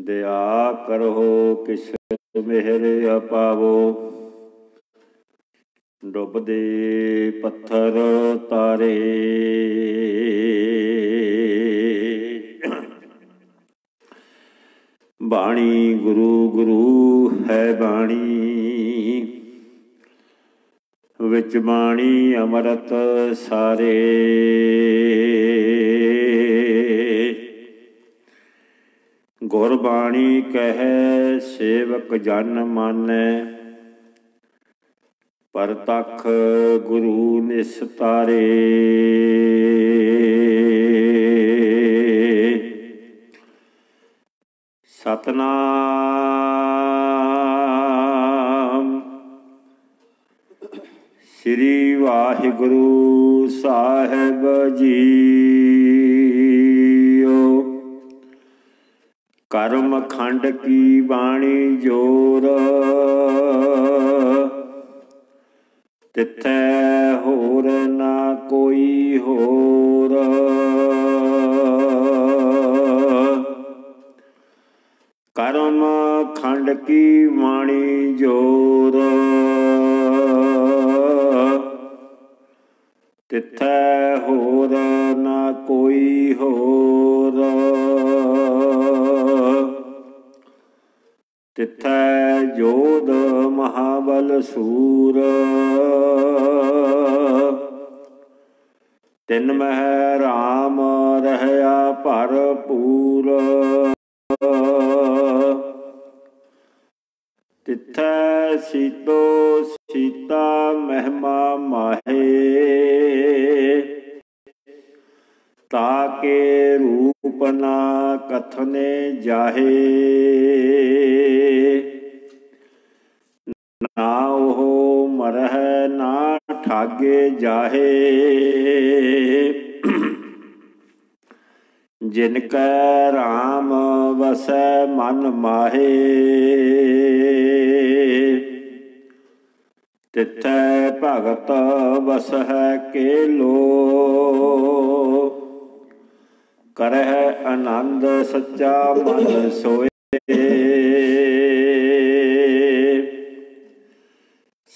ਦਇਆ ਕਰੋ ਕਿਸ ਮਿਹਰ ਅਪਾਵੋ। ਡੁੱਬਦੇ ਪੱਥਰ ਤਾਰੇ। ਬਾਣੀ ਗੁਰੂ ਗੁਰੂ ਹੈ ਬਾਣੀ। ਵਿੱਚ ਬਾਣੀ, ਅਮਰਤ ਸਾਰੇ। ਗੁਰਬਾਣੀ ਕਹੈ ਸੇਵਕ ਜਨ ਮਾਨੈ। ਪਰਤਖ ਗੁਰੂ ਨਿਸਤਾਰੇ। ਸਤਨਾਮ। ਸ੍ਰੀ ਵਾਹਿਗੁਰੂ ਸਾਹਿਬ ਜੀ। ਕਰਮ ਖੰਡ ਕੀ ਬਾਣੀ ਜੋਰ? ਤਿੱਥੈ ਹੋਰ ਨਾ ਕੋਈ ਹੋਰ। ਕਰਮ ਖੰਡ ਕੀ ਬਾਣੀ ਜੋਰ? ਤਿੱਥੈ ਹੋਰ ਨਾ ਕੋਈ ਹੋਰ। ਤਿੱਥੈ ਜੋਧ ਮਹਾਬਲ ਸੂਰ। ਤਿਨ ਮਹਿ ਰਾਮ ਰਹਿਆ ਭਰਪੂਰ। ਤਿੱਥੈ ਸੀਤੋ ਸੀਤਾ ਮਹਿਮਾ ਮਾਹੇ। ਤਾਕੇ ਰੂਪ ਨਾ ਕਥਨੇ ਜਾਹੇ। ਨਾ ਉਹ ਮਰਹਿ ਨਾ ਠਾਗੇ ਜਾਹੇ। ਜਿਨ ਕੈ ਰਾਮ ਵਸੈ ਮਨ ਮਾਹੇ। ਤਿੱਥੈ ਭਗਤ ਵਸਹਿ ਕੇ ਲੋ। ਕਰਹਿ ਆਨੰਦ ਸੱਚਾ ਮਨ ਸੋਏ।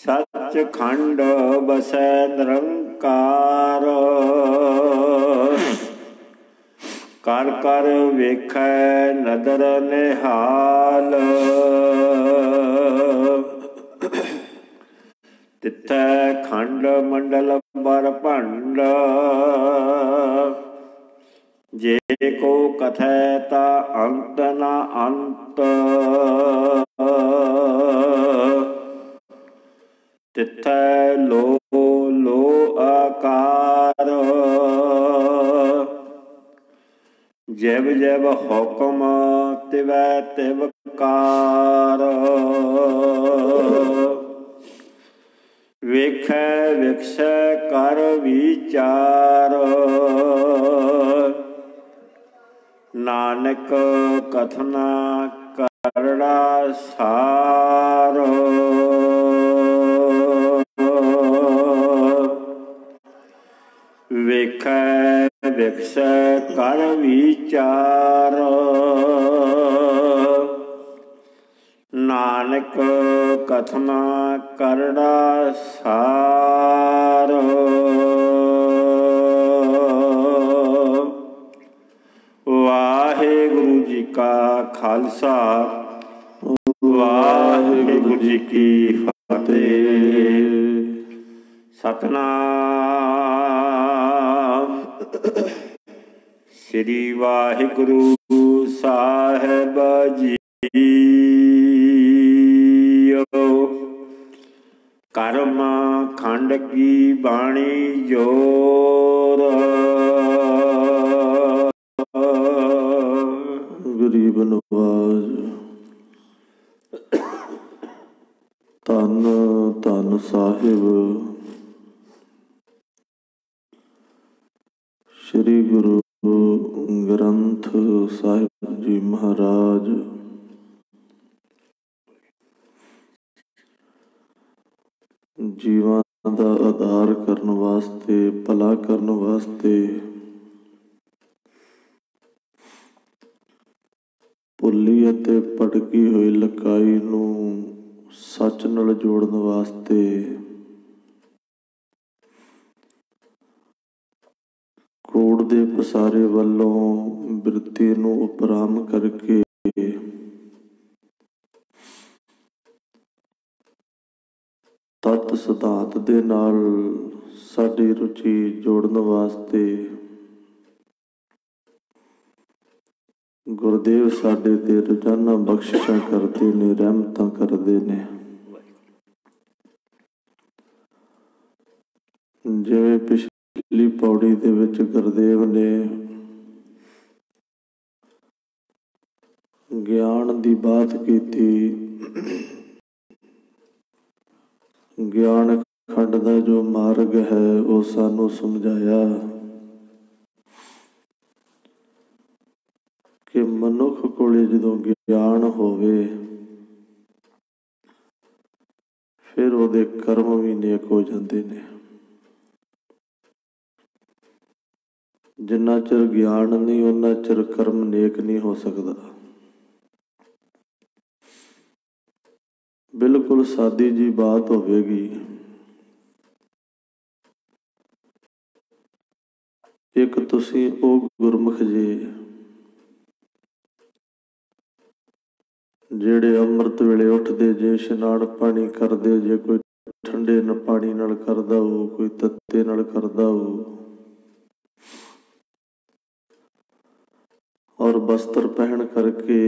ਸੱਚ ਖੰਡ ਬਸੈ ਨਿਰੰਕਾਰ। ਕਰ ਕਰ ਵੇਖੈ ਨਦਰ ਨਿਹਾਲ। ਤਿੱਥੈ ਖੰਡ ਮੰਡਲ ਬਰ ਭੰਡ। ਜੇ ਕੋ ਕਥੈ ਤਾ ਅੰਤ ਨਾ ਅੰਤ। ਤਿੱਥੈ ਲੋ ਲੋ ਆਕਾਰ। ਜਬ ਜਬ ਹੁਕਮ ਤਿਵੈ ਤਿਵਕਾਰ ਵੇਖੈ, ਵਿਖਸੈ, ਕਰ ਵਿਚਾਰ। ਨਾਨਕ ਕਥਨਾ ਕਰੜਾ ਸਾਰ। ਵੇਖੈ ਵਿਖਸੈ ਕਰ ਵਿਚਾਰ। ਨਾਨਕ ਕਥਨਾ ਕਰੜਾ ਸਾਰ। ਕਾ ਖਾਲਸਾ। ਵਾਹਿਗੁਰੂ ਜੀ ਕੀ ਫਤਿਹ। ਸਤਨਾਮ। ਸ੍ਰੀ ਵਾਹਿਗੁਰੂ ਸਾਹਿਬ ਜੀਓ। ਕਰਮ ਖੰਡ ਕੀ ਬਾਣੀ ਜੋਰ। ਗਰੀਬ ਤਨ ਤਨ ਸਾਹਿਬ। ਸ੍ਰੀ ਗੁਰੂ ਗ੍ਰੰਥ ਸਾਹਿਬ ਜੀ ਮਹਾਰਾਜ। ਜੀਵਾਂ ਦਾ ਆਧਾਰ ਕਰਨ ਵਾਸਤੇ, ਭਲਾ ਕਰਨ ਵਾਸਤੇ ਭੁੱਲੀ ਅਤੇ ਭਟਕੀ ਹੋਈ ਲਕਾਈ ਨੂੰ ਸੱਚ ਨਾਲ ਜੋੜਨ ਵਾਸਤੇ। ਕੋੜ ਦੇ ਪਸਾਰੇ ਵੱਲੋਂ ਬਿਰਤੀ ਨੂੰ ਉਪਰਾਮ ਕਰਕੇ ਤਤ ਸਿਧਾਂਤ ਦੇ ਨਾਲ ਸਾਡੀ ਰੁਚੀ ਜੋੜਨ ਵਾਸਤੇ ਗੁਰਦੇਵ ਸਾਡੇ ਤੇ ਰੋਜ਼ਾਨਾ ਬਖਸ਼ਿਸ਼ਾਂ ਕਰਦੇ ਨੇ, ਰਹਿਮਤਾਂ ਕਰਦੇ ਨੇ। ਜਿਵੇਂ ਪਿਛਲੀ ਪੌੜੀ ਦੇ ਵਿੱਚ ਗੁਰਦੇਵ ਨੇ ਗਿਆਨ ਦੀ ਬਾਤ ਕੀਤੀ, ਗਿਆਨ ਖੰਡ ਦਾ ਜੋ ਮਾਰਗ ਹੈ, ਉਹ ਸਾਨੂੰ ਸਮਝਾਇਆ। ਕਿ ਮਨੁੱਖ ਕੋਲੇ ਜਦੋਂ ਗਿਆਨ ਹੋਵੇ, ਫਿਰ ਉਹਦੇ ਕਰਮ ਵੀ ਨੇਕ ਹੋ ਜਾਂਦੇ ਨੇ। ਜਿੰਨਾ ਚਿਰ ਗਿਆਨ ਨਹੀਂ ਉਹਨਾਂ ਚਿਰ ਕਰਮ ਨੇਕ ਨਹੀਂ ਹੋ ਸਕਦਾ। ਬਿਲਕੁਲ ਸਾਦੀ ਜੀ ਬਾਤ ਹੋਵੇਗੀ। ਇੱਕ ਤੁਸੀਂ ਉਹ ਗੁਰਮੁਖ ਜੀ ਜਿਹੜੇ ਅੰਮ੍ਰਿਤ ਵੇਲੇ ਉੱਠਦੇ, ਜੇ ਇਸ਼ਨਾਨ ਪਾਣੀ ਕਰਦੇ, ਜੇ ਕੋਈ ਠੰਡੇ ਨਾਲ ਪਾਣੀ ਨਾਲ ਕਰਦਾ ਹੋ ਕੋਈ ਤੱਤੇ ਨਾਲ ਕਰਦਾ ਹੋ ਔਰ ਬਸਤਰ ਪਹਿਨ ਕਰਕੇ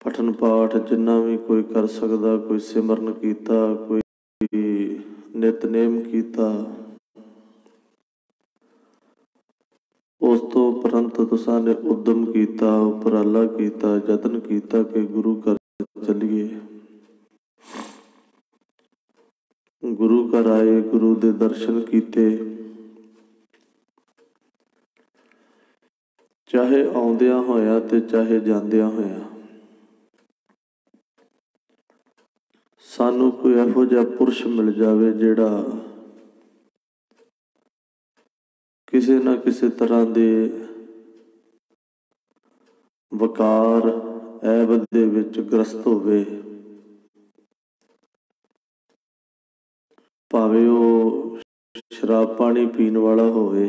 ਪਠਨ ਪਾਠ ਜਿੰਨਾ ਵੀ ਕੋਈ ਕਰ ਸਕਦਾ, ਕੋਈ ਸਿਮਰਨ ਕੀਤਾ, ਕੋਈ ਨਿਤਨੇਮ ਕੀਤਾ। ਉਸ ਤੋਂ ਉਪਰੰਤ ਤੁਸਾਂ ਨੇ ਉਦਮ ਕੀਤਾ, ਉਪਰਾਲਾ ਕੀਤਾ, ਯਤਨ ਕੀਤਾ ਕਿ ਗੁਰੂ ਘਰ ਚੱਲੀਏ। ਗੁਰੂ ਘਰ ਆਏ, ਗੁਰੂ ਦੇ ਦਰਸ਼ਨ ਕੀਤੇ। ਚਾਹੇ ਆਉਂਦਿਆਂ ਹੋਇਆ ਤੇ ਚਾਹੇ ਜਾਂਦਿਆਂ ਹੋਇਆ। ਸਾਨੂੰ ਕੋਈ ਇਹੋ ਜਿਹਾ ਪੁਰਸ਼ ਮਿਲ ਜਾਵੇ ਜਿਹੜਾ ਕਿਸੇ ਨਾ ਕਿਸੇ ਤਰ੍ਹਾਂ ਦੇ ਵਕਾਰ ਐਬ ਦੇ ਵਿੱਚ ਗ੍ਰਸਤ ਹੋਵੇ। ਭਾਵੇਂ ਉਹ ਸ਼ਰਾਬ ਪਾਣੀ ਪੀਣ ਵਾਲਾ ਹੋਵੇ।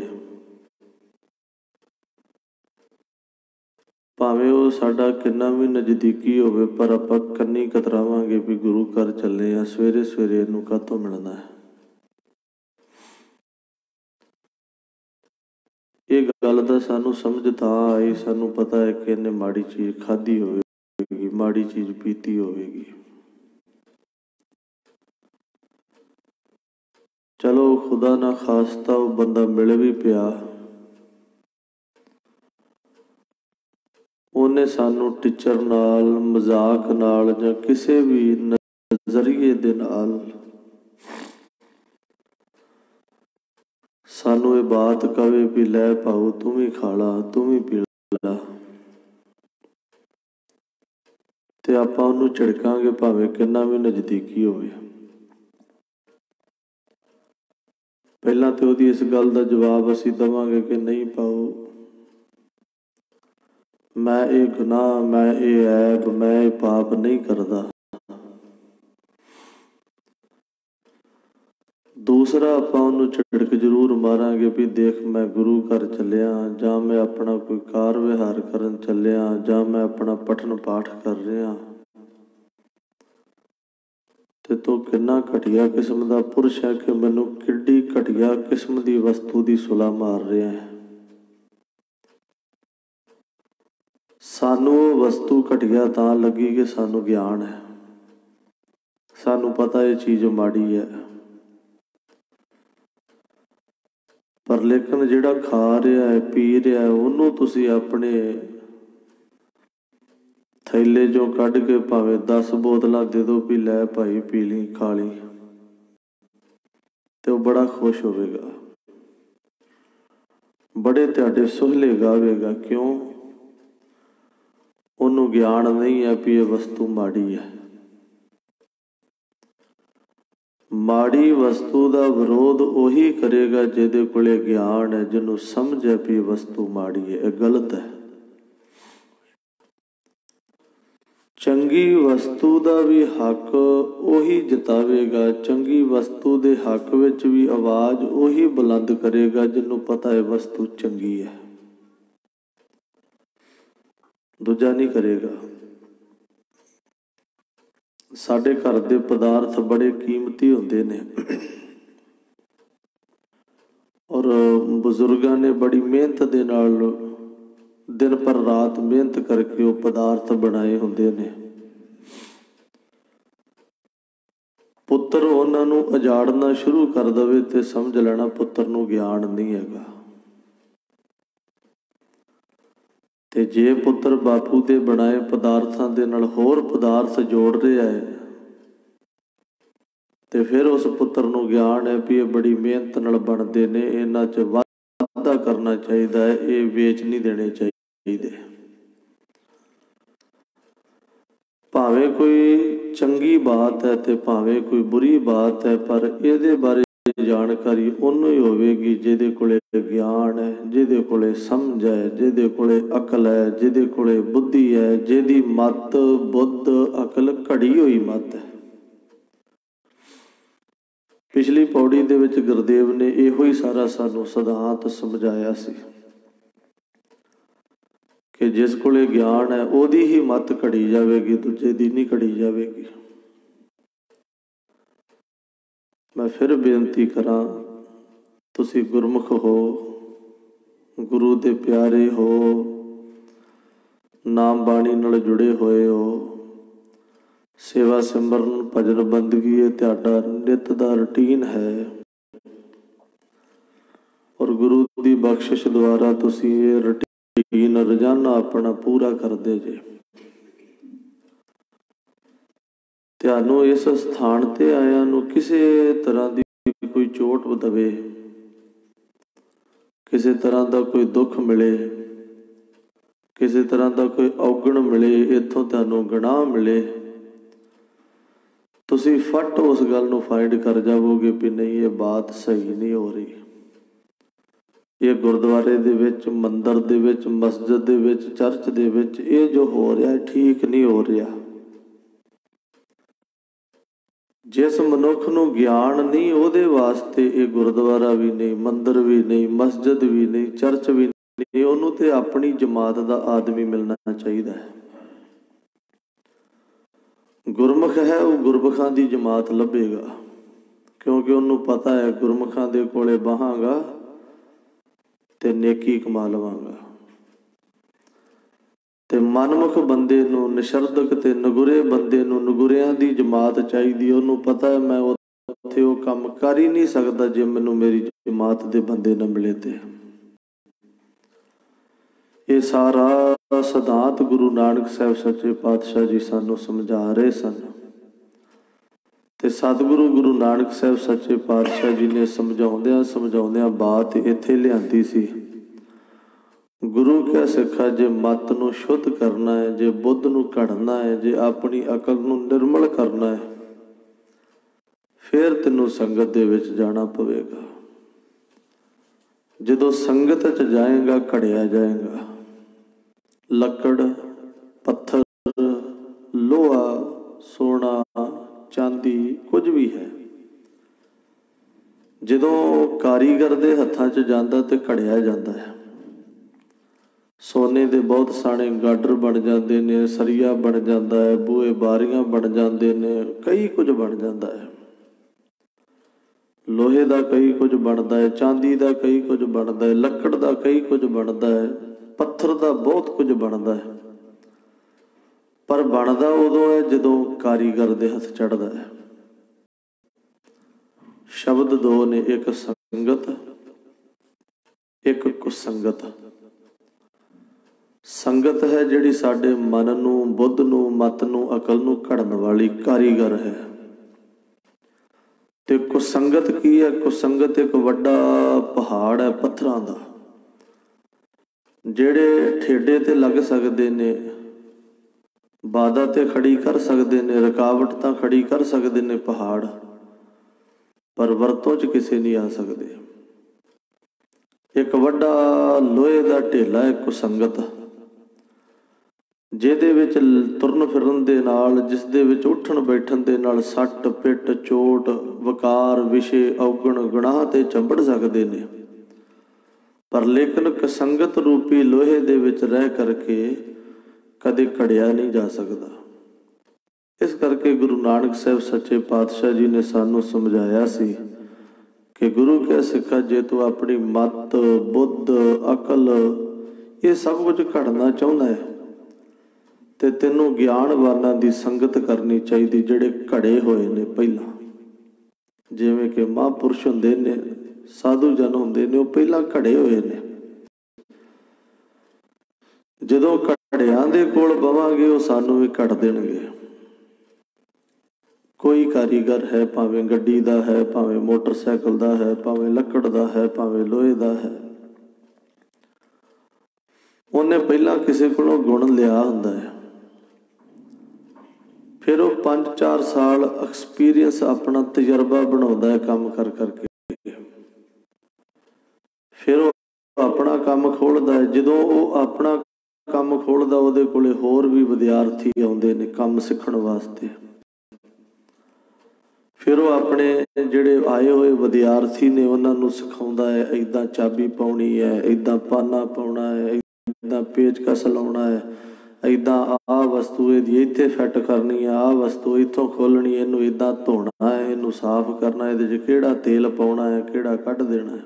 ਭਾਵੇਂ ਉਹ ਸਾਡਾ ਕਿੰਨਾ ਵੀ ਨਜ਼ਦੀਕੀ ਹੋਵੇ, ਪਰ ਆਪਾਂ ਕੰਨੀ ਕਤਰਾਵਾਂਗੇ ਵੀ ਗੁਰੂ ਘਰ ਚੱਲੇ ਆ ਸਵੇਰੇ ਸਵੇਰੇ ਇਹਨੂੰ ਕਾਹਤੋਂ ਮਿਲਣਾ ਹੈ? ਇਹ ਗੱਲ ਦਾ ਸਾਨੂੰ ਸਮਝ ਤਾਂ ਆਈ, ਸਾਨੂੰ ਪਤਾ ਹੈ ਕਿ ਇਹਨੇ ਮਾੜੀ ਚੀਜ਼ ਖਾਧੀ ਹੋਵੇਗੀ, ਮਾੜੀ ਚੀਜ਼ ਪੀਤੀ ਹੋਵੇਗੀ। ਚਲੋ ਖੁਦਾ ਨਾ ਖਾਸਤਾ ਉਹ ਬੰਦਾ ਮਿਲ ਵੀ ਪਿਆ। ਉਹਨੇ ਸਾਨੂੰ ਟੀਚਰ ਨਾਲ, ਮਜ਼ਾਕ ਨਾਲ ਜਾਂ ਕਿਸੇ ਵੀ ਨਜ਼ਰੀਏ ਦੇ ਨਾਲ ਸਾਨੂੰ ਇਹ ਬਾਤ ਕਵੇ ਵੀ ਲੈ ਪਾਉ ਤੂੰ ਵੀ ਖਾ ਲਾ, ਤੂੰ ਵੀ ਪੀ ਲਾ। ਤੇ ਆਪਾਂ ਉਹਨੂੰ ਝਿੜਕਾਂਗੇ ਭਾਵੇਂ ਕਿੰਨਾ ਵੀ ਨਜ਼ਦੀਕੀ ਹੋਵੇ। ਪਹਿਲਾਂ ਤੇ ਉਹਦੀ ਇਸ ਗੱਲ ਦਾ ਜਵਾਬ ਅਸੀਂ ਦਵਾਂਗੇ ਕਿ ਨਹੀਂ ਪਾਓ ਮੈਂ ਇਹ ਗੁਨਾਹ, ਮੈਂ ਇਹ ਐਬ, ਮੈਂ ਇਹ ਪਾਪ ਨਹੀਂ ਕਰਦਾ। ਦੂਸਰਾ ਆਪਾਂ ਉਹਨੂੰ ਜ਼ਰੂਰ ਮਾਰਾਂਗੇ ਵੀ ਦੇਖ ਮੈਂ ਗੁਰੂ ਘਰ ਚੱਲਿਆ, ਜਾਂ ਮੈਂ ਆਪਣਾ ਕੋਈ ਕਾਰ ਵਿਹਾਰ ਕਰਨ ਚੱਲਿਆ, ਜਾਂ ਮੈਂ ਆਪਣਾ ਪਠਨ ਪਾਠ ਕਰ ਰਿਹਾ। ਤੇ ਤੂੰ ਕਿੰਨਾ ਘਟੀਆ ਕਿਸਮ ਦਾ ਪੁਰਸ਼ ਹੈ ਕਿ ਮੈਨੂੰ ਕਿੱਡੀ ਘਟੀਆ ਕਿਸਮ ਦੀ ਵਸਤੂ ਦੀ ਸੁਲਾ ਮਾਰ ਰਿਹਾ ਹੈ। ਸਾਨੂੰ ਵਸਤੂ ਘਟੀਆ ਤਾਂ ਲੱਗੀ ਕਿ ਸਾਨੂੰ ਗਿਆਨ ਹੈ। ਸਾਨੂੰ ਪਤਾ ਇਹ ਚੀਜ਼ ਮਾੜੀ ਹੈ। ਪਰ ਲੇਕਿਨ ਜਿਹੜਾ ਖਾ ਰਿਹਾ ਹੈ, ਪੀ ਰਿਹਾ ਹੈ, ਉਹਨੂੰ ਤੁਸੀਂ ਆਪਣੇ ਥੈਲੇ ਚੋਂ ਕੱਢ ਕੇ ਭਾਵੇਂ 10 ਬੋਤਲਾਂ ਦੇ ਦਿਓ ਵੀ ਲੈ ਭਾਈ ਪੀ ਲਈ, ਖਾ ਲਈ। ਤੇ ਉਹ ਬੜਾ ਖੁਸ਼ ਹੋਵੇਗਾ। ਬੜੇ ਤੁਹਾਡੇ ਸੁਹਲੇ ਗਾਵੇਗਾ, ਕਿਉਂ? ਉਹਨੂੰ ਗਿਆਨ ਨਹੀਂ ਹੈ ਵੀ ਇਹ ਵਸਤੂ ਮਾੜੀ ਹੈ। ਮਾੜੀ ਵਸਤੂ ਦਾ ਵਿਰੋਧ ਉਹੀ ਕਰੇਗਾ ਜਿਹਦੇ ਕੋਲੇ ਗਿਆਨ ਹੈ, ਜਿਹਨੂੰ ਸਮਝ ਹੈ ਵੀ ਇਹ ਵਸਤੂ ਮਾੜੀ ਹੈ, ਇਹ ਗਲਤ ਹੈ। ਚੰਗੀ ਵਸਤੂ ਦਾ ਵੀ ਹੱਕ ਉਹੀ ਜਿਤਾਵੇਗਾ, ਚੰਗੀ ਵਸਤੂ ਦੇ ਹੱਕ ਵਿੱਚ ਵੀ ਆਵਾਜ਼ ਉਹੀ ਬੁਲੰਦ ਕਰੇਗਾ, ਜਿਹਨੂੰ ਪਤਾ ਹੈ ਵਸਤੂ ਚੰਗੀ ਹੈ। ਦੂਜਾ ਨਹੀਂ ਕਰੇਗਾ। ਸਾਡੇ ਘਰ ਦੇ ਪਦਾਰਥ ਬੜੇ ਕੀਮਤੀ ਹੁੰਦੇ ਨੇ। ਔਰ ਬਜ਼ੁਰਗਾਂ ਨੇ ਬੜੀ ਮਿਹਨਤ ਦੇ ਨਾਲ ਦਿਨ ਪਰ ਰਾਤ ਮਿਹਨਤ ਕਰਕੇ ਉਹ ਪਦਾਰਥ ਬਣਾਏ ਹੁੰਦੇ ਨੇ। ਪੁੱਤਰ ਉਹਨਾਂ ਨੂੰ ਉਜਾੜਨਾ ਸ਼ੁਰੂ ਕਰ ਦਵੇ ਤੇ ਸਮਝ ਲੈਣਾ ਪੁੱਤਰ ਨੂੰ ਗਿਆਨ ਨਹੀਂ ਹੈਗਾ। ਤੇ ਜੇ ਪੁੱਤਰ ਬਾਪੂ ਦੇ ਬਣਾਏ ਪਦਾਰਥਾਂ ਦੇ ਨਾਲ ਹੋਰ ਪਦਾਰਥ ਜੋੜ ਰਿਹਾ ਹੈ ਤੇ ਫਿਰ ਉਸ ਪੁੱਤਰ ਨੂੰ ਗਿਆਨ ਹੈ ਵੀ ਇਹ ਬੜੀ ਮਿਹਨਤ ਨਾਲ ਬਣਦੇ ਨੇ, ਇਹਨਾਂ 'ਚ ਵਾਧਾ ਕਰਨਾ ਚਾਹੀਦਾ ਹੈ, ਇਹ ਵੇਚ ਨਹੀਂ ਦੇਣੇ ਚਾਹੀਦੇ। ਭਾਵੇਂ ਕੋਈ ਚੰਗੀ ਬਾਤ ਹੈ ਤੇ ਭਾਵੇਂ ਕੋਈ ਬੁਰੀ ਬਾਤ ਹੈ, ਪਰ ਇਹਦੇ ਬਾਰੇ ਜਾਣਕਾਰੀ ਉਹਨੂੰ ਹੀ ਹੋਵੇਗੀ ਜਿਹਦੇ ਕੋਲੇ ਗਿਆਨ ਹੈ, ਜਿਹਦੇ ਕੋਲੇ ਸਮਝ ਹੈ, ਜਿਹਦੇ ਕੋਲੇ ਅਕਲ ਹੈ, ਜਿਹਦੇ ਕੋਲੇ ਬੁੱਧੀ ਹੈ, ਜਿਹਦੀ ਮਤ ਬੁੱਧ ਅਕਲ ਘੜੀ ਹੋਈ ਮਤ ਹੈ। ਪਿਛਲੀ ਪੌੜੀ ਦੇ ਵਿੱਚ ਗੁਰਦੇਵ ਨੇ ਇਹੋ ਹੀ ਸਾਰਾ ਸਾਨੂੰ ਸਿਧਾਂਤ ਸਮਝਾਇਆ ਸੀ ਕਿ ਜਿਸ ਕੋਲੇ ਗਿਆਨ ਹੈ, ਉਹਦੀ ਹੀ ਮਤ ਘੜੀ ਜਾਵੇਗੀ, ਦੂਜੇ ਦੀ ਨਹੀਂ ਘੜੀ ਜਾਵੇਗੀ। ਮੈਂ ਫਿਰ ਬੇਨਤੀ ਕਰਾਂ, ਤੁਸੀਂ ਗੁਰਮੁਖ ਹੋ, ਗੁਰੂ ਦੇ ਪਿਆਰੇ ਹੋ, ਨਾਮ ਬਾਣੀ ਨਾਲ ਜੁੜੇ ਹੋਏ ਹੋ, ਸੇਵਾ ਸਿਮਰਨ ਭਜਨ ਬੰਦਗੀ ਇਹ ਤੁਹਾਡਾ ਨਿਤ ਦਾ ਰੁਟੀਨ ਹੈ। ਔਰ ਗੁਰੂ ਦੀ ਬਖਸ਼ਿਸ਼ ਦੁਆਰਾ ਤੁਸੀਂ ਇਹ ਰੁਟੀਨ ਰੋਜ਼ਾਨਾ ਆਪਣਾ ਪੂਰਾ ਕਰਦੇ ਜੇ। ਤੁਹਾਨੂੰ ਇਸ ਸਥਾਨ ਤੇ ਆਇਆਂ ਨੂੰ ਕਿਸੇ ਤਰ੍ਹਾਂ ਦੀ ਕੋਈ ਚੋਟ ਦਵੇ ਕਿਸੇ ਤਰ੍ਹਾਂ ਦਾ ਕੋਈ ਦੁੱਖ ਮਿਲੇ, ਕਿਸੇ ਤਰ੍ਹਾਂ ਦਾ ਕੋਈ ਔਗਣ ਮਿਲੇ, ਇੱਥੋਂ ਤੁਹਾਨੂੰ ਗਨਾਹ ਮਿਲੇ। ਤੁਸੀਂ ਫਟ ਉਸ ਗੱਲ ਨੂੰ ਫਾਈਂਡ ਕਰ ਜਾਵੋਗੇ ਵੀ ਨਹੀਂ, ਇਹ ਬਾਤ ਸਹੀ ਨਹੀਂ ਹੋ ਰਹੀ। ਇਹ ਗੁਰਦੁਆਰੇ ਦੇ ਵਿੱਚ, ਮੰਦਰ ਦੇ ਵਿੱਚ, ਮਸਜਿਦ ਦੇ ਵਿੱਚ, ਚਰਚ ਦੇ ਵਿੱਚ ਇਹ ਜੋ ਹੋ ਰਿਹਾ, ਠੀਕ ਨਹੀਂ ਹੋ ਰਿਹਾ। ਜਿਸ ਮਨੁੱਖ ਨੂੰ ਗਿਆਨ ਨਹੀਂ, ਉਹਦੇ ਵਾਸਤੇ ਇਹ ਗੁਰਦੁਆਰਾ ਵੀ ਨਹੀਂ, ਮੰਦਰ ਵੀ ਨਹੀਂ, ਮਸਜਿਦ ਵੀ ਨਹੀਂ, ਚਰਚ ਵੀ ਨਹੀਂ, ਉਹਨੂੰ ਤੇ ਆਪਣੀ ਜਮਾਤ ਦਾ ਆਦਮੀ ਮਿਲਣਾ ਚਾਹੀਦਾ ਹੈ। ਗੁਰਮੁਖ ਹੈ, ਉਹ ਗੁਰਮੁਖਾਂ ਦੀ ਜਮਾਤ ਲੱਭੇਗਾ। ਕਿਉਂਕਿ ਉਹਨੂੰ ਪਤਾ ਹੈ, ਗੁਰਮੁਖਾਂ ਦੇ ਕੋਲੇ ਬਹਾਂਗਾ ਤੇ ਨੇਕੀ ਕਮਾ ਲਵਾਂਗਾ। ਤੇ ਮਨਮੁਖ ਬੰਦੇ ਨੂੰ ਨਿਸ਼ਰਦਕ ਤੇ ਨਗੁਰੇ ਬੰਦੇ ਨੂੰ ਨਗੁਰਿਆਂ ਦੀ ਜਮਾਤ ਚਾਹੀਦੀ ਉਹਨੂੰ ਪਤਾ ਹੈ ਮੈਂ ਉੱਥੇ ਉਹ ਕੰਮ ਕਰ ਹੀ ਨਹੀਂ ਸਕਦਾ ਜੇ ਮੈਨੂੰ ਮੇਰੀ ਜਮਾਤ ਦੇ ਬੰਦੇ ਨਾ ਮਿਲੇ ਤੇ। ਇਹ ਸਾਰਾ ਸਿਧਾਂਤ ਗੁਰੂ ਨਾਨਕ ਸਾਹਿਬ ਸੱਚੇ ਪਾਤਸ਼ਾਹ ਜੀ ਸਾਨੂੰ ਸਮਝਾ ਰਹੇ ਸਨ। ਤੇ ਸਤਿਗੁਰੂ ਗੁਰੂ ਨਾਨਕ ਸਾਹਿਬ ਸੱਚੇ ਪਾਤਸ਼ਾਹ ਜੀ ਨੇ ਸਮਝਾਉਂਦਿਆਂ ਸਮਝਾਉਂਦਿਆਂ ਬਾਤ ਇੱਥੇ ਲਿਆਂਦੀ ਸੀ। ਗੁਰੂ ਕਾ ਸਿੱਖਾ, ਜੇ ਮਤ ਨੂੰ ਸ਼ੁੱਧ ਕਰਨਾ ਹੈ, ਜੇ ਬੁੱਧ ਨੂੰ ਘੜਨਾ ਹੈ, ਜੇ ਆਪਣੀ ਅਕਲ ਨੂੰ ਨਿਰਮਲ ਕਰਨਾ ਹੈ, ਫਿਰ ਤੈਨੂੰ ਸੰਗਤ ਦੇ ਵਿੱਚ ਜਾਣਾ ਪਵੇਗਾ। ਜਦੋਂ ਸੰਗਤ 'ਚ ਜਾਏਗਾ, ਘੜਿਆ ਜਾਏਗਾ। ਲੱਕੜ, ਪੱਥਰ, ਲੋਹਾ, ਸੋਨਾ, ਚਾਂਦੀ, ਕੁਝ ਵੀ ਹੈ। ਜਦੋਂ ਕਾਰੀਗਰ ਦੇ ਹੱਥਾਂ 'ਚ ਜਾਂਦਾ ਤੇ ਘੜਿਆ ਜਾਂਦਾ ਹੈ। ਸੋਨੇ ਦੇ ਬਹੁਤ ਸਾਰੇ ਗਾਡਰ ਬਣ ਜਾਂਦੇ ਨੇ, ਸਰੀਆ ਬਣ ਜਾਂਦਾ ਹੈ, ਬੂਹੇ ਬਾਰੀਆਂ ਬਣ ਜਾਂਦੇ ਨੇ, ਕਈ ਕੁਝ ਬਣ ਜਾਂਦਾ ਹੈ। ਲੋਹੇ ਦਾ ਕਈ ਕੁਝ ਬਣਦਾ ਹੈ, ਚਾਂਦੀ ਦਾ ਕਈ ਕੁਝ ਬਣਦਾ ਹੈ, ਲੱਕੜ ਦਾ ਕਈ ਕੁਝ ਬਣਦਾ ਹੈ, ਪੱਥਰ ਦਾ ਬਹੁਤ ਕੁਝ ਬਣਦਾ ਹੈ। ਪਰ ਬਣਦਾ ਉਦੋਂ ਹੈ ਜਦੋਂ ਕਾਰੀਗਰ ਦੇ ਹੱਥ ਚੜਦਾ ਹੈ। ਸ਼ਬਦ ਦੋ ਨੇ, ਇੱਕ ਸੰਗਤ, ਇੱਕ ਕੁਸੰਗਤ। ਸੰਗਤ ਸੰਗਤ ਹੈ ਜਿਹੜੀ ਸਾਡੇ ਮਨ ਨੂੰ, ਬੁੱਧ ਨੂੰ, ਮਤ ਨੂੰ, ਅਕਲ ਨੂੰ ਘੜਨ ਵਾਲੀ ਕਾਰੀਗਰ ਹੈ। ਤੇ ਕੁਸੰਗਤ ਕੀ ਹੈ? ਕੁਸੰਗਤ ਇੱਕ ਵੱਡਾ ਪਹਾੜ ਹੈ ਪੱਥਰਾਂ ਦਾ, ਜਿਹੜੇ ਠੇਡੇ ਤੇ ਲੱਗ ਸਕਦੇ ਨੇ ਬਾਦਾ ਤੇ ਖੜੀ ਕਰ ਸਕਦੇ ਨੇ, ਰੁਕਾਵਟ ਤਾਂ ਖੜੀ ਕਰ ਸਕਦੇ ਨੇ ਪਹਾੜ, ਪਰ ਵਰਤੋਂ 'ਚ ਕਿਸੇ ਨਹੀਂ ਆ ਸਕਦੇ। ਇੱਕ ਵੱਡਾ ਲੋਹੇ ਦਾ ਢੇਲਾ ਹੈ ਕੁਸੰਗਤ ਜਿਹਦੇ ਵਿੱਚ ਲ- ਤੁਰਨ ਫਿਰਨ ਦੇ ਨਾਲ, ਜਿਸ ਦੇ ਵਿੱਚ ਉੱਠਣ ਬੈਠਣ ਦੇ ਨਾਲ ਸੱਟ ਪਿੱਟ ਚੋਟ, ਵਕਾਰ, ਵਿਸ਼ੇ, ਔਗਣ, ਗੁਨਾਹ ਤੇ ਚੰਬੜ ਸਕਦੇ ਨੇ। ਪਰ ਲੇਕਿਨ ਕਸੰਗਤ ਰੂਪੀ ਲੋਹੇ ਦੇ ਵਿੱਚ ਰਹਿ ਕਰਕੇ ਕਦੇ ਘੜਿਆ ਨਹੀਂ ਜਾ ਸਕਦਾ। ਇਸ ਕਰਕੇ ਗੁਰੂ ਨਾਨਕ ਸਾਹਿਬ ਸੱਚੇ ਪਾਤਸ਼ਾਹ ਜੀ ਨੇ ਸਾਨੂੰ ਸਮਝਾਇਆ ਸੀ ਕਿ ਗੁਰੂ ਕੇ ਸਿੱਖਾ, ਜੇ ਤੂੰ ਆਪਣੀ ਮਤ, ਬੁੱਧ, ਅਕਲ, ਇਹ ਸਭ ਕੁਝ ਘੜਨਾ ਚਾਹੁੰਦਾ ਹੈ ਤੇ ਤੈਨੂੰ ਗਿਆਨਵਾਨਾਂ ਦੀ ਸੰਗਤ ਕਰਨੀ ਚਾਹੀਦੀ ਜਿਹੜੇ ਘੜੇ ਹੋਏ ਨੇ ਪਹਿਲਾਂ। ਜਿਵੇਂ ਕਿ ਮਹਾਂਪੁਰਸ਼ ਹੁੰਦੇ ਨੇ, ਸਾਧੂ ਜਨ ਹੁੰਦੇ ਨੇ, ਉਹ ਪਹਿਲਾਂ ਘੜੇ ਹੋਏ ਨੇ। ਜਦੋਂ ਘੜਿਆਂ ਦੇ ਕੋਲ ਬਵਾਂਗੇ, ਉਹ ਸਾਨੂੰ ਵੀ ਘੜ ਦੇਣਗੇ। ਕੋਈ ਕਾਰੀਗਰ ਹੈ ਭਾਵੇਂ ਗੱਡੀ ਦਾ ਹੈ, ਭਾਵੇਂ ਮੋਟਰਸਾਈਕਲ ਦਾ ਹੈ, ਭਾਵੇਂ ਲੱਕੜ ਦਾ ਹੈ, ਭਾਵੇਂ ਲੋਹੇ ਦਾ ਹੈ। ਉਹਨੇ ਪਹਿਲਾਂ ਕਿਸੇ ਕੋਲੋਂ ਗੁਣ ਲਿਆ ਹੁੰਦਾ ਹੈ। ਫਿਰ ਉਹ 5-4 ਸਾਲ ਐਕਸਪੀਰੀਅੰਸ ਆਪਣਾ ਤਜਰਬਾ ਬਣਾਉਂਦਾ ਹੈ ਕੰਮ ਕਰ ਕਰਕੇ। ਫਿਰ ਉਹ ਆਪਣਾ ਕੰਮ ਖੋਲਦਾ ਹੈ। ਜਦੋਂ ਉਹ ਆਪਣਾ ਕੰਮ ਖੋਲਦਾ ਉਹਦੇ ਕੋਲੇ ਹੋਰ ਵੀ ਵਿਦਿਆਰਥੀ ਆਉਂਦੇ ਨੇ ਕੰਮ ਸਿੱਖਣ ਵਾਸਤੇ। ਫਿਰ ਉਹ ਆਪਣੇ ਜਿਹੜੇ ਆਏ ਹੋਏ ਵਿਦਿਆਰਥੀ ਨੇ, ਉਹਨਾਂ ਨੂੰ ਸਿਖਾਉਂਦਾ ਹੈ ਇਦਾਂ ਚਾਬੀ ਪਾਉਣੀ ਹੈ ਇਦਾਂ ਪਾਨਾ ਪਾਉਣਾ ਹੈ ਇਦਾਂ ਪੇਚਕਸ ਲਾਉਣਾ ਹੈ। ਇਦਾਂ ਆਹ ਵਸਤੂ ਇਹਦੀ ਇੱਥੇ ਫਿੱਟ ਕਰਨੀ ਆ ਆਹ ਵਸਤੂ ਇੱਥੋਂ ਖੋਲਣੀ ਇਹਨੂੰ ਇਦਾਂ ਧੋਣਾ ਹੈ ਇਹਨੂੰ ਸਾਫ਼ ਕਰਨਾ, ਇਹਦੇ 'ਚ ਕਿਹੜਾ ਤੇਲ ਪਾਉਣਾ ਹੈ ਕਿਹੜਾ ਕੱਢ ਦੇਣਾ ਹੈ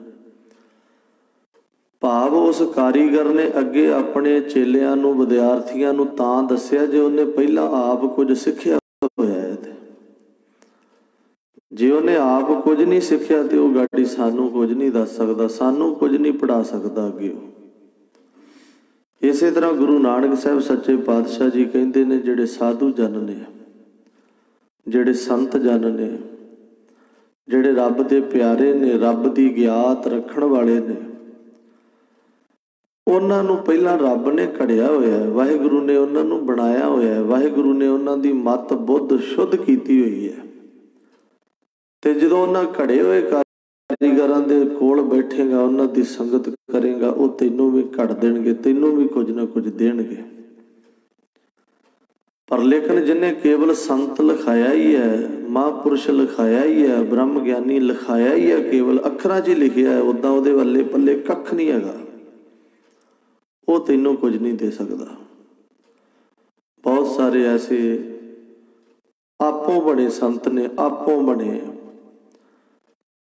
ਭਾਵ ਉਸ ਕਾਰੀਗਰ ਨੇ ਅੱਗੇ ਆਪਣੇ ਚੇਲਿਆਂ ਨੂੰ, ਵਿਦਿਆਰਥੀਆਂ ਨੂੰ ਤਾਂ ਦੱਸਿਆ ਜੇ ਉਹਨੇ ਪਹਿਲਾਂ ਆਪ ਕੁਝ ਸਿੱਖਿਆ ਹੋਇਆ ਹੈ ਜੇ ਉਹਨੇ ਆਪ ਕੁਝ ਨਹੀਂ ਸਿੱਖਿਆ ਤੇ ਉਹ ਗਾਡੀ ਸਾਨੂੰ ਕੁਝ ਨਹੀਂ ਦੱਸ ਸਕਦਾ, ਸਾਨੂੰ ਕੁਝ ਨਹੀਂ ਪੜਾ ਸਕਦਾ ਅੱਗੇ ਉਹ। ਇਸੇ ਤਰ੍ਹਾਂ ਗੁਰੂ ਨਾਨਕ ਸਾਹਿਬ ਸੱਚੇ ਪਾਤਸ਼ਾਹ ਜੀ ਕਹਿੰਦੇ ਨੇ, ਜਿਹੜੇ ਸਾਧੂ ਜਨ ਨੇ, ਜਿਹੜੇ ਸੰਤ ਜਨ ਨੇ, ਜਿਹੜੇ ਰੱਬ ਦੇ ਪਿਆਰੇ ਨੇ, ਰੱਬ ਦੀ ਗਿਆਤ ਰੱਖਣ ਵਾਲੇ ਨੇ, ਉਹਨਾਂ ਨੂੰ ਪਹਿਲਾਂ ਰੱਬ ਨੇ ਘੜਿਆ ਹੋਇਆ ਹੈ, ਵਾਹਿਗੁਰੂ ਨੇ ਉਹਨਾਂ ਨੂੰ ਬਣਾਇਆ ਹੋਇਆ ਹੈ, ਵਾਹਿਗੁਰੂ ਨੇ ਉਹਨਾਂ ਦੀ ਮਤ ਬੁੱਧ ਸ਼ੁੱਧ ਕੀਤੀ ਹੋਈ ਹੈ। ਤੇ ਜਦੋਂ ਉਹਨਾਂ ਘੜੇ ਹੋਏ ਕਾਰੀਗਰਾਂ ਦੇ ਕੋਲ ਬੈਠੇਗਾ, ਉਹਨਾਂ ਦੀ ਸੰਗਤ ਕਰੇਗਾ, ਉਹ ਤੈਨੂੰ ਵੀ ਘੜ ਦੇਣਗੇ, ਤੈਨੂੰ ਵੀ ਕੁਝ ਨਾ ਕੁਝ ਦੇਣਗੇ। ਪਰ ਲੇਕਿਨ ਜਿਨੇ ਕੇਵਲ ਸੰਤ ਲਿਖਾਇਆ ਹੀ ਹੈ, ਮਹਾਂਪੁਰਸ਼ ਲਿਖਾਇਆ ਹੀ ਹੈ ਬ੍ਰਹਮ ਗਿਆਨੀ ਲਿਖਾਇਆ ਹੀ ਹੈ, ਕੇਵਲ ਅੱਖਰਾਂ 'ਚ ਹੀ ਲਿਖਿਆ ਹੈ ਉਦਾਂ ਉਹਦੇ ਵੱਲੇ ਪੱਲੇ ਕੱਖ ਨਹੀਂ ਹੈਗਾ। ਉਹ ਤੈਨੂੰ ਕੁਝ ਨਹੀਂ ਦੇ ਸਕਦਾ। ਬਹੁਤ ਸਾਰੇ ਐਸੇ ਆਪੋ ਬਣੇ ਸੰਤ ਨੇ, ਆਪੋ ਬਣੇ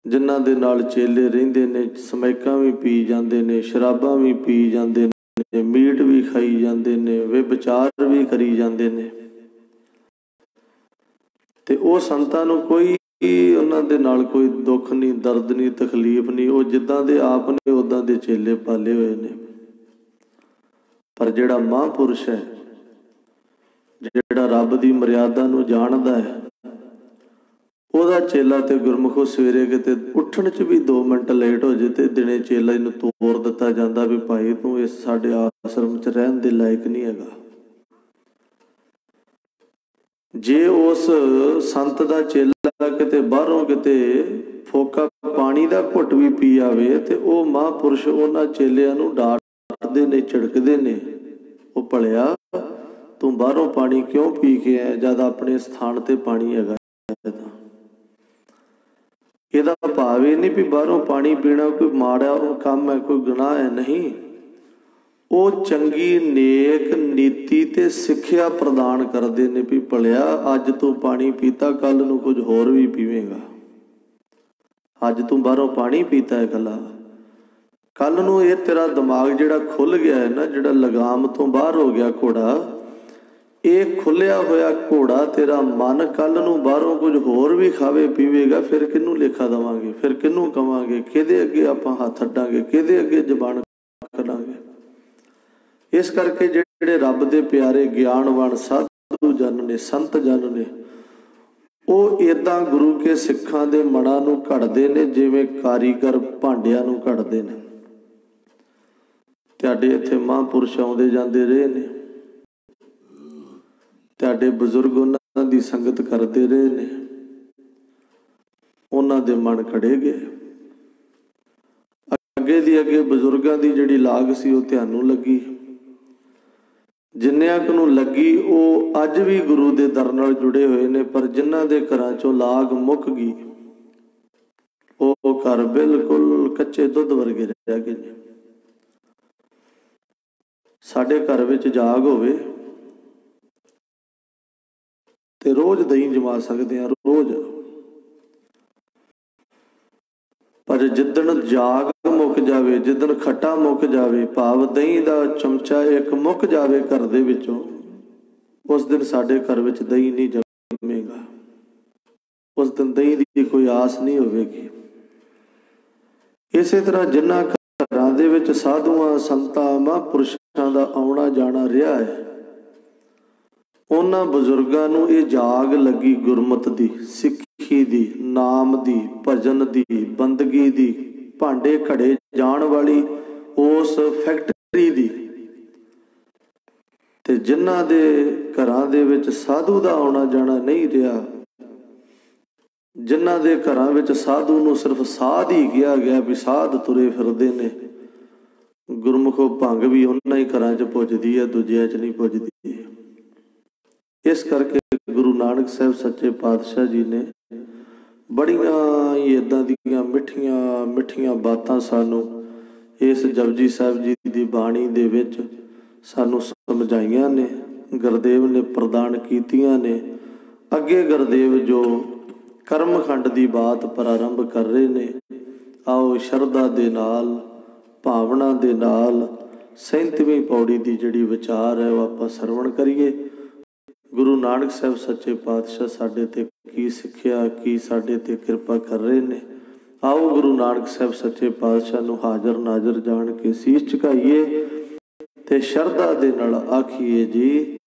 ਜਿਨ੍ਹਾਂ ਦੇ ਨਾਲ ਚੇਲੇ ਰਹਿੰਦੇ ਨੇ, ਸਮੈਕਾਂ ਵੀ ਪੀ ਜਾਂਦੇ ਨੇ, ਸ਼ਰਾਬਾਂ ਵੀ ਪੀ ਜਾਂਦੇ ਨੇ, ਮੀਟ ਵੀ ਖਾਈ ਜਾਂਦੇ ਨੇ ਵੇ ਵਿਚਾਰ ਵੀ ਕਰੀ ਜਾਂਦੇ ਨੇ। ਤੇ ਉਹ ਸੰਤਾਂ ਨੂੰ ਕੋਈ ਉਹਨਾਂ ਦੇ ਨਾਲ ਕੋਈ ਦੁੱਖ ਨਹੀਂ, ਦਰਦ ਨਹੀਂ, ਤਕਲੀਫ ਨਹੀਂ, ਉਹ ਜਿੱਦਾਂ ਦੇ ਆਪ ਨੇ ਉਦਾਂ ਦੇ ਚੇਲੇ ਪਾਲੇ ਹੋਏ ਨੇ। ਪਰ ਜਿਹੜਾ ਮਹਾਂਪੁਰਸ਼ ਹੈ, ਜਿਹੜਾ ਰੱਬ ਦੀ ਮਰਿਆਦਾ ਨੂੰ ਜਾਣਦਾ ਹੈ ਉਹਦਾ ਚੇਲਾ ਤੇ ਗੁਰਮੁਖੋ ਸਵੇਰੇ ਕਿਤੇ ਉੱਠਣ 'ਚ ਵੀ 2 ਮਿੰਟ ਲੇਟ ਹੋ ਜੇ ਤੇ ਦਿਨੇ ਚੇਲਾ ਇਹਨੂੰ ਤੋੜ ਦਿੱਤਾ ਜਾਂਦਾ ਵੀ ਭਾਈ ਤੂੰ ਇਸ ਸਾਡੇ ਆਸ਼ਰਮ 'ਚ ਰਹਿਣ ਦੇ ਲਾਇਕ ਨਹੀਂ ਹੈਗਾ। ਜੇ ਉਸ ਸੰਤ ਦਾ ਚੇਲਾ ਕਿਤੇ ਬਾਹਰੋਂ ਕਿਤੇ ਫੋਕਾ ਪਾਣੀ ਦਾ ਘੁੱਟ ਵੀ ਪੀ ਆਵੇ ਤੇ ਉਹ ਮਹਾਂਪੁਰਸ਼ ਉਹਨਾਂ ਚੇਲਿਆਂ ਨੂੰ ਡਾਂਟਦੇ ਨੇ, ਝਿੜਕਦੇ ਨੇ, ਉਹ ਭਲਿਆ ਤੂੰ ਬਾਹਰੋਂ ਪਾਣੀ ਕਿਉਂ ਪੀ ਕੇ ਆਇਆ? ਜਦ ਆਪਣੇ ਸਥਾਨ ਤੇ ਪਾਣੀ ਹੈਗਾ ਤਾਂ ਇਹਦਾ ਭਾਵ ਇਹ ਨਹੀਂ ਵੀ ਬਾਹਰੋਂ ਪਾਣੀ ਪੀਣਾ ਕੋਈ ਮਾੜਾ ਕੰਮ ਹੈ, ਕੋਈ ਗੁਨਾਹ ਹੈ, ਨਹੀਂ। ਉਹ ਚੰਗੀ ਨੇਕ ਨੀਤੀ ਤੇ ਸਿੱਖਿਆ ਪ੍ਰਦਾਨ ਕਰਦੇ ਨੇ ਵੀ ਭਲਿਆ, ਅੱਜ ਤੂੰ ਪਾਣੀ ਪੀਤਾ ਕੱਲ ਨੂੰ ਕੁਝ ਹੋਰ ਵੀ ਪੀਵੇਂਗਾ। ਅੱਜ ਤੂੰ ਬਾਹਰੋਂ ਪਾਣੀ ਪੀਤਾ ਹੈ ਕੱਲਾ ਕੱਲ ਨੂੰ ਇਹ ਤੇਰਾ ਦਿਮਾਗ ਜਿਹੜਾ ਖੁੱਲ ਗਿਆ ਹੈ ਨਾ, ਜਿਹੜਾ ਲਗਾਮ ਤੋਂ ਬਾਹਰ ਹੋ ਗਿਆ ਘੋੜਾ ਇਹ ਖੁੱਲਿਆ ਹੋਇਆ ਘੋੜਾ ਤੇਰਾ ਮਨ ਕੱਲ ਨੂੰ ਬਾਹਰੋਂ ਕੁਝ ਹੋਰ ਵੀ ਖਾਵੇ, ਪੀਵੇਗਾ, ਫਿਰ ਕਿਹਨੂੰ ਲੇਖਾ ਦਵਾਂਗੇ? ਫਿਰ ਕਿਹਨੂੰ ਕਵਾਂਗੇ? ਕਿਹਦੇ ਅੱਗੇ ਆਪਾਂ ਹੱਥ ਅੱਡਾਂਗੇ? ਕਿਹਦੇ ਅੱਗੇ ਜ਼ਬਾਨ ਕਰਾਂਗੇ ਇਸ ਕਰਕੇ ਜਿਹੜੇ ਰੱਬ ਦੇ ਪਿਆਰੇ ਗਿਆਨਵਾਨ ਸਾਧੂ ਜਨ ਨੇ, ਸੰਤ ਜਨ ਨੇ, ਉਹ ਇਦਾਂ ਗੁਰੂ ਕੇ ਸਿੱਖਾਂ ਦੇ ਮਨਾਂ ਨੂੰ ਘੜਦੇ ਨੇ, ਜਿਵੇਂ ਕਾਰੀਗਰ ਭਾਂਡਿਆਂ ਨੂੰ ਘੜਦੇ ਨੇ। ਤੁਹਾਡੇ ਇੱਥੇ ਮਹਾਂਪੁਰਸ਼ ਆਉਂਦੇ ਜਾਂਦੇ ਰਹੇ ਨੇ। ਤੁਹਾਡੇ ਬਜ਼ੁਰਗ ਉਹਨਾਂ ਦੀ ਸੰਗਤ ਕਰਦੇ ਰਹੇ ਨੇ। ਉਹਨਾਂ ਦੇ ਮਨ ਖੜੇ ਗਏ। ਅੱਗੇ ਦੀ ਅੱਗੇ ਬਜ਼ੁਰਗਾਂ ਦੀ ਜਿਹੜੀ ਲਾਗ ਸੀ ਉਹ ਤੁਹਾਨੂੰ ਲੱਗੀ। ਜਿੰਨਿਆਂ ਕੁ ਨੂੰ ਲੱਗੀ, ਉਹ ਅੱਜ ਵੀ ਗੁਰੂ ਦੇ ਦਰ ਨਾਲ ਜੁੜੇ ਹੋਏ ਨੇ, ਪਰ ਜਿਨ੍ਹਾਂ ਦੇ ਘਰਾਂ ਚੋਂ ਲਾਗ ਮੁੱਕ ਗਈ, ਉਹ ਘਰ ਬਿਲਕੁਲ ਕੱਚੇ ਦੁੱਧ ਵਰਗੇ ਰਹਿ ਗਏ ਨੇ। ਸਾਡੇ ਘਰ ਵਿੱਚ ਜਾਗ ਹੋਵੇ ਤੇ ਰੋਜ਼ ਦਹੀਂ ਜਮਾ ਸਕਦੇ ਆ ਰੋਜ਼। ਪਰ ਜਿੱਦਣ ਜਾਗ ਮੁੱਕ ਜਾਵੇ, ਜਿੱਦਣ ਖੱਟਾ ਮੁੱਕ ਜਾਵੇ, ਭਾਵ ਦਹੀਂ ਦਾ ਚਮਚਾ ਇੱਕ ਮੁੱਕ ਜਾਵੇ ਘਰ ਦੇ ਵਿੱਚੋਂ, ਉਸ ਦਿਨ ਸਾਡੇ ਘਰ ਵਿੱਚ ਦਹੀਂ ਨਹੀਂ ਜੰਮੇਗਾ। ਉਸ ਦਿਨ ਦਹੀਂ ਦੀ ਕੋਈ ਆਸ ਨਹੀਂ ਹੋਵੇਗੀ। ਇਸੇ ਤਰ੍ਹਾਂ ਜਿਨ੍ਹਾਂ ਘਰਾਂ ਦੇ ਵਿੱਚ ਸਾਧੂਆਂ, ਸੰਤਾਂ, ਮਹਾਂਪੁਰਸ਼ਾਂ ਦਾ ਆਉਣਾ ਜਾਣਾ ਰਿਹਾ ਹੈ ਉਹਨਾਂ ਬਜ਼ੁਰਗਾਂ ਨੂੰ ਇਹ ਜਾਗ ਲੱਗੀ ਗੁਰਮਤ ਦੀ, ਸਿੱਖੀ ਦੀ, ਨਾਮ ਦੀ, ਭਜਨ ਦੀ, ਬੰਦਗੀ ਦੀ, ਭਾਂਡੇ ਘੜੇ ਜਾਣ ਵਾਲੀ ਉਸ ਫੈਕਟਰੀ ਦੀ। ਤੇ ਜਿਨ੍ਹਾਂ ਦੇ ਘਰਾਂ ਦੇ ਵਿੱਚ ਸਾਧੂ ਦਾ ਆਉਣਾ ਜਾਣਾ ਨਹੀਂ ਰਿਹਾ, ਜਿਨ੍ਹਾਂ ਦੇ ਘਰਾਂ ਵਿੱਚ ਸਾਧੂ ਨੂੰ ਸਿਰਫ ਸਾਧ ਹੀ ਕਿਹਾ ਗਿਆ ਵੀ ਸਾਧ ਤੁਰੇ ਫਿਰਦੇ ਨੇ, ਗੁਰਮੁਖੋ ਭੰਗ ਵੀ ਉਹਨਾਂ ਹੀ ਘਰਾਂ 'ਚ ਪੁੱਜਦੀ ਹੈ, ਦੂਜਿਆਂ 'ਚ ਨਹੀਂ ਪੁੱਜਦੀ। ਇਸ ਕਰਕੇ ਗੁਰੂ ਨਾਨਕ ਸਾਹਿਬ ਸੱਚੇ ਪਾਤਸ਼ਾਹ ਜੀ ਨੇ ਬੜੀਆਂ ਹੀ ਇਦਾਂ ਦੀਆਂ ਮਿੱਠੀਆਂ ਮਿੱਠੀਆਂ ਬਾਤਾਂ ਸਾਨੂੰ ਇਸ ਜਪਜੀ ਸਾਹਿਬ ਜੀ ਦੀ ਬਾਣੀ ਦੇ ਵਿੱਚ ਸਾਨੂੰ ਸਮਝਾਈਆਂ ਨੇ, ਗੁਰਦੇਵ ਨੇ ਪ੍ਰਦਾਨ ਕੀਤੀਆਂ ਨੇ। ਅੱਗੇ ਗੁਰਦੇਵ ਜੋ ਕਰਮਖੰਡ ਦੀ ਬਾਤ ਪ੍ਰਾਰੰਭ ਕਰ ਰਹੇ ਨੇ, ਆਓ ਸ਼ਰਧਾ ਦੇ ਨਾਲ, ਭਾਵਨਾ ਦੇ ਨਾਲ 37ਵੀਂ ਪੌੜੀ ਦੀ ਜਿਹੜੀ ਵਿਚਾਰ ਹੈ ਉਹ ਆਪਾਂ ਸਰਵਣ ਕਰੀਏ। ਗੁਰੂ ਨਾਨਕ ਸਾਹਿਬ ਸੱਚੇ ਪਾਤਸ਼ਾਹ ਸਾਡੇ ਤੇ ਕੀ ਸਿੱਖਿਆ, ਕੀ ਸਾਡੇ ਤੇ ਕਿਰਪਾ ਕਰ ਰਹੇ ਨੇ? ਆਓ ਗੁਰੂ ਨਾਨਕ ਸਾਹਿਬ ਸੱਚੇ ਪਾਤਸ਼ਾਹ ਨੂੰ ਹਾਜ਼ਰ ਨਾਜ਼ਰ ਜਾਣ ਕੇ ਸੀਸ ਝੁਕਾਈਏ ਤੇ ਸ਼ਰਧਾ ਦੇ ਨਾਲ ਆਖੀਏ ਜੀ,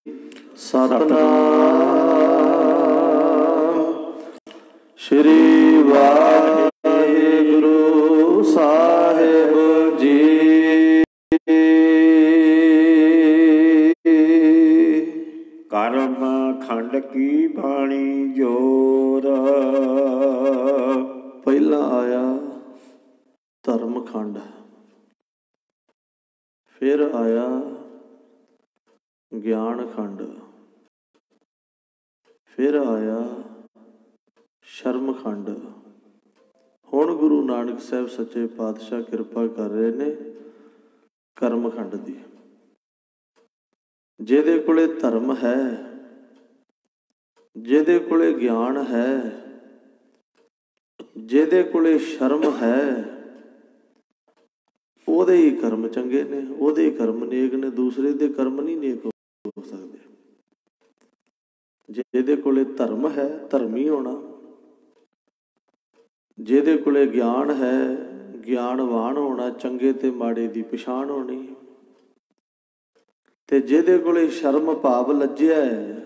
ਸਤਨਾਮ। ਸ਼੍ਰੀ ਵਾਹਿਗੁਰੂ ਸਾਹਿਬ। ਕਰਮ ਖੰਡ ਕੀ ਬਾਣੀ ਜੋਰ? ਪਹਿਲਾਂ ਆਇਆ ਧਰਮ ਖੰਡ। ਫਿਰ ਆਇਆ ਗਿਆਨ ਖੰਡ। ਫਿਰ ਆਇਆ ਸ਼ਰਮ ਖੰਡ। ਹੁਣ ਗੁਰੂ ਨਾਨਕ ਸਾਹਿਬ ਸੱਚੇ ਪਾਤਸ਼ਾਹ ਕਿਰਪਾ ਕਰ ਰਹੇ ਨੇ ਕਰਮ ਖੰਡ ਦੀ। ਜਿਹਦੇ ਕੋਲੇ ਧਰਮ ਹੈ, ਜਿਹਦੇ ਕੋਲੇ ਗਿਆਨ ਹੈ, ਜਿਹਦੇ ਕੋਲੇ ਸ਼ਰਮ ਹੈ, ਉਹਦੇ ਹੀ ਕਰਮ ਚੰਗੇ ਨੇ, ਉਹਦੇ ਹੀ ਕਰਮ ਨੇਕ ਨੇ, ਦੂਸਰੇ ਦੇ ਕਰਮ ਨਹੀਂ ਨੇਕ ਹੋ ਸਕਦੇ। ਜਿਹਦੇ ਕੋਲੇ ਧਰਮ ਹੈ, ਧਰਮੀ ਹੋਣਾ। ਜਿਹਦੇ ਕੋਲੇ ਗਿਆਨ ਹੈ, ਗਿਆਨਵਾਨ ਹੋਣਾ, ਚੰਗੇ ਤੇ ਮਾੜੇ ਦੀ ਪਛਾਣ ਹੋਣੀ। ਤੇ ਜਿਹਦੇ ਕੋਲੇ ਸ਼ਰਮ ਭਾਵ ਲੱਜਿਆ ਹੈ,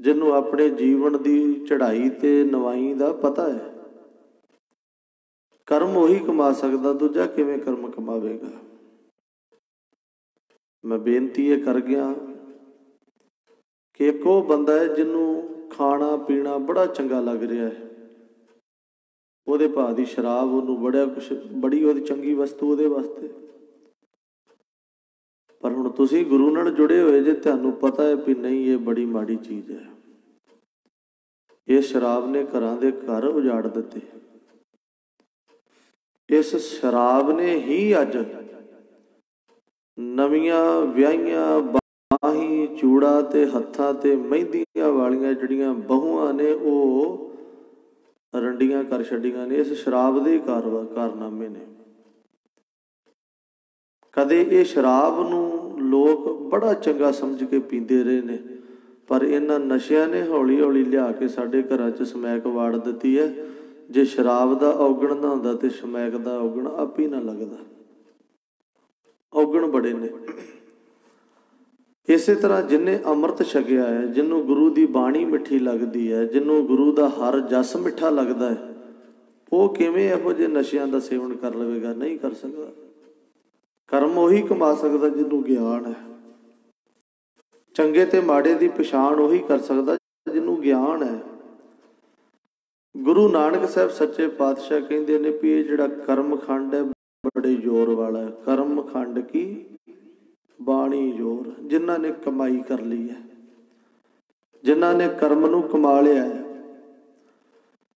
ਜਿਹਨੂੰ ਆਪਣੇ ਜੀਵਨ ਦੀ ਚੜ੍ਹਾਈ ਤੇ ਨਵਾਈ ਦਾ ਪਤਾ ਹੈ। ਕਰਮ ਉਹੀ ਕਮਾ ਸਕਦਾ, ਦੂਜਾ ਕਿਵੇਂ ਕਰਮ ਕਮਾਵੇਗਾ? ਮੈਂ ਬੇਨਤੀ ਇਹ ਕਰ ਗਿਆ ਕਿ ਇੱਕ ਉਹ ਬੰਦਾ ਹੈ ਜਿਹਨੂੰ ਖਾਣਾ ਪੀਣਾ ਬੜਾ ਚੰਗਾ ਲੱਗ ਰਿਹਾ ਹੈ। ਉਹਦੇ ਭਾਅ ਦੀ ਸ਼ਰਾਬ ਉਹਨੂੰ ਬੜਾ ਕੁਛ, ਬੜੀ ਉਹਦੀ ਚੰਗੀ ਵਸਤੂ ਉਹਦੇ ਵਾਸਤੇ। ਪਰ ਹੁਣ ਤੁਸੀਂ ਗੁਰੂ ਨਾਲ ਜੁੜੇ ਹੋਏ ਜੇ, ਤੁਹਾਨੂੰ ਪਤਾ ਹੈ ਵੀ ਨਹੀਂ, ਇਹ ਬੜੀ ਮਾੜੀ ਚੀਜ਼ ਹੈ। ਇਹ ਸ਼ਰਾਬ ਨੇ ਘਰਾਂ ਦੇ ਘਰ ਉਜਾੜ ਦਿੱਤੇ। ਇਸ ਸ਼ਰਾਬ ਨੇ ਹੀ ਅੱਜ ਨਵੀਆਂ ਵਿਆਹੀਆਂ ਬਾਹੀ, ਚੂੜਾ ਤੇ ਹੱਥਾਂ ਤੇ ਮਹਿੰਦੀਆਂ ਵਾਲੀਆਂ ਜਿਹੜੀਆਂ ਬਹੂਆਂ ਨੇ, ਉਹ ਰੰਡੀਆਂ ਕਰ ਛੱਡੀਆਂ ਨੇ। ਇਸ ਸ਼ਰਾਬ ਦੇ ਕਾਰਵਾ ਕਾਰਨਾਮੇ ਨੇ। ਕਦੇ ਇਹ ਸ਼ਰਾਬ ਨੂੰ ਲੋਕ ਬੜਾ ਚੰਗਾ ਸਮਝ ਕੇ ਪੀਂਦੇ ਰਹੇ ਨੇ, ਪਰ ਇਹਨਾਂ ਨਸ਼ਿਆਂ ਨੇ ਹੌਲੀ ਹੌਲੀ ਲਿਆ ਕੇ ਸਾਡੇ ਘਰਾਂ 'ਚ ਸਮੈਕ ਵਾੜ ਦਿੱਤੀ ਹੈ। ਜੇ ਸ਼ਰਾਬ ਦਾ ਔਗਣ ਨਾ ਹੁੰਦਾ ਤੇ ਸਮੈਕ ਦਾ ਔਗਣ ਆਪ ਹੀ ਨਾ ਲੱਗਦਾ। ਔਗਣ ਬੜੇ ਨੇ। ਇਸੇ ਤਰ੍ਹਾਂ ਜਿਨੇ ਅੰਮ੍ਰਿਤ ਛਕਿਆ ਹੈ ਜਿਹਨੂੰ ਗੁਰੂ ਦੀ ਬਾਣੀ ਮਿੱਠੀ ਲੱਗਦੀ ਹੈ ਜਿਹਨੂੰ ਗੁਰੂ ਦਾ ਹਰ ਜਸ ਮਿੱਠਾ ਲੱਗਦਾ ਹੈ, ਉਹ ਕਿਵੇਂ ਇਹੋ ਜਿਹੇ ਨਸ਼ਿਆਂ ਦਾ ਸੇਵਨ ਕਰ ਲਵੇਗਾ? ਨਹੀਂ ਕਰ ਸਕਦਾ। ਕਰਮ ਉਹੀ ਕਮਾ ਸਕਦਾ ਜਿਹਨੂੰ ਗਿਆਨ ਹੈ। ਚੰਗੇ ਤੇ ਮਾੜੇ ਦੀ ਪਛਾਣ ਉਹੀ ਕਰ ਸਕਦਾ ਜਿਹਨੂੰ ਗਿਆਨ ਹੈ। ਗੁਰੂ ਨਾਨਕ ਸਾਹਿਬ ਸੱਚੇ ਪਾਤਸ਼ਾਹ ਕਹਿੰਦੇ ਨੇ ਵੀ ਇਹ ਜਿਹੜਾ ਕਰਮ ਖੰਡ ਹੈ, ਬੜੇ ਜ਼ੋਰ ਵਾਲਾ ਹੈ। ਕਰਮ ਖੰਡ ਕੀ? ਬਾਣੀ ਜੋਰ। ਜਿਨ੍ਹਾਂ ਨੇ ਕਮਾਈ ਕਰ ਲਈ ਹੈ। ਜਿਨ੍ਹਾਂ ਨੇ ਕਰਮ ਨੂੰ ਕਮਾ ਲਿਆ ਹੈ।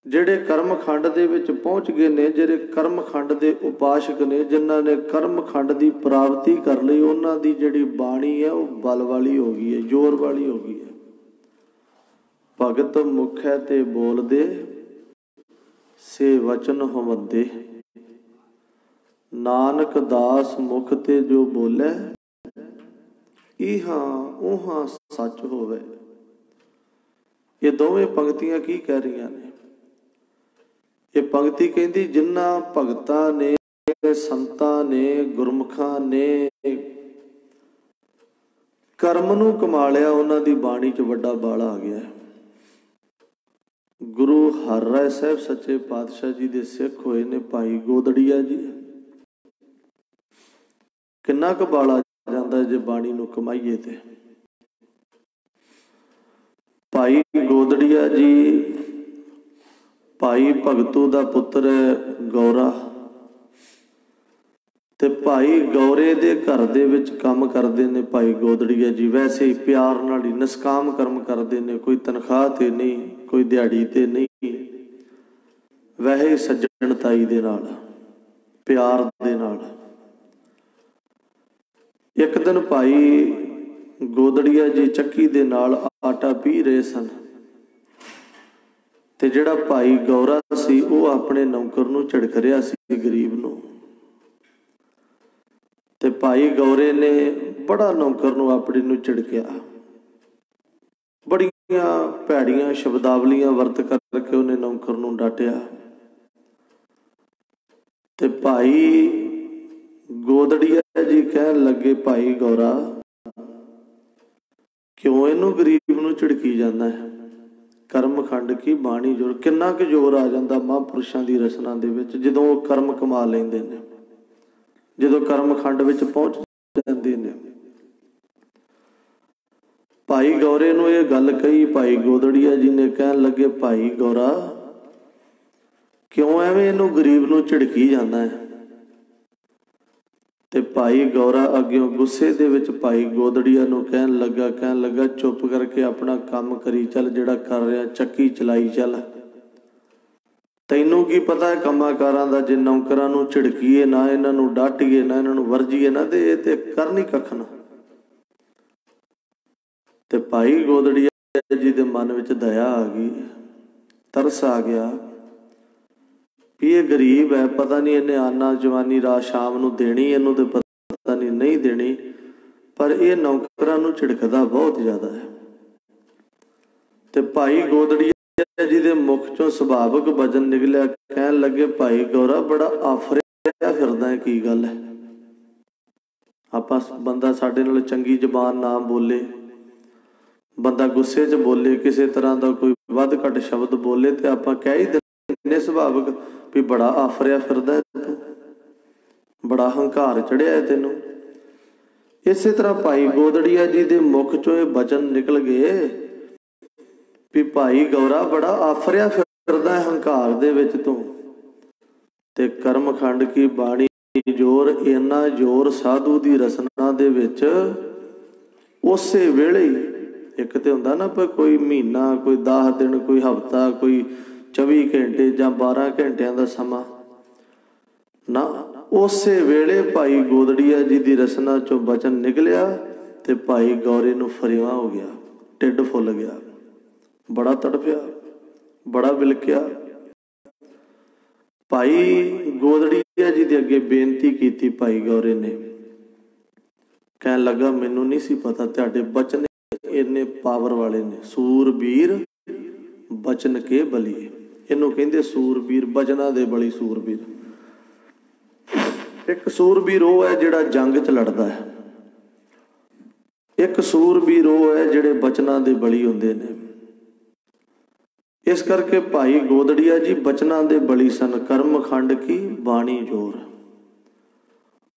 ਜਿਹੜੇ ਕਰਮ ਖੰਡ ਦੇ ਵਿੱਚ ਪਹੁੰਚ ਗਏ ਨੇ, ਜਿਹੜੇ ਕਰਮ ਖੰਡ ਦੇ ਉਪਾਸ਼ਕ ਨੇ, ਜਿਨ੍ਹਾਂ ਨੇ ਕਰਮ ਖੰਡ ਦੀ ਪ੍ਰਾਪਤੀ ਕਰ ਲਈ, ਉਹਨਾਂ ਦੀ ਜਿਹੜੀ ਬਾਣੀ ਹੈ, ਉਹ ਬਲ ਵਾਲੀ ਹੋ ਗਈ ਹੈ, ਜ਼ੋਰ ਵਾਲੀ ਹੋ ਗਈ ਹੈ। ਭਗਤ ਮੁਖੈ ਤੇ ਬੋਲਦੇ, ਸੇ ਵਚਨ ਹਵੰਦੇ ਨਾਨਕ ਦਾਸ ਮੁਖ ਤੇ ਜੋ ਬੋਲੇ, ਇਹਾਂ ਉਹਾਂ ਸੱਚ ਹੋਵੇ। ਇਹ ਦੋਵੇਂ ਪੰਕਤੀਆਂ ਕੀ ਕਹਿ ਰਹੀਆਂ ਨੇ? ਇਹ ਪੰਕਤੀ ਕਹਿੰਦੀ, ਜਿਨ੍ਹਾਂ ਭਗਤਾਂ ਨੇ, ਸੰਤਾਂ ਨੇ, ਗੁਰਮੁਖਾਂ ਨੇ ਕਰਮ ਨੂੰ ਕਮਾ ਲਿਆ ਉਹਨਾਂ ਦੀ ਬਾਣੀ 'ਚ ਵੱਡਾ ਬਾਲਾ ਆ ਗਿਆ ਗੁਰੂ ਹਰਿ ਸਾਹਿਬ ਸੱਚੇ ਪਾਤਸ਼ਾਹ ਜੀ ਦੇ ਸਿੱਖ ਹੋਏ ਨੇ, ਭਾਈ ਗੋਦੜੀਆ ਜੀ। ਕਿੰਨਾ ਕੁ ਬਾਲਾ ਜਾਂਦਾ ਜੇ ਬਾਣੀ ਨੂੰ ਕਮਾਈਏ ਤੇ। ਭਾਈ ਗੋਦੜੀਆ ਜੀ ਭਾਈ ਭਗਤੂ ਦਾ ਪੁੱਤਰ ਗੌਰਾ ਤੇ ਭਾਈ ਗੌਰੇ ਦੇ ਘਰ ਦੇ ਵਿੱਚ ਕੰਮ ਕਰਦੇ ਨੇ ਭਾਈ ਗੋਦੜੀਆ ਜੀ। ਵੈਸੇ ਹੀ ਪਿਆਰ ਨਾਲ ਹੀ ਨਿਸਕਾਮ ਕਰਮ ਕਰਦੇ ਨੇ, ਕੋਈ ਤਨਖਾਹ ਤੇ ਨਹੀਂ, ਕੋਈ ਦਿਹਾੜੀ ਤੇ ਨਹੀਂ। ਵੈਸੇ ਸੱਜਣਤਾਈ ਦੇ ਨਾਲ, ਪਿਆਰ ਦੇ ਨਾਲ। ਇੱਕ ਦਿਨ ਭਾਈ ਗੋਦੜੀਆ ਜੀ ਚੱਕੀ ਦੇ ਨਾਲ ਆਟਾ ਪੀ ਰਹੇ ਸਨ। ਤੇ ਜਿਹੜਾ ਭਾਈ ਗੌਰਾ ਸੀ, ਉਹ ਆਪਣੇ ਨੌਕਰ ਨੂੰ ਝਿੜਕ ਰਿਹਾ ਸੀ, ਗਰੀਬ ਨੂੰ। ਤੇ ਭਾਈ ਗੌਰੇ ਨੇ ਬੜਾ ਨੌਕਰ ਨੂੰ ਆਪਣੀ ਨੂੰ ਝਿੜਕਿਆ। ਬੜੀਆਂ ਭੈੜੀਆਂ ਸ਼ਬਦਾਵਲੀਆਂ ਵਰਤ ਕਰਕੇ ਉਹਨੇ ਨੌਕਰ ਨੂੰ ਡਾਟਿਆ। ਤੇ ਭਾਈ ਗੋਦੜੀਆ ਜੀ ਕਹਿਣ ਲੱਗੇ, ਭਾਈ ਗੌਰਾ, ਕਿਉਂ ਇਹਨੂੰ ਗਰੀਬ ਨੂੰ ਝਿੜਕੀ ਜਾਂਦਾ ਹੈ? ਕਰਮ ਖੰਡ ਕੀ ਬਾਣੀ ਜੋਰ? ਕਿੰਨਾ ਕੁ ਜ਼ੋਰ ਆ ਜਾਂਦਾ ਮਹਾਂਪੁਰਸ਼ਾਂ ਦੀ ਰਚਨਾ ਦੇ ਵਿੱਚ, ਜਦੋਂ ਉਹ ਕਰਮ ਕਮਾ ਲੈਂਦੇ ਨੇ। ਜਦੋਂ ਕਰਮ ਖੰਡ ਵਿੱਚ ਪਹੁੰਚ ਜਾਂਦੇ ਨੇ। ਭਾਈ ਗੌਰੇ ਨੂੰ ਇਹ ਗੱਲ ਕਹੀ, ਭਾਈ ਗੋਦੜੀਆ ਜੀ ਨੇ ਕਹਿਣ ਲੱਗੇ, ਭਾਈ ਗੌਰਾ, ਕਿਉਂ ਐਵੇਂ ਇਹਨੂੰ ਗਰੀਬ ਨੂੰ ਝਿੜਕੀ ਜਾਂਦਾ ਹੈ? ਤੇ ਭਾਈ ਗੌਰਾ ਅੱਗਿਓਂ ਗੁੱਸੇ ਦੇ ਵਿੱਚ ਭਾਈ ਗੋਦੜੀਆ ਨੂੰ ਕਹਿਣ ਲੱਗਾ ਕਹਿਣ ਲੱਗਾ, ਚੁੱਪ ਕਰਕੇ ਆਪਣਾ ਕੰਮ ਕਰੀ ਚੱਲ, ਜਿਹੜਾ ਕਰ ਰਿਹਾ, ਚੱਕੀ ਚਲਾਈ ਚੱਲ। ਤੈਨੂੰ ਕੀ ਪਤਾ ਹੈ ਕੰਮਾਕਾਰਾਂ ਦਾ, ਜੇ ਨੌਕਰਾਂ ਨੂੰ ਝਿੜਕੀਏ ਨਾ, ਇਹਨਾਂ ਨੂੰ ਡਾਟੀਏ ਨਾ, ਇਹਨਾਂ ਨੂੰ ਵਰਜੀਏ ਨਾ, ਤੇ ਇਹ ਤੇ ਕਰਨੀ ਕੱਖ ਨਾ। ਤੇ ਭਾਈ ਗੋਦੜੀਆ ਜੀ ਦੇ ਮਨ ਵਿੱਚ ਦਇਆ ਆ ਗਈ, ਤਰਸ ਆ ਗਿਆ। ਵੀ ਇਹ ਗਰੀਬ ਹੈ, ਪਤਾ ਨਹੀਂ ਇਹਨੇ ਆਨਾ ਜਵਾਨੀ ਰਾਤ ਸ਼ਾਮ ਨੂੰ ਦੇਣੀ, ਇਹਨੂੰ ਤੇ ਪਤਾ ਨਹੀਂ ਨਹੀਂ ਦੇਣੀ, ਪਰ ਇਹ ਨੌਕਰਾਂ ਨੂੰ ਝਿੜਕਦਾ ਬਹੁਤ ਜ਼ਿਆਦਾ ਹੈ। ਤੇ ਭਾਈ ਗੋਦੜੀਆ ਜੀ ਦੇ ਮੁਖ ਚੋਂ ਸੁਭਾਵਕ ਵਜਨ ਨਿਕਲਿਆ, ਕਹਿਣ ਲੱਗੇ, ਭਾਈ ਗੋਰਾ, ਬੜਾ ਆਫਰਿਆ ਫਿਰਦਾ ਹੈ, ਕੀ ਗੱਲ ਹੈ? ਆਪਾਂ ਬੰਦਾ ਸਾਡੇ ਨਾਲ ਚੰਗੀ ਜ਼ਬਾਨ ਨਾ ਬੋਲੇ, ਬੰਦਾ ਗੁੱਸੇ 'ਚ ਬੋਲੇ, ਕਿਸੇ ਤਰ੍ਹਾਂ ਦਾ ਕੋਈ ਵੱਧ ਘੱਟ ਸ਼ਬਦ ਬੋਲੇ ਤੇ ਆਪਾਂ ਕਹਿ ਹੀ ਦਿੰਦੇ ਸੁਭਾਵਕ ਵੀ ਬੜਾ ਆਫਰਿਆ ਫਿਰਦਾ ਤੂੰ। ਬੜਾ ਹੰਕਾਰ ਚੜਿਆ ਤੈਨੂੰ। ਇਸੇ ਤਰ੍ਹਾਂ ਭਾਈ ਗੋਦੜੀਆ ਜੀ ਦੇ ਮੁਖ ਚੋਂ ਇਹ ਬਚਨ ਨਿਕਲ ਗਏ ਵੀ ਭਾਈ ਗੌਰਾ ਬੜਾ ਆਫਰਿਆ ਫਿਰਦਾ ਹੰਕਾਰ ਦੇ ਵਿੱਚ ਤੂੰ। ਤੇ ਕਰਮ ਖੰਡ ਕੀ ਬਾਣੀ ਜੋਰ ਇੰਨਾ ਜੋਰ ਸਾਧੂ ਦੀ ਰਸਨਾ ਦੇ ਵਿੱਚ ਉਸੇ ਵੇਲੇ ਇੱਕ ਤੇ ਹੁੰਦਾ ਨਾ ਕੋਈ ਮਹੀਨਾ, ਕੋਈ 10 ਦਿਨ, ਕੋਈ ਹਫਤਾ, ਕੋਈ 24 ਘੰਟੇ ਜਾਂ 12 ਘੰਟਿਆਂ ਦਾ ਸਮਾਂ। ਨਾ, ਉਸੇ ਵੇਲੇ ਭਾਈ ਗੋਦੜੀਆ ਜੀ ਦੀ ਰਚਨਾ ਚੋਂ ਬਚਨ ਨਿਕਲਿਆ ਤੇ ਭਾਈ ਗੌਰੇ ਨੂੰ ਫਰਿਵਾ ਹੋ ਗਿਆ। ਢਿੱਡ ਫੁੱਲ ਗਿਆ। ਬੜਾ ਤੜਪਿਆ ਬੜਾ ਵਿਲਕਿਆ। ਭਾਈ ਗੋਦੜੀਆ ਜੀ ਦੇ ਅੱਗੇ ਬੇਨਤੀ ਕੀਤੀ ਭਾਈ ਗੌਰੇ ਨੇ। ਕਹਿਣ ਲੱਗਾ, ਮੈਨੂੰ ਨਹੀਂ ਸੀ ਪਤਾ ਤੁਹਾਡੇ ਬਚਨ ਇੰਨੇ ਪਾਵਰ ਵਾਲੇ ਨੇ। ਸੂਰਬੀਰ ਬਚਨ ਕੇ ਬਲੀਏ। ਇਹਨੂੰ ਕਹਿੰਦੇ ਸੂਰਬੀਰ, ਬਚਨਾਂ ਦੇ ਬਲੀ ਸੂਰਬੀਰ। ਇੱਕ ਸੂਰਬੀਰ ਉਹ ਹੈ ਜਿਹੜਾ ਜੰਗ 'ਚ ਲੜਦਾ ਹੈ। ਇੱਕ ਸੂਰਬੀਰ ਉਹ ਹੈ ਜਿਹੜੇ ਬਚਨਾਂ ਦੇ ਬਲੀ ਹੁੰਦੇ ਨੇ। ਇਸ ਕਰਕੇ ਭਾਈ ਗੋਦੜੀਆ ਜੀ, ਬਚਨਾਂ ਦੇ ਬਲੀ ਸਨ। ਕਰਮ ਖੰਡ ਕੀ? ਬਾਣੀ ਜੋਰ।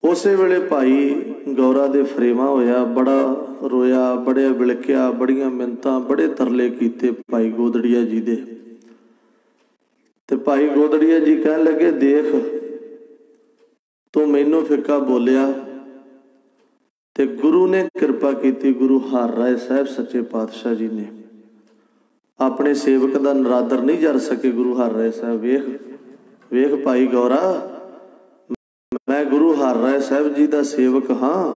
ਉਸੇ ਵੇਲੇ ਭਾਈ ਗੌਰਾ ਦੇ ਫਰੇਵਾ ਹੋਇਆ, ਬੜਾ ਰੋਇਆ ਬੜੇ ਵਿਲਕਿਆ ਬੜੀਆਂ ਮਿੰਤਾਂ ਬੜੇ ਤਰਲੇ ਕੀਤੇ ਭਾਈ ਗੋਦੜੀਆ ਜੀ ਦੇ। ਤੇ ਭਾਈ ਗੋਦੜੀਆ ਜੀ ਕਹਿਣ ਲੱਗੇ, ਦੇਖ, ਤੂੰ ਮੈਨੂੰ ਫਿੱਕਾ ਬੋਲਿਆ ਤੇ ਗੁਰੂ ਨੇ ਕਿਰਪਾ ਕੀਤੀ, ਗੁਰੂ ਹਰ ਰਾਏ ਸਾਹਿਬ ਸੱਚੇ ਪਾਤਸ਼ਾਹ ਜੀ ਨੇ। ਆਪਣੇ ਸੇਵਕ ਦਾ ਨਰਾਦਰ ਨਹੀਂ ਜਰ ਸਕੇ ਗੁਰੂ ਹਰ ਰਾਏ ਸਾਹਿਬ, ਵੇਖ ਵੇਖ ਭਾਈ ਗੌਰਾ, ਮੈਂ ਗੁਰੂ ਹਰ ਰਾਏ ਸਾਹਿਬ ਜੀ ਦਾ ਸੇਵਕ ਹਾਂ,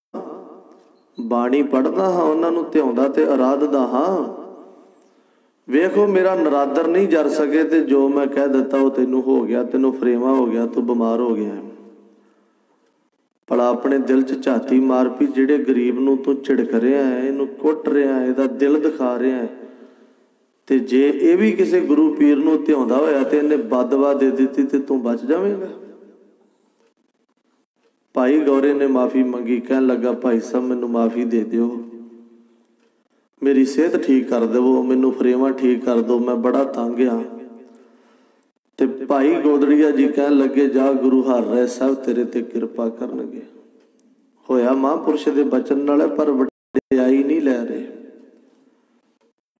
ਬਾਣੀ ਪੜ੍ਹਦਾ ਹਾਂ, ਉਹਨਾਂ ਨੂੰ ਧਿਆਉਂਦਾ ਤੇ ਅਰਾਧਦਾ ਹਾਂ। ਵੇਖੋ, ਮੇਰਾ ਨਰਾਦਰ ਨਹੀਂ ਜਰ ਸਕੇ ਤੇ ਜੋ ਮੈਂ ਕਹਿ ਦਿੱਤਾ ਉਹ ਤੈਨੂੰ ਹੋ ਗਿਆ, ਤੈਨੂੰ ਫਰੇਵਾ ਹੋ ਗਿਆ, ਤੂੰ ਬਿਮਾਰ ਹੋ ਗਿਆ ਭਲਾ ਆਪਣੇ ਦਿਲ 'ਚ ਝਾਤੀ ਮਾਰ ਪਈ ਜਿਹੜੇ ਗਰੀਬ ਨੂੰ ਤੂੰ ਝਿੜਕ ਰਿਹਾ ਹੈ, ਇਹਨੂੰ ਕੁੱਟ ਰਿਹਾ ਹੈ, ਇਹਦਾ ਦਿਲ ਦਿਖਾ ਰਿਹਾ ਹੈ। ਤੇ ਜੇ ਇਹ ਵੀ ਕਿਸੇ ਗੁਰੂ ਪੀਰ ਨੂੰ ਧਿਆਉਂਦਾ ਹੋਇਆ ਤੇ ਇਹਨੇ ਬਦਵਾ ਦੇ ਦਿੱਤੀ ਤੇ ਤੂੰ ਬਚ ਜਾਵੇਂਗਾ? ਭਾਈ ਗੌਰੇ ਨੇ ਮਾਫੀ ਮੰਗੀ, ਕਹਿਣ ਲੱਗਾ, ਭਾਈ ਸਾਹਿਬ, ਮੈਨੂੰ ਮਾਫੀ ਦੇ ਦਿਓ। ਮੇਰੀ ਸਿਹਤ ਠੀਕ ਕਰ ਦਿਵੋ, ਮੈਨੂੰ ਫਰੇਵਾ ਠੀਕ ਕਰ ਦਿਓ ਮੈਂ ਬੜਾ ਤੰਗ ਆ। ਤੇ ਭਾਈ ਗੋਦੜੀਆ ਜੀ ਕਹਿਣ ਲੱਗੇ, ਜਾ ਗੁਰੂ ਹਰ ਰਾਏ ਸਾਹਿਬ, ਤੇਰੇ ਤੇ ਕਿਰਪਾ ਕਰਨਗੇ। ਹੋਇਆ ਮਹਾਂਪੁਰਸ਼ ਦੇ ਬਚਨ ਨਾਲ, ਪਰ ਵਡਿਆਈ ਨਹੀਂ ਲੈ ਰਹੇ।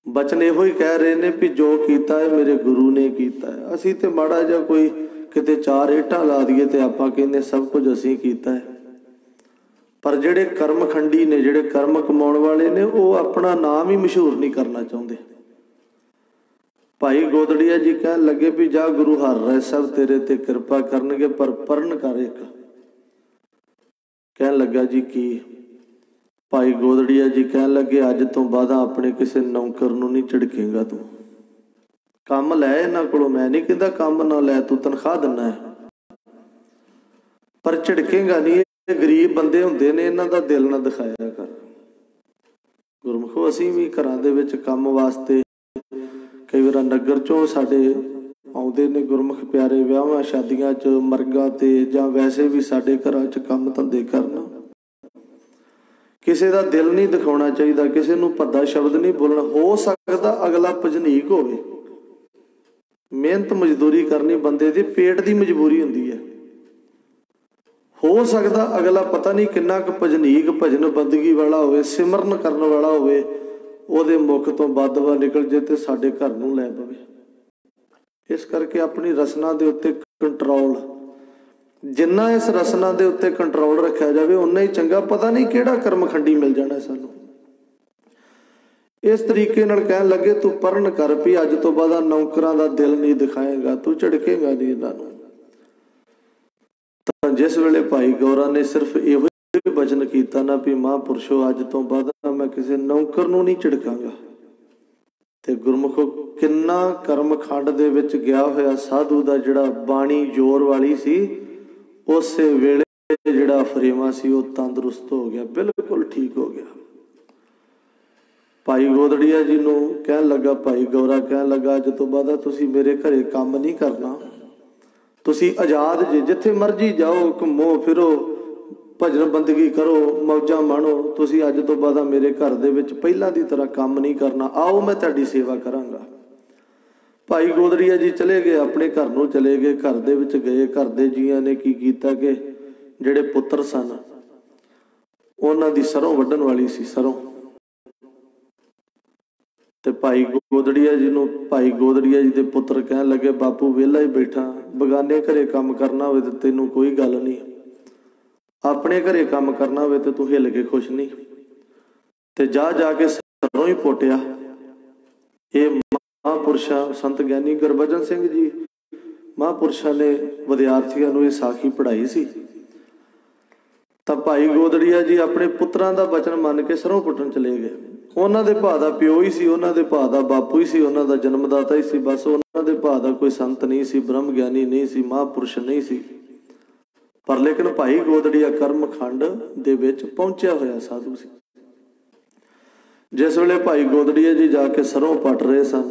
ਬਚਨ ਇਹੋ ਹੀ ਕਹਿ ਰਹੇ ਨੇ ਵੀ ਜੋ ਕੀਤਾ ਹੈ, ਮੇਰੇ ਗੁਰੂ ਨੇ ਕੀਤਾ ਹੈ। ਅਸੀਂ ਤੇ ਮਾੜਾ ਜਿਹਾ ਕੋਈ ਕਿਤੇ ਚਾਰ ਏਟਾਂ ਲਾ ਦਈਏ ਤੇ ਆਪਾਂ ਕਹਿੰਦੇ ਸਭ ਕੁਝ ਅਸੀਂ ਕੀਤਾ ਹੈ। ਪਰ ਜਿਹੜੇ ਕਰਮਖੰਡੀ ਨੇ, ਜਿਹੜੇ ਕਰਮ ਕਮਾਉਣ ਵਾਲੇ ਨੇ, ਉਹ ਆਪਣਾ ਨਾਮ ਹੀ ਮਸ਼ਹੂਰ ਨਹੀਂ ਕਰਨਾ ਚਾਹੁੰਦੇ। ਭਾਈ ਗੋਦੜੀਆ ਜੀ ਕਹਿਣ ਲੱਗੇ ਵੀ, ਜਾ ਗੁਰੂ ਹਰ ਰਾਏ ਸਾਹਿਬ ਤੇਰੇ ਤੇ ਕਿਰਪਾ ਕਰਨਗੇ, ਪਰ ਪਰਨ ਕਰ ਇੱਕ। ਕਹਿਣ ਲੱਗਾ ਜੀ ਕੀ? ਭਾਈ ਗੋਦੜੀਆ ਜੀ ਕਹਿਣ ਲੱਗੇ, ਅੱਜ ਤੋਂ ਬਾਅਦ ਆਪਣੇ ਕਿਸੇ ਨੌਕਰ ਨੂੰ ਨਹੀਂ ਝਿੜਕੇਗਾ ਤੂੰ। ਕੰਮ ਲੈ ਇਹਨਾਂ ਕੋਲੋਂ, ਮੈਂ ਨਹੀਂ ਕਹਿੰਦਾ ਕੰਮ ਨਾ ਲੈ, ਤੂੰ ਤਨਖਾਹ ਦਿੰਨਾ ਹੈ। ਪਰ ਝਿੜਕੇਗਾ ਨਹੀਂ ਗਰੀਬ ਬੰਦੇ ਹੁੰਦੇ ਨੇ, ਇਹਨਾਂ ਦਾ ਦਿਲ ਨਾ ਦਿਖਾਇਆ ਕਰ। ਗੁਰਮਖੋ, ਅਸੀਂ ਵੀ ਘਰਾਂ ਦੇ ਵਿੱਚ ਕੰਮ ਵਾਸਤੇ ਕਈ ਵਾਰ ਨਗਰ ਚੋਂ ਸਾਡੇ ਆਉਂਦੇ ਨੇ ਗੁਰਮੁਖ ਪਿਆਰੇ ਵਿਆਹਾਂ, ਸ਼ਾਦੀਆਂ 'ਚ, ਮਰਗਾਂ ਤੇ, ਜਾਂ ਵੈਸੇ ਵੀ ਸਾਡੇ ਘਰਾਂ 'ਚ ਕੰਮ ਧੰਦੇ ਕਰਨ। ਕਿਸੇ ਦਾ ਦਿਲ ਨਹੀਂ ਦਿਖਾਉਣਾ ਚਾਹੀਦਾ, ਕਿਸੇ ਨੂੰ ਭੱਦਾ ਸ਼ਬਦ ਨਹੀਂ ਬੋਲਣਾ। ਹੋ ਸਕਦਾ ਅਗਲਾ ਭਜਨੀਕ ਹੋਵੇ। ਮਿਹਨਤ ਮਜ਼ਦੂਰੀ ਕਰਨੀ ਬੰਦੇ ਦੀ ਪੇਟ ਦੀ ਮਜਬੂਰੀ ਹੁੰਦੀ ਹੈ। ਹੋ ਸਕਦਾ ਅਗਲਾ ਪਤਾ ਨਹੀਂ ਕਿੰਨਾ ਕੁ ਭਜਨੀਕ ਭਜਨ ਬੰਦਗੀ ਵਾਲਾ ਹੋਵੇ, ਸਿਮਰਨ ਕਰਨ ਵਾਲਾ ਹੋਵੇ, ਉਹਦੇ ਮੁਖ ਤੋਂ ਬਦਵਾ ਨਿਕਲ ਜੇ ਤੇ ਸਾਡੇ ਘਰ ਨੂੰ ਲੈ ਪਵੇ। ਇਸ ਕਰਕੇ ਆਪਣੀ ਰਸਨਾ ਦੇ ਉੱਤੇ ਕੰਟਰੋਲ ਜਿੰਨਾ ਇਸ ਰਸਨਾ ਦੇ ਉੱਤੇ ਕੰਟਰੋਲ ਰੱਖਿਆ ਜਾਵੇ ਉਨਾ ਹੀ ਚੰਗਾ। ਪਤਾ ਨਹੀਂ ਕਿਹੜਾ ਕਰਮਖੰਡੀ ਮਿਲ ਜਾਣਾ ਸਾਨੂੰ। ਇਸ ਤਰੀਕੇ ਨਾਲ ਕਹਿਣ ਲੱਗੇ, ਤੂੰ ਪਰਨ ਕਰ ਵੀ ਅੱਜ ਤੋਂ ਬਾਅਦ ਨੌਕਰਾਂ ਦਾ ਦਿਲ ਨਹੀਂ ਦਿਖਾਏਗਾ। ਤੂੰ ਝੜਕੇਗਾ ਨਹੀਂ ਇਹਨਾਂ ਨੂੰ। ਜਿਸ ਵੇਲੇ ਭਾਈ ਗੌਰਾ ਨੇ ਸਿਰਫ ਇਹੋ ਹੀ ਬਚਨ ਕੀਤਾ ਨਾ ਵੀ ਮਹਾਂਪੁਰਸ਼ੋ, ਅੱਜ ਤੋਂ ਬਾਅਦ ਮੈਂ ਕਿਸੇ ਨੌਕਰ ਨੂੰ ਨਹੀਂ ਝਿੜਕਾਂਗਾ। ਤੇ ਗੁਰਮੁਖੋ, ਕਿੰਨਾ ਕਰਮਖੰਡ ਦੇ ਵਿੱਚ ਗਿਆ ਹੋਇਆ ਸਾਧੂ ਦਾ ਜਿਹੜਾ ਬਾਣੀ ਜ਼ੋਰ ਵਾਲੀ ਸੀ, ਉਸੇ ਵੇਲੇ ਜਿਹੜਾ ਫਰੇਵਾ ਸੀ, ਉਹ ਤੰਦਰੁਸਤ ਹੋ ਗਿਆ, ਬਿਲਕੁਲ ਠੀਕ ਹੋ ਗਿਆ। ਭਾਈ ਗੋਦੜੀਆ ਜੀ ਨੂੰ ਕਹਿਣ ਲੱਗਾ, ਭਾਈ ਗੌਰਾ ਕਹਿਣ ਲੱਗਾ, ਅੱਜ ਤੋਂ ਬਾਅਦ ਤੁਸੀਂ ਮੇਰੇ ਘਰੇ ਕੰਮ ਨਹੀਂ ਕਰਨਾ। ਤੁਸੀਂ ਆਜ਼ਾਦ ਜੇ ਜਿੱਥੇ ਮਰਜ਼ੀ ਜਾਓ ਘੁੰਮੋ ਫਿਰੋ, ਭਜਨ ਬੰਦਗੀ ਕਰੋ, ਮੌਜਾਂ ਮਾਣੋ। ਤੁਸੀਂ ਅੱਜ ਤੋਂ ਬਾਅਦ ਮੇਰੇ ਘਰ ਦੇ ਵਿੱਚ ਪਹਿਲਾਂ ਦੀ ਤਰ੍ਹਾਂ ਕੰਮ ਨਹੀਂ ਕਰਨਾ। ਆਓ ਮੈਂ ਤੁਹਾਡੀ ਸੇਵਾ ਕਰਾਂਗਾ। ਭਾਈ ਗੋਦੜੀਆ ਜੀ ਚਲੇ ਗਏ, ਆਪਣੇ ਘਰ ਨੂੰ ਚਲੇ ਗਏ, ਘਰ ਦੇ ਵਿੱਚ ਗਏ, ਘਰ ਦੇ ਜੀਆਂ ਨੇ ਕੀ ਕੀਤਾ ਕਿ ਜਿਹੜੇ ਪੁੱਤਰ ਸਨ, ਉਹਨਾਂ ਦੀ ਸਰੋਂ ਵੱਢਣ ਵਾਲੀ ਸੀ, ਸਰੋਂ। ਤੇ ਭਾਈ ਗੋਦੜੀਆ ਜੀ ਨੂੰ, ਭਾਈ ਗੋਦੜੀਆ ਜੀ ਦੇ ਪੁੱਤਰ ਕਹਿਣ ਲੱਗੇ, ਬਾਪੂ, ਵਿਹਲਾ ਹੀ ਬੈਠਾ, ਬਗਾਨੇ ਘਰੇ ਕੰਮ ਕਰਨਾ ਹੋਵੇ ਤੇ ਤੈਨੂੰ ਕੋਈ ਗੱਲ ਨਹੀਂ। ਆਪਣੇ ਘਰੇ ਕੰਮ ਕਰਨਾ ਹੋਵੇ ਤੇ ਤੂੰ ਹਿੱਲ ਕੇ ਖੁਸ਼ ਨਹੀਂ। ਤੇ ਜਾ ਜਾ ਕੇ ਸਰੋਂ ਹੀ ਪੋਟਿਆ। ਇਹ ਮਹਾਂਪੁਰਸ਼ਾ, ਸੰਤ ਗਿਆਨੀ ਗੁਰਬਚਨ ਸਿੰਘ ਜੀ, ਮਹਾਂਪੁਰਸ਼ਾਂ ਨੇ ਵਿਦਿਆਰਥੀਆਂ ਨੂੰ ਇਹ ਸਾਖੀ ਪੜ੍ਹਾਈ ਸੀ। ਤਾਂ ਭਾਈ ਗੋਦੜੀਆ ਜੀ ਆਪਣੇ ਪੁੱਤਰਾਂ ਦਾ ਬਚਨ ਮੰਨ ਕੇ ਸਰੋਂ ਪੁੱਟਣ ਚਲੇ ਗਏ। ਉਹਨਾਂ ਦੇ ਭਾ ਦਾ ਪਿਓ ਹੀ ਸੀ, ਉਹਨਾਂ ਦੇ ਭਾ ਦਾ ਬਾਪੂ ਹੀ ਸੀ, ਉਹਨਾਂ ਦਾ ਜਨਮਦਾਤਾ ਹੀ ਸੀ, ਬਸ ਉਹਨਾਂ ਦੇ ਭਾ ਦਾ ਕੋਈ ਸੰਤ ਨਹੀਂ ਸੀ, ਬ੍ਰਹਮ ਗਿਆਨੀ ਨਹੀਂ ਸੀ, ਮਹਾਂਪੁਰਸ਼ ਨਹੀਂ ਸੀ। ਪਰ ਲੇਕਿਨ ਭਾਈ ਗੋਦੜੀਆ ਕਰਮਖੰਡ ਦੇ ਵਿੱਚ ਪਹੁੰਚਿਆ ਹੋਇਆ ਸਾਧੂ ਸੀ। ਜਿਸ ਵੇਲੇ ਭਾਈ ਗੋਦੜੀਆ ਜੀ ਜਾ ਕੇ ਸਰੋਂ ਪੱਟ ਰਹੇ ਸਨ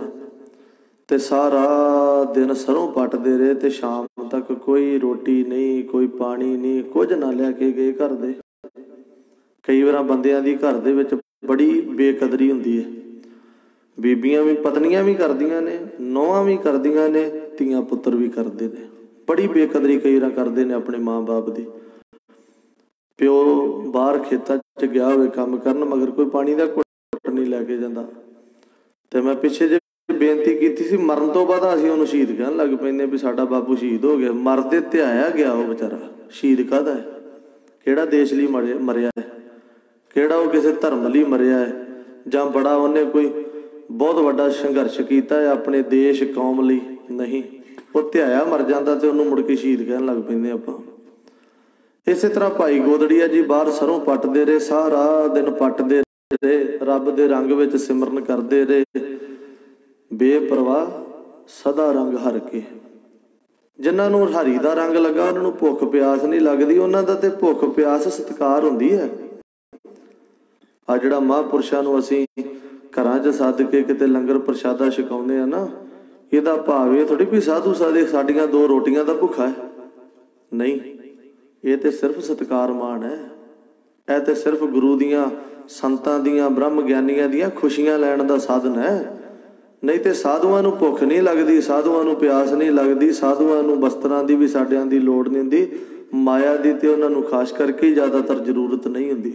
ਤੇ ਸਾਰਾ ਦਿਨ ਸਰੋਂ ਪੱਟਦੇ ਰਹੇ ਤੇ ਸ਼ਾਮ ਤੱਕ ਕੋਈ ਰੋਟੀ ਨਹੀਂ, ਕੋਈ ਪਾਣੀ ਨਹੀਂ, ਕੁਝ ਨਾ ਲੈ ਕੇ ਗਏ ਘਰ ਦੇ। ਕਈ ਵਾਰਾਂ ਬੰਦਿਆਂ ਦੀ ਘਰ ਦੇ ਵਿੱਚ ਬੜੀ ਬੇਕਦਰੀ ਹੁੰਦੀ ਹੈ ਬੀਬੀਆਂ ਵੀ, ਪਤਨੀਆਂ ਵੀ ਕਰਦੀਆਂ ਨੇ, ਨੌਵਾਂ ਵੀ ਕਰਦੀਆਂ ਨੇ, ਧੀਆਂ ਪੁੱਤਰ ਵੀ ਕਰਦੇ ਨੇ। ਬੜੀ ਬੇਕਦਰੀ ਕਈ ਵਾਰ ਕਰਦੇ ਨੇ ਆਪਣੇ ਮਾਂ-ਬਾਪ ਦੀ। ਪਿਓ ਬਾਹਰ ਖੇਤਾਂ 'ਚ ਗਿਆ ਹੋਵੇ ਕੰਮ ਕਰਨ, ਮਗਰ ਕੋਈ ਪਾਣੀ ਦਾ ਘੁੱਟ ਨਹੀਂ ਲੈ ਕੇ ਜਾਂਦਾ। ਤੇ ਮੈਂ ਪਿੱਛੇ ਜੇ ਬੇਨਤੀ ਕੀਤੀ ਸੀ, ਮਰਨ ਤੋਂ ਬਾਅਦ ਅਸੀਂ ਉਹਨੂੰ ਸ਼ਹੀਦ ਕਹਿਣ ਲੱਗ ਪੈਂਦੇ ਵੀ ਸਾਡਾ ਬਾਪੂ ਸ਼ਹੀਦ ਹੋ ਗਿਆ। ਮਰਦੇ ਧਿਆਇਆ ਗਿਆ ਉਹ ਵਿਚਾਰਾ। ਸ਼ਹੀਦ ਕਾਹਦਾ ਹੈ? ਕਿਹੜਾ ਦੇਸ਼ ਲਈ ਮਰਿਆ ਮਰਿਆ ਹੈ? ਕਿਹੜਾ ਉਹ ਕਿਸੇ ਧਰਮ ਲਈ ਮਰਿਆ ਹੈ? ਜਾਂ ਬੜਾ ਉਹਨੇ ਕੋਈ ਬਹੁਤ ਵੱਡਾ ਸੰਘਰਸ਼ ਕੀਤਾ ਹੈ ਆਪਣੇ ਦੇਸ਼ ਕੌਮ ਲਈ? ਨਹੀਂ। ਉਹ ਧਿਆਇਆ ਮਰ ਜਾਂਦਾ ਤੇ ਉਹਨੂੰ ਮੁੜ ਕੇ ਸ਼ਹੀਦ ਕਹਿਣ ਲੱਗ ਪੈਂਦੇ ਆਪਾਂ। ਇਸੇ ਤਰ੍ਹਾਂ ਭਾਈ ਗੋਦੜੀਆ ਜੀ ਬਾਹਰ ਸਰੋਂ ਪੱਟਦੇ ਰਹੇ, ਸਾਰਾ ਦਿਨ ਪੱਟਦੇ ਰਹੇ, ਰੱਬ ਦੇ ਰੰਗ ਵਿੱਚ ਸਿਮਰਨ ਕਰਦੇ ਰਹੇ। ਬੇਪਰਵਾਹ ਸਦਾ ਰੰਗ ਹਰ ਕੇ। ਜਿਨ੍ਹਾਂ ਨੂੰ ਹਰੀ ਦਾ ਰੰਗ ਲੱਗਾ, ਉਹਨਾਂ ਨੂੰ ਭੁੱਖ ਪਿਆਸ ਨਹੀਂ ਲੱਗਦੀ, ਉਹਨਾਂ ਦਾ ਤੇ ਭੁੱਖ ਪਿਆਸ ਸਤਿਕਾਰ ਹੁੰਦੀ ਹੈ। ਆ ਜਿਹੜਾ ਮਹਾਂਪੁਰਸ਼ਾਂ ਨੂੰ ਅਸੀਂ ਘਰਾਂ 'ਚ ਸੱਦ ਕੇ ਕਿਤੇ ਲੰਗਰ ਪ੍ਰਸ਼ਾਦਾ ਛਕਾਉਂਦੇ ਆ ਨਾ, ਇਹਦਾ ਭਾਵ ਇਹ ਥੋੜੀ ਵੀ ਸਾਧੂ ਸਾਦੇ ਸਾਡੀਆਂ ਦੋ ਰੋਟੀਆਂ ਦਾ ਭੁੱਖਾ ਹੈ। ਨਹੀਂ, ਇਹ ਤੇ ਸਿਰਫ ਸਤਿਕਾਰ ਮਾਣ ਹੈ। ਇਹ ਤੇ ਸਿਰਫ ਗੁਰੂ ਦੀਆਂ ਸੰਤਾਂ ਦੀਆਂ, ਬ੍ਰਹਮ ਗਿਆਨੀਆਂ ਦੀਆਂ ਖੁਸ਼ੀਆਂ ਲੈਣ ਦਾ ਸਾਧਨ ਹੈ। ਨਹੀਂ ਤੇ ਸਾਧੂਆਂ ਨੂੰ ਭੁੱਖ ਨਹੀਂ ਲੱਗਦੀ, ਸਾਧੂਆਂ ਨੂੰ ਪਿਆਸ ਨਹੀਂ ਲੱਗਦੀ, ਸਾਧੂਆਂ ਨੂੰ ਵਸਤਰਾਂ ਦੀ ਵੀ ਸਾਡਿਆਂ ਦੀ ਲੋੜ ਨਹੀਂ ਹੁੰਦੀ। ਮਾਇਆ ਦੀ ਤੇ ਉਹਨਾਂ ਨੂੰ ਖਾਸ ਕਰਕੇ ਜ਼ਿਆਦਾਤਰ ਜ਼ਰੂਰਤ ਨਹੀਂ ਹੁੰਦੀ।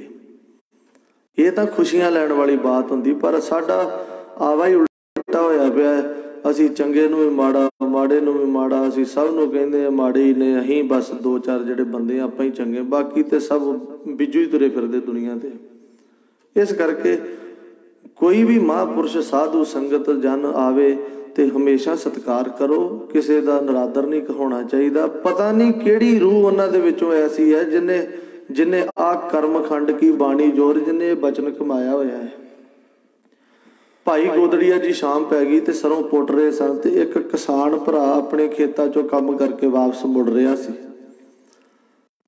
ਇਹ ਤਾਂ ਖੁਸ਼ੀਆਂ ਲੈਣ ਵਾਲੀ ਬਾਤ ਹੁੰਦੀ, ਪਰ ਸਾਡਾ ਆਵਾ ਹੀ ਉਲਟਾ ਹੋਇਆ ਪਿਆ ਅਸੀਂ ਚੰਗੇ ਨੂੰ ਵੀ ਮਾੜਾ, ਮਾੜੇ ਨੂੰ ਵੀ ਮਾੜਾ, ਅਸੀਂ ਸਭ ਨੂੰ ਕਹਿੰਦੇ ਆ ਮਾੜੇ ਹੀ ਨੇ, ਅਸੀਂ ਬਸ ਦੋ ਚਾਰ ਜਿਹੜੇ ਬੰਦੇ ਆਪਾਂ ਹੀ ਚੰਗੇ ਬਾਕੀ ਤੇ ਸਭ ਬਿਜੂ ਹੀ ਤੁਰੇ ਫਿਰਦੇ ਦੁਨੀਆ ਤੇ। ਇਸ ਕਰਕੇ ਕੋਈ ਵੀ ਮਹਾਂਪੁਰਸ਼ ਸਾਧੂ ਸੰਗਤ ਜਨ ਆਵੇ ਤੇ ਹਮੇਸ਼ਾ ਸਤਿਕਾਰ ਕਰੋ, ਕਿਸੇ ਦਾ ਨਰਾਦਰ ਨਹੀਂ ਹੋਣਾ ਚਾਹੀਦਾ। ਪਤਾ ਨਹੀਂ ਕਿਹੜੀ ਰੂਹ ਉਹਨਾਂ ਦੇ ਵਿੱਚੋਂ ਐਸੀ ਹੈ ਜਿਨੇ ਜਿਨੇ ਆ ਕਰਮਖੰਡ ਕੀ ਬਾਣੀ ਜੋਰ, ਜਿਨੇ ਬਚਨ ਕਮਾਇਆ ਹੋਇਆ ਹੈ। ਭਾਈ ਗੋਦੜੀਆ ਜੀ ਸ਼ਾਮ ਪੈ ਗਈ ਤੇ ਸਰੋਂ ਪੁੱਟ ਰਹੇ ਸਨ ਤੇ ਇੱਕ ਕਿਸਾਨ ਭਰਾ ਆਪਣੇ ਖੇਤਾਂ ਚੋਂ ਕੰਮ ਕਰਕੇ ਵਾਪਸ ਮੁੜ ਰਿਹਾ ਸੀ।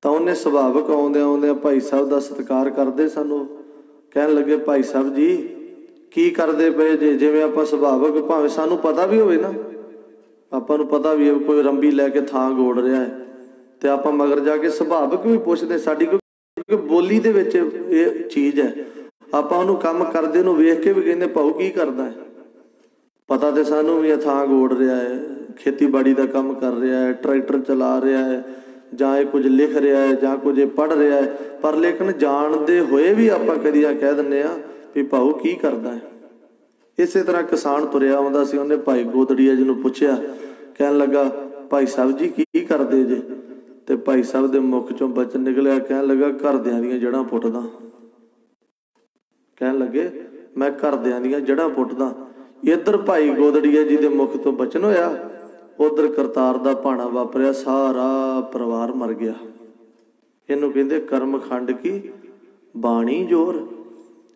ਤਾਂ ਉਹਨੇ ਸੁਭਾਵਕ ਆਉਂਦੇ ਆਉਂਦੇ ਭਾਈ ਸਾਹਿਬ ਦਾ ਸਤਿਕਾਰ ਕਰਦੇ ਸਾਨੂੰ। ਕਹਿਣ ਲੱਗੇ, ਭਾਈ ਸਾਹਿਬ ਜੀ, ਕੀ ਕਰਦੇ ਪਏ ਜੇ? ਜਿਵੇਂ ਆਪਾਂ ਸੁਭਾਵਕ ਭਾਵੇਂ ਸਾਨੂੰ ਪਤਾ ਵੀ ਹੋਵੇ ਨਾ, ਆਪਾਂ ਨੂੰ ਪਤਾ ਵੀ ਕੋਈ ਰੰਬੀ ਲੈ ਕੇ ਥਾਂ ਗੋੜ ਰਿਹਾ ਹੈ। ਤੇ ਆਪਾਂ ਮਗਰ ਜਾ ਕੇ ਸੁਭਾਵਿਕ ਵੀ ਪੁੱਛਦੇ, ਸਾਡੀ ਕੋਈ ਬੋਲੀ ਦੇ ਵਿੱਚ ਇਹ ਚੀਜ਼ ਹੈ। ਆਪਾਂ ਉਹਨੂੰ ਕੰਮ ਕਰਦੇ ਨੂੰ ਵੇਖ ਕੇ ਵੀ ਕਹਿੰਦੇ ਭਾਉ ਕੀ ਕਰਦਾ ਹੈ? ਪਤਾ ਤੇ ਸਾਨੂੰ ਵੀ ਇਹ ਥਾਂ ਗੋੜ ਰਿਹਾ ਹੈ। ਖੇਤੀਬਾੜੀ ਦਾ ਕੰਮ ਕਰ ਰਿਹਾ ਹੈ, ਟਰੈਕਟਰ ਚਲਾ ਰਿਹਾ ਹੈ, ਜਾਂ ਇਹ ਕੁਝ ਲਿਖ ਰਿਹਾ ਹੈ, ਜਾਂ ਕੁਝ ਇਹ ਪੜ ਰਿਹਾ ਹੈ। ਪਰ ਲੇਕਿਨ ਜਾਣਦੇ ਹੋਏ ਵੀ ਆਪਾਂ ਕਦੀ ਆ ਕਹਿ ਦਿੰਨੇ ਆ ਵੀ ਭਾਉ ਕੀ ਕਰਦਾ ਹੈ? ਇਸੇ ਤਰ੍ਹਾਂ ਕਿਸਾਨ ਤੁਰਿਆ ਆਉਂਦਾ ਸੀ, ਉਹਨੇ ਭਾਈ ਗੋਦੜੀਆ ਜੀ ਨੂੰ ਪੁੱਛਿਆ, ਕਹਿਣ ਲੱਗਾ, ਭਾਈ ਸਾਹਿਬ ਜੀ, ਕੀ ਕਰਦੇ ਜੇ? ਤੇ ਭਾਈ ਸਾਹਿਬ ਦੇ ਮੁਖ ਚੋਂ ਬਚਨ ਨਿਕਲਿਆ, ਕਹਿਣ ਲੱਗਾ ਘਰਦਿਆਂ ਦੀਆਂ ਜੜਾਂ ਪੁੱਟਦਾ। ਕਹਿਣ ਲੱਗੇ, ਮੈਂ ਘਰਦਿਆਂ ਦੀਆਂ ਜੜਾਂ ਪੁੱਟਦਾ। ਇੱਧਰ ਭਾਈ ਗੋਦੜੀਆ ਜੀ ਦੇ ਮੁਖ ਤੋਂ ਬਚਨ ਹੋਇਆ, ਉਧਰ ਕਰਤਾਰ ਦਾ ਭਾਣਾ ਵਾਪਰਿਆ, ਸਾਰਾ ਪਰਿਵਾਰ ਮਰ ਗਿਆ। ਇਹਨੂੰ ਕਹਿੰਦੇ ਕਰਮ ਖੰਡ ਕੀ? ਬਾਣੀ ਜੋਰ।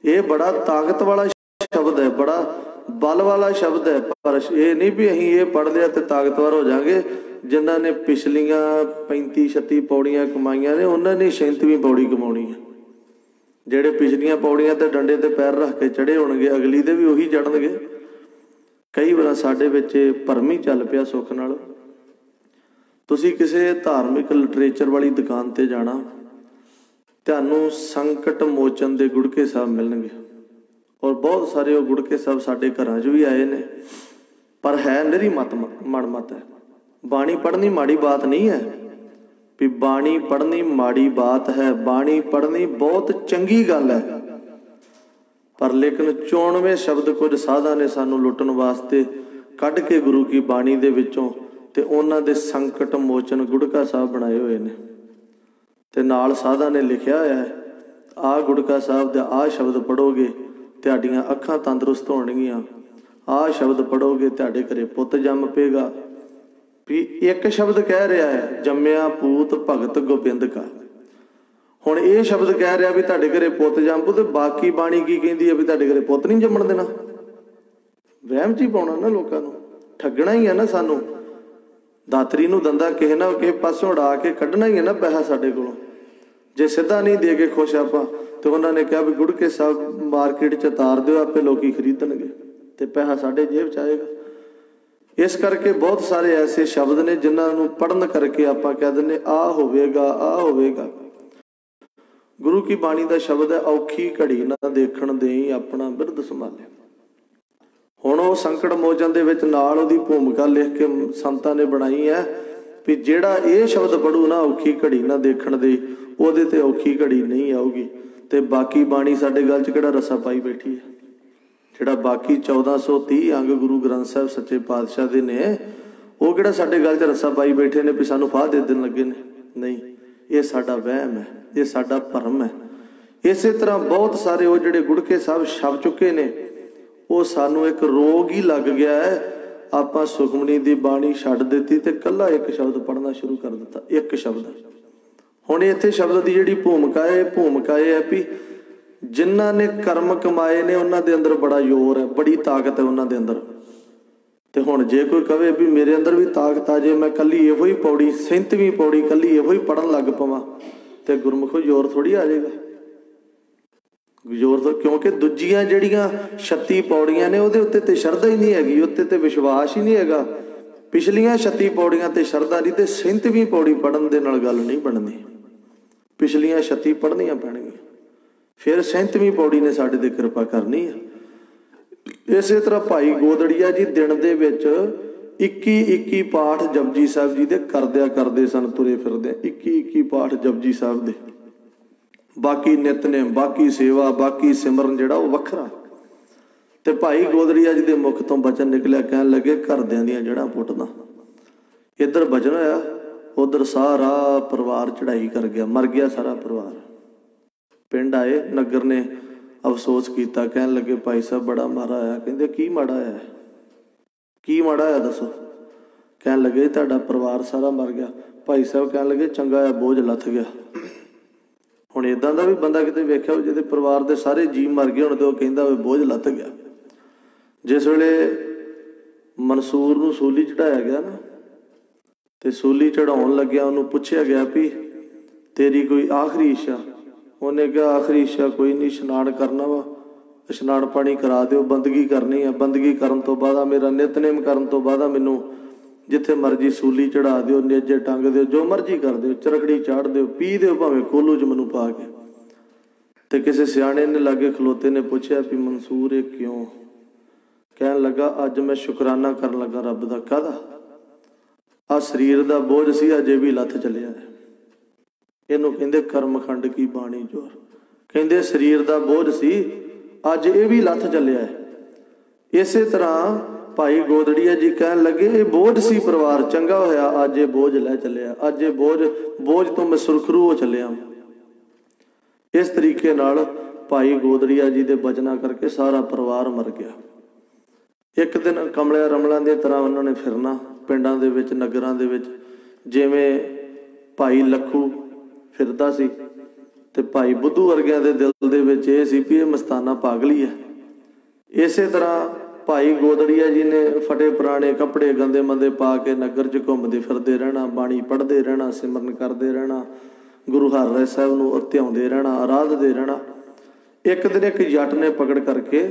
ਇਹ ਬੜਾ ਤਾਕਤ ਵਾਲਾ ਸ਼ਬਦ ਹੈ, ਬੜਾ ਬਲ ਵਾਲਾ ਸ਼ਬਦ ਹੈ, ਪਰ ਇਹ ਨਹੀਂ ਵੀ ਅਸੀਂ ਇਹ ਪੜ ਲਿਆ ਤੇ ਤਾਕਤਵਰ ਹੋ ਜਾਾਂਗੇ। ਜਿਨ੍ਹਾਂ ਨੇ ਪਿਛਲੀਆਂ 35 36 ਪੌੜੀਆਂ ਕਮਾਈਆਂ ਨੇ, ਉਹਨਾਂ ਨੇ 36ਵੀਂ ਪੌੜੀ ਕਮਾਉਣੀ ਹੈ। ਜਿਹੜੇ ਪਿਛਲੀਆਂ ਪੌੜੀਆਂ ਤੇ ਡੰਡੇ ਤੇ ਪੈਰ ਰੱਖ ਕੇ ਚੜੇ ਹੋਣਗੇ, ਅਗਲੀ ਦੇ ਵੀ ਉਹੀ ਚੜਨਗੇ ਕਈ ਵਾਰ ਸਾਡੇ ਵਿੱਚ ਭਰਮ ਹੀ ਚੱਲ ਪਿਆ ਸੁੱਖ ਨਾਲ। ਤੁਸੀਂ ਕਿਸੇ ਧਾਰਮਿਕ ਲਿਟਰੇਚਰ ਵਾਲੀ ਦੁਕਾਨ ਤੇ ਜਾਣਾ, ਤੁਹਾਨੂੰ ਸੰਕਟ ਮੋਚਨ ਦੇ ਗੁੜਕੇ ਸਾਹਿਬ ਮਿਲਣਗੇ। ਔਰ ਬਹੁਤ ਸਾਰੇ ਉਹ ਗੁੜਕੇ ਸਾਹਿਬ ਸਾਡੇ ਘਰਾਂ 'ਚ ਵੀ ਆਏ ਨੇ। ਪਰ ਹੈ ਮੇਰੀ ਮਤ ਮਨਮਤ ਹੈ। ਬਾਣੀ ਪੜ੍ਹਨੀ ਮਾੜੀ ਬਾਤ ਨਹੀਂ ਹੈ। ਵੀ ਬਾਣੀ ਪੜ੍ਹਨੀ ਮਾੜੀ ਬਾਤ ਹੈ। ਬਾਣੀ ਪੜ੍ਹਨੀ ਬਹੁਤ ਚੰਗੀ ਗੱਲ ਹੈ। ਪਰ ਲੇਕਿਨ 94 ਸ਼ਬਦ ਕੁਝ ਸਾਧਾ ਨੇ ਸਾਨੂੰ ਲੁੱਟਣ ਵਾਸਤੇ ਕੱਢ ਕੇ ਗੁਰੂ ਕੀ ਬਾਣੀ ਦੇ ਵਿੱਚੋਂ ਤੇ ਉਹਨਾਂ ਦੇ ਸੰਕਟ ਮੋਚਨ ਗੁੜਕਾ ਸਾਹਿਬ ਬਣਾਏ ਹੋਏ ਨੇ। ਤੇ ਨਾਲ ਸਾਧਾਂ ਨੇ ਲਿਖਿਆ ਹੋਇਆ ਹੈ ਆ ਗੁੜਕਾ ਸਾਹਿਬ ਦਾ ਆ ਸ਼ਬਦ ਪੜੋਗੇ ਤੁਹਾਡੀਆਂ ਅੱਖਾਂ ਤੰਦਰੁਸਤ ਹੋਣਗੀਆਂ। ਆ ਸ਼ਬਦ ਪੜੋਗੇ ਤੁਹਾਡੇ ਘਰੇ ਪੁੱਤ ਜੰਮ ਪੇਗਾ ਵੀ ਇੱਕ ਸ਼ਬਦ ਕਹਿ ਰਿਹਾ ਹੈ, ਜੰਮਿਆ ਪੂਤ ਭਗਤ ਗੋਬਿੰਦ ਕਾ। ਹੁਣ ਇਹ ਸ਼ਬਦ ਕਹਿ ਰਿਹਾ ਵੀ ਤੁਹਾਡੇ ਘਰੇ ਪੁੱਤ ਜੰਮੂ ਤੇ ਬਾਕੀ ਬਾਣੀ ਕੀ ਕਹਿੰਦੀ ਹੈ ਵੀ ਤੁਹਾਡੇ ਘਰੇ ਪੁੱਤ ਨਹੀਂ ਜੰਮਣ ਦੇਣਾ? ਵਹਿਮ ਚ ਹੀ ਪਾਉਣਾ ਨਾ ਲੋਕਾਂ ਨੂੰ। ਠੱਗਣਾ ਹੀ ਹੈ ਨਾ ਸਾਨੂੰ। ਦਾਤਰੀ ਨੂੰ ਦੰਦਾ ਕਿਸੇ ਨਾ ਕਿਸੇ ਪਾਸੋਂ ਉਡਾ ਕੇ ਕੱਢਣਾ ਹੀ ਹੈ ਨਾ ਪੈਸਾ ਸਾਡੇ ਕੋਲੋਂ। ਜੇ ਸਿੱਧਾ ਨਹੀਂ ਦੇ ਕੇ ਖੁਸ਼ ਆਪਾਂ, ਤੇ ਉਹਨਾਂ ਨੇ ਕਿਹਾ ਵੀ ਗੁੜ ਕੇ ਸਭ ਮਾਰਕੀਟ 'ਚ ਉਤਾਰ ਦਿਓ, ਆਪੇ ਲੋਕੀ ਖਰੀਦਣਗੇ। ਤੇ ਪੈਸਾ ਸਾਡੇ ਜੇਬ 'ਚ ਆਏਗਾ। ਇਸ ਕਰਕੇ ਬਹੁਤ ਸਾਰੇ ਐਸੇ ਸ਼ਬਦ ਨੇ ਜਿਨ੍ਹਾਂ ਨੂੰ ਪੜਨ ਕਰਕੇ ਆਪਾਂ ਕਹਿ ਦਿੰਨੇ ਆ ਹੋਵੇਗਾ ਆ ਹੋਵੇਗਾ। ਗੁਰੂ ਕੀ ਬਾਣੀ ਦਾ ਸ਼ਬਦ ਹੈ, ਔਖੀ ਘੜੀ ਨਾ ਦੇਖਣ ਦੇਈ ਆਪਣਾ ਬਿਰਧ ਸੰਭਾਲੇ ਹੁਣ ਉਹ ਸੰਕਟ ਮੋਚਨ ਦੇ ਵਿੱਚ ਨਾਲ ਉਹਦੀ ਭੂਮਿਕਾ ਲਿਖ ਕੇ ਸੰਤਾਂ ਨੇ ਬਣਾਈ ਹੈ ਵੀ ਜਿਹੜਾ ਇਹ ਸ਼ਬਦ ਪੜੂ ਨਾ, ਔਖੀ ਘੜੀ ਨਾ ਦੇਖਣ ਦੇ ਉਹਦੇ ਤੇ ਔਖੀ ਘੜੀ ਨਹੀਂ ਆਊਗੀ। ਤੇ ਬਾਕੀ ਬਾਣੀ ਸਾਡੇ ਗੱਲ 'ਚ ਕਿਹੜਾ ਰਸਾ ਪਾਈ ਬੈਠੀ ਹੈ? ਜਿਹੜਾ ਬਾਕੀ 1430 ਅੰਗ ਗੁਰੂ ਗ੍ਰੰਥ ਸਾਹਿਬ ਸੱਚੇ ਪਾਤਸ਼ਾਹ ਦੇ ਨੇ, ਉਹ ਕਿਹੜਾ ਸਾਡੇ ਗੱਲ 'ਚ ਰਸਾ ਪਾਈ ਬੈਠੇ ਨੇ ਵੀ ਸਾਨੂੰ ਫਾਹ ਦੇ ਦੇਣ ਲੱਗੇ ਨੇ? ਨਹੀਂ, ਇਹ ਸਾਡਾ ਵਹਿਮ ਹੈ, ਇਹ ਸਾਡਾ ਭਰਮ ਹੈ। ਇਸੇ ਤਰ੍ਹਾਂ ਬਹੁਤ ਸਾਰੇ ਉਹ ਜਿਹੜੇ ਗੁੜਕੇ ਸਾਹਿਬ ਛਪ ਚੁੱਕੇ ਨੇ, ਉਹ ਸਾਨੂੰ ਇੱਕ ਰੋਗ ਹੀ ਲੱਗ ਗਿਆ ਹੈ। ਆਪਾਂ ਸੁਖਮਨੀ ਦੀ ਬਾਣੀ ਛੱਡ ਦਿੱਤੀ ਤੇ ਕੱਲਾ ਇੱਕ ਸ਼ਬਦ ਪੜ੍ਹਨਾ ਸ਼ੁਰੂ ਕਰ ਦਿੱਤਾ, ਇੱਕ ਸ਼ਬਦ। ਹੁਣ ਇੱਥੇ ਸ਼ਬਦ ਦੀ ਜਿਹੜੀ ਭੂਮਿਕਾ ਹੈ, ਇਹ ਭੂਮਿਕਾ ਇਹ ਹੈ ਵੀ ਜਿਨ੍ਹਾਂ ਨੇ ਕਰਮ ਕਮਾਏ ਨੇ, ਉਹਨਾਂ ਦੇ ਅੰਦਰ ਬੜਾ ਜ਼ੋਰ ਹੈ, ਬੜੀ ਤਾਕਤ ਹੈ ਉਹਨਾਂ ਦੇ ਅੰਦਰ। ਤੇ ਹੁਣ ਜੇ ਕੋਈ ਕਵੇ ਵੀ ਮੇਰੇ ਅੰਦਰ ਵੀ ਤਾਕਤ ਆ ਜੇ, ਮੈਂ ਕੱਲੀ ਇਹੋ ਹੀ ਪੌੜੀ 37ਵੀਂ ਪੌੜੀ ਕੱਲੀ ਇਹੋ ਹੀ ਪੜਨ ਲੱਗ ਪਵਾਂ, ਤੇ ਗੁਰਮੁਖੋ ਜ਼ੋਰ ਥੋੜੀ ਆ ਜਾਏਗਾ। ਜ਼ੋਰ ਤੋਂ ਕਿਉਂਕਿ ਦੂਜੀਆਂ ਜਿਹੜੀਆਂ 36 ਪੌੜੀਆਂ ਨੇ, ਉਹਦੇ ਉੱਤੇ ਤੇ ਸ਼ਰਧਾ ਹੀ ਨਹੀਂ ਹੈਗੀ, ਉੱਤੇ ਤੇ ਵਿਸ਼ਵਾਸ ਹੀ ਨਹੀਂ ਹੈਗਾ। ਪਿਛਲੀਆਂ 36 ਪੌੜੀਆਂ ਤੇ ਸ਼ਰਧਾ ਨਹੀਂ, ਤੇ 37ਵੀਂ ਪੌੜੀ ਪੜਨ ਦੇ ਨਾਲ ਗੱਲ ਨਹੀਂ ਬਣਦੀ ਪਿਛਲੀਆਂ 36 ਪੜਨੀਆਂ ਪੈਣਗੀਆਂ। ਫਿਰ 37ਵੀਂ ਪੌੜੀ ਨੇ ਸਾਡੇ ਤੇ ਕਿਰਪਾ ਕਰਨੀ ਹੈ ਇਸੇ ਤਰ੍ਹਾਂ ਭਾਈ ਗੋਦੜੀਆ ਜੀ ਦਿਨ ਦੇ ਵਿੱਚ 21 21 ਪਾਠ ਜਪਜੀ ਸਾਹਿਬ ਜੀ ਦੇ ਕਰਦਿਆ ਕਰਦੇ ਸਨ ਤੁਰੇ ਫਿਰਦੇ। 21 21 ਪਾਠ ਜਪਜੀ ਸਾਹਿਬ ਦੇ। ਬਾਕੀ ਨਿਤਨੇਮ ਬਾਕੀ ਸੇਵਾ, ਬਾਕੀ ਸਿਮਰਨ ਜਿਹੜਾ ਉਹ ਵੱਖਰਾ। ਤੇ ਭਾਈ ਗੋਦੜੀਆ ਜੀ ਦੇ ਮੁਖ ਤੋਂ ਬਚਨ ਨਿਕਲਿਆ, ਕਹਿਣ ਲੱਗੇ ਘਰਦਿਆਂ ਦੀਆਂ ਜੜਾਂ ਪੁੱਟਦਾ। ਇੱਧਰ ਬਚਨ ਹੋਇਆ, ਉਧਰ ਸਾਰਾ ਪਰਿਵਾਰ ਚੜਾਈ ਕਰ ਗਿਆ, ਮਰ ਗਿਆ ਸਾਰਾ ਪਰਿਵਾਰ। ਪਿੰਡ ਆਏ, ਨਗਰ ਨੇ ਅਫਸੋਸ ਕੀਤਾ, ਕਹਿਣ ਲੱਗੇ, ਭਾਈ ਸਾਹਿਬ, ਬੜਾ ਮਾਰਾ ਆਇਆ। ਕਹਿੰਦੇ, ਕੀ ਮਾੜਾ ਆਇਆ? ਕੀ ਮਾੜਾ ਆਇਆ, ਦੱਸੋ? ਕਹਿਣ ਲੱਗੇ, ਤੁਹਾਡਾ ਪਰਿਵਾਰ ਸਾਰਾ ਮਰ ਗਿਆ। ਭਾਈ ਸਾਹਿਬ ਕਹਿਣ ਲੱਗੇ, ਚੰਗਾ ਆ ਬੋਝ ਲੱਥ ਗਿਆ। ਹੁਣ ਇਦਾਂ ਦਾ ਵੀ ਬੰਦਾ ਕਿਤੇ ਵੇਖਿਆ ਹੋਵੇ, ਜਿਹਦੇ ਪਰਿਵਾਰ ਦੇ ਸਾਰੇ ਜੀਵ ਮਰ ਗਏ ਹੁਣ ਤੇ ਉਹ ਕਹਿੰਦਾ ਹੋਵੇ ਬੋਝ ਲੱਥ ਗਿਆ। ਜਿਸ ਵੇਲੇ ਮਨਸੂਰ ਨੂੰ ਸੂਲੀ ਚੜਾਇਆ ਗਿਆ ਨਾ, ਤੇ ਸੂਲੀ ਚੜਾਉਣ ਲੱਗਿਆ, ਉਹਨੂੰ ਪੁੱਛਿਆ ਗਿਆ ਵੀ ਤੇਰੀ ਕੋਈ ਆਖਰੀ ਇੱਛਾ ਉਹਨੇ ਕਿਹਾ, ਆਖਰੀ ਇੱਛਾ ਕੋਈ ਨਹੀਂ ਇਸ਼ਨਾਨ ਕਰਨਾ ਵਾ। ਇਸ਼ਨਾਨ ਪਾਣੀ ਕਰਾ ਦਿਓ, ਬੰਦਗੀ ਕਰਨੀ ਆ। ਬੰਦਗੀ ਕਰਨ ਤੋਂ ਬਾਅਦ ਆ ਮੇਰਾ ਨਿਤਨੇਮ ਕਰਨ ਤੋਂ ਬਾਅਦ ਆ ਮੈਨੂੰ ਜਿੱਥੇ ਮਰਜ਼ੀ ਸੂਲੀ ਚੜਾ ਦਿਓ, ਨੇਜੇ ਟੰਗ ਦਿਓ, ਜੋ ਮਰਜ਼ੀ ਕਰ ਦਿਓ, ਚਰਖੜੀ ਚਾੜ ਦਿਓ, ਪੀ ਦਿਓ ਭਾਵੇਂ ਕੋਲੂ ਚ ਮੈਨੂੰ ਪਾ ਕੇ। ਤੇ ਕਿਸੇ ਸਿਆਣੇ ਨੇ ਲਾਗੇ ਖਲੋਤੇ ਨੇ ਪੁੱਛਿਆ ਵੀ, ਮਨਸੂਰ, ਇਹ ਕਿਉਂ? ਕਹਿਣ ਲੱਗਾ, ਅੱਜ ਮੈਂ ਸ਼ੁਕਰਾਨਾ ਕਰਨ ਲੱਗਾ ਰੱਬ ਦਾ। ਕਾਹਦਾ? ਆ ਸਰੀਰ ਦਾ ਬੋਝ ਸੀ, ਅਜੇ ਵੀ ਲੱਥ ਚੱਲਿਆ। ਹੈ ਇਹਨੂੰ ਕਹਿੰਦੇ ਕਰਮਖੰਡ ਕੀ ਬਾਣੀ ਜੋਰ ਕਹਿੰਦੇ ਸਰੀਰ ਦਾ ਬੋਝ ਸੀ, ਅੱਜ ਇਹ ਵੀ ਲੱਥ ਚੱਲਿਆ ਹੈ। ਇਸੇ ਤਰ੍ਹਾਂ ਭਾਈ ਗੋਦੜੀਆ ਜੀ ਕਹਿਣ ਲੱਗੇ, ਇਹ ਬੋਝ ਸੀ ਪਰਿਵਾਰ, ਚੰਗਾ ਹੋਇਆ, ਅੱਜ ਇਹ ਬੋਝ ਲੈ ਚੱਲਿਆ, ਅੱਜ ਇਹ ਬੋਝ ਬੋਝ ਤੋਂ ਮੈਂ ਸੁਰਖਰੂ ਹੋ ਚੱਲਿਆ ਇਸ ਤਰੀਕੇ ਨਾਲ ਭਾਈ ਗੋਦੜੀਆ ਜੀ ਦੇ ਬਚਨਾ ਕਰਕੇ ਸਾਰਾ ਪਰਿਵਾਰ ਮਰ ਗਿਆ। ਇੱਕ ਦਿਨ ਕਮਲਿਆ ਰਮਲਾਂ ਦੀ ਤਰ੍ਹਾਂ ਉਹਨਾਂ ਨੇ ਫਿਰਨਾ, ਪਿੰਡਾਂ ਦੇ ਵਿੱਚ, ਨਗਰਾਂ ਦੇ ਵਿੱਚ, ਜਿਵੇਂ ਭਾਈ ਲੱਖੂ ਫਿਰਦਾ ਸੀ ਤੇ ਭਾਈ ਬੁੱਧੂ ਵਰਗਿਆਂ ਦੇ ਦਿਲ ਦੇ ਵਿੱਚ ਇਹ ਸੀ ਵੀ ਇਹ ਮਸਤਾਨਾ ਪਾਗਲੀ ਹੈ। ਇਸੇ ਤਰ੍ਹਾਂ ਭਾਈ ਗੋਦੜੀਆ ਜੀ ਨੇ ਫਟੇ ਪੁਰਾਣੇ ਕੱਪੜੇ ਗੰਦੇ ਮੰਦੇ ਪਾ ਕੇ ਨਗਰ 'ਚ ਘੁੰਮਦੇ ਫਿਰਦੇ ਰਹਿਣਾ, ਬਾਣੀ ਪੜ੍ਹਦੇ ਰਹਿਣਾ, ਸਿਮਰਨ ਕਰਦੇ ਰਹਿਣਾ, ਗੁਰੂ ਹਰਿ ਸਾਹਿਬ ਨੂੰ ਧਿਆਉਂਦੇ ਰਹਿਣਾ, ਆਰਾਧਦੇ ਰਹਿਣਾ। ਇੱਕ ਦਿਨ ਇੱਕ ਜੱਟ ਨੇ ਪਕੜ ਕਰਕੇ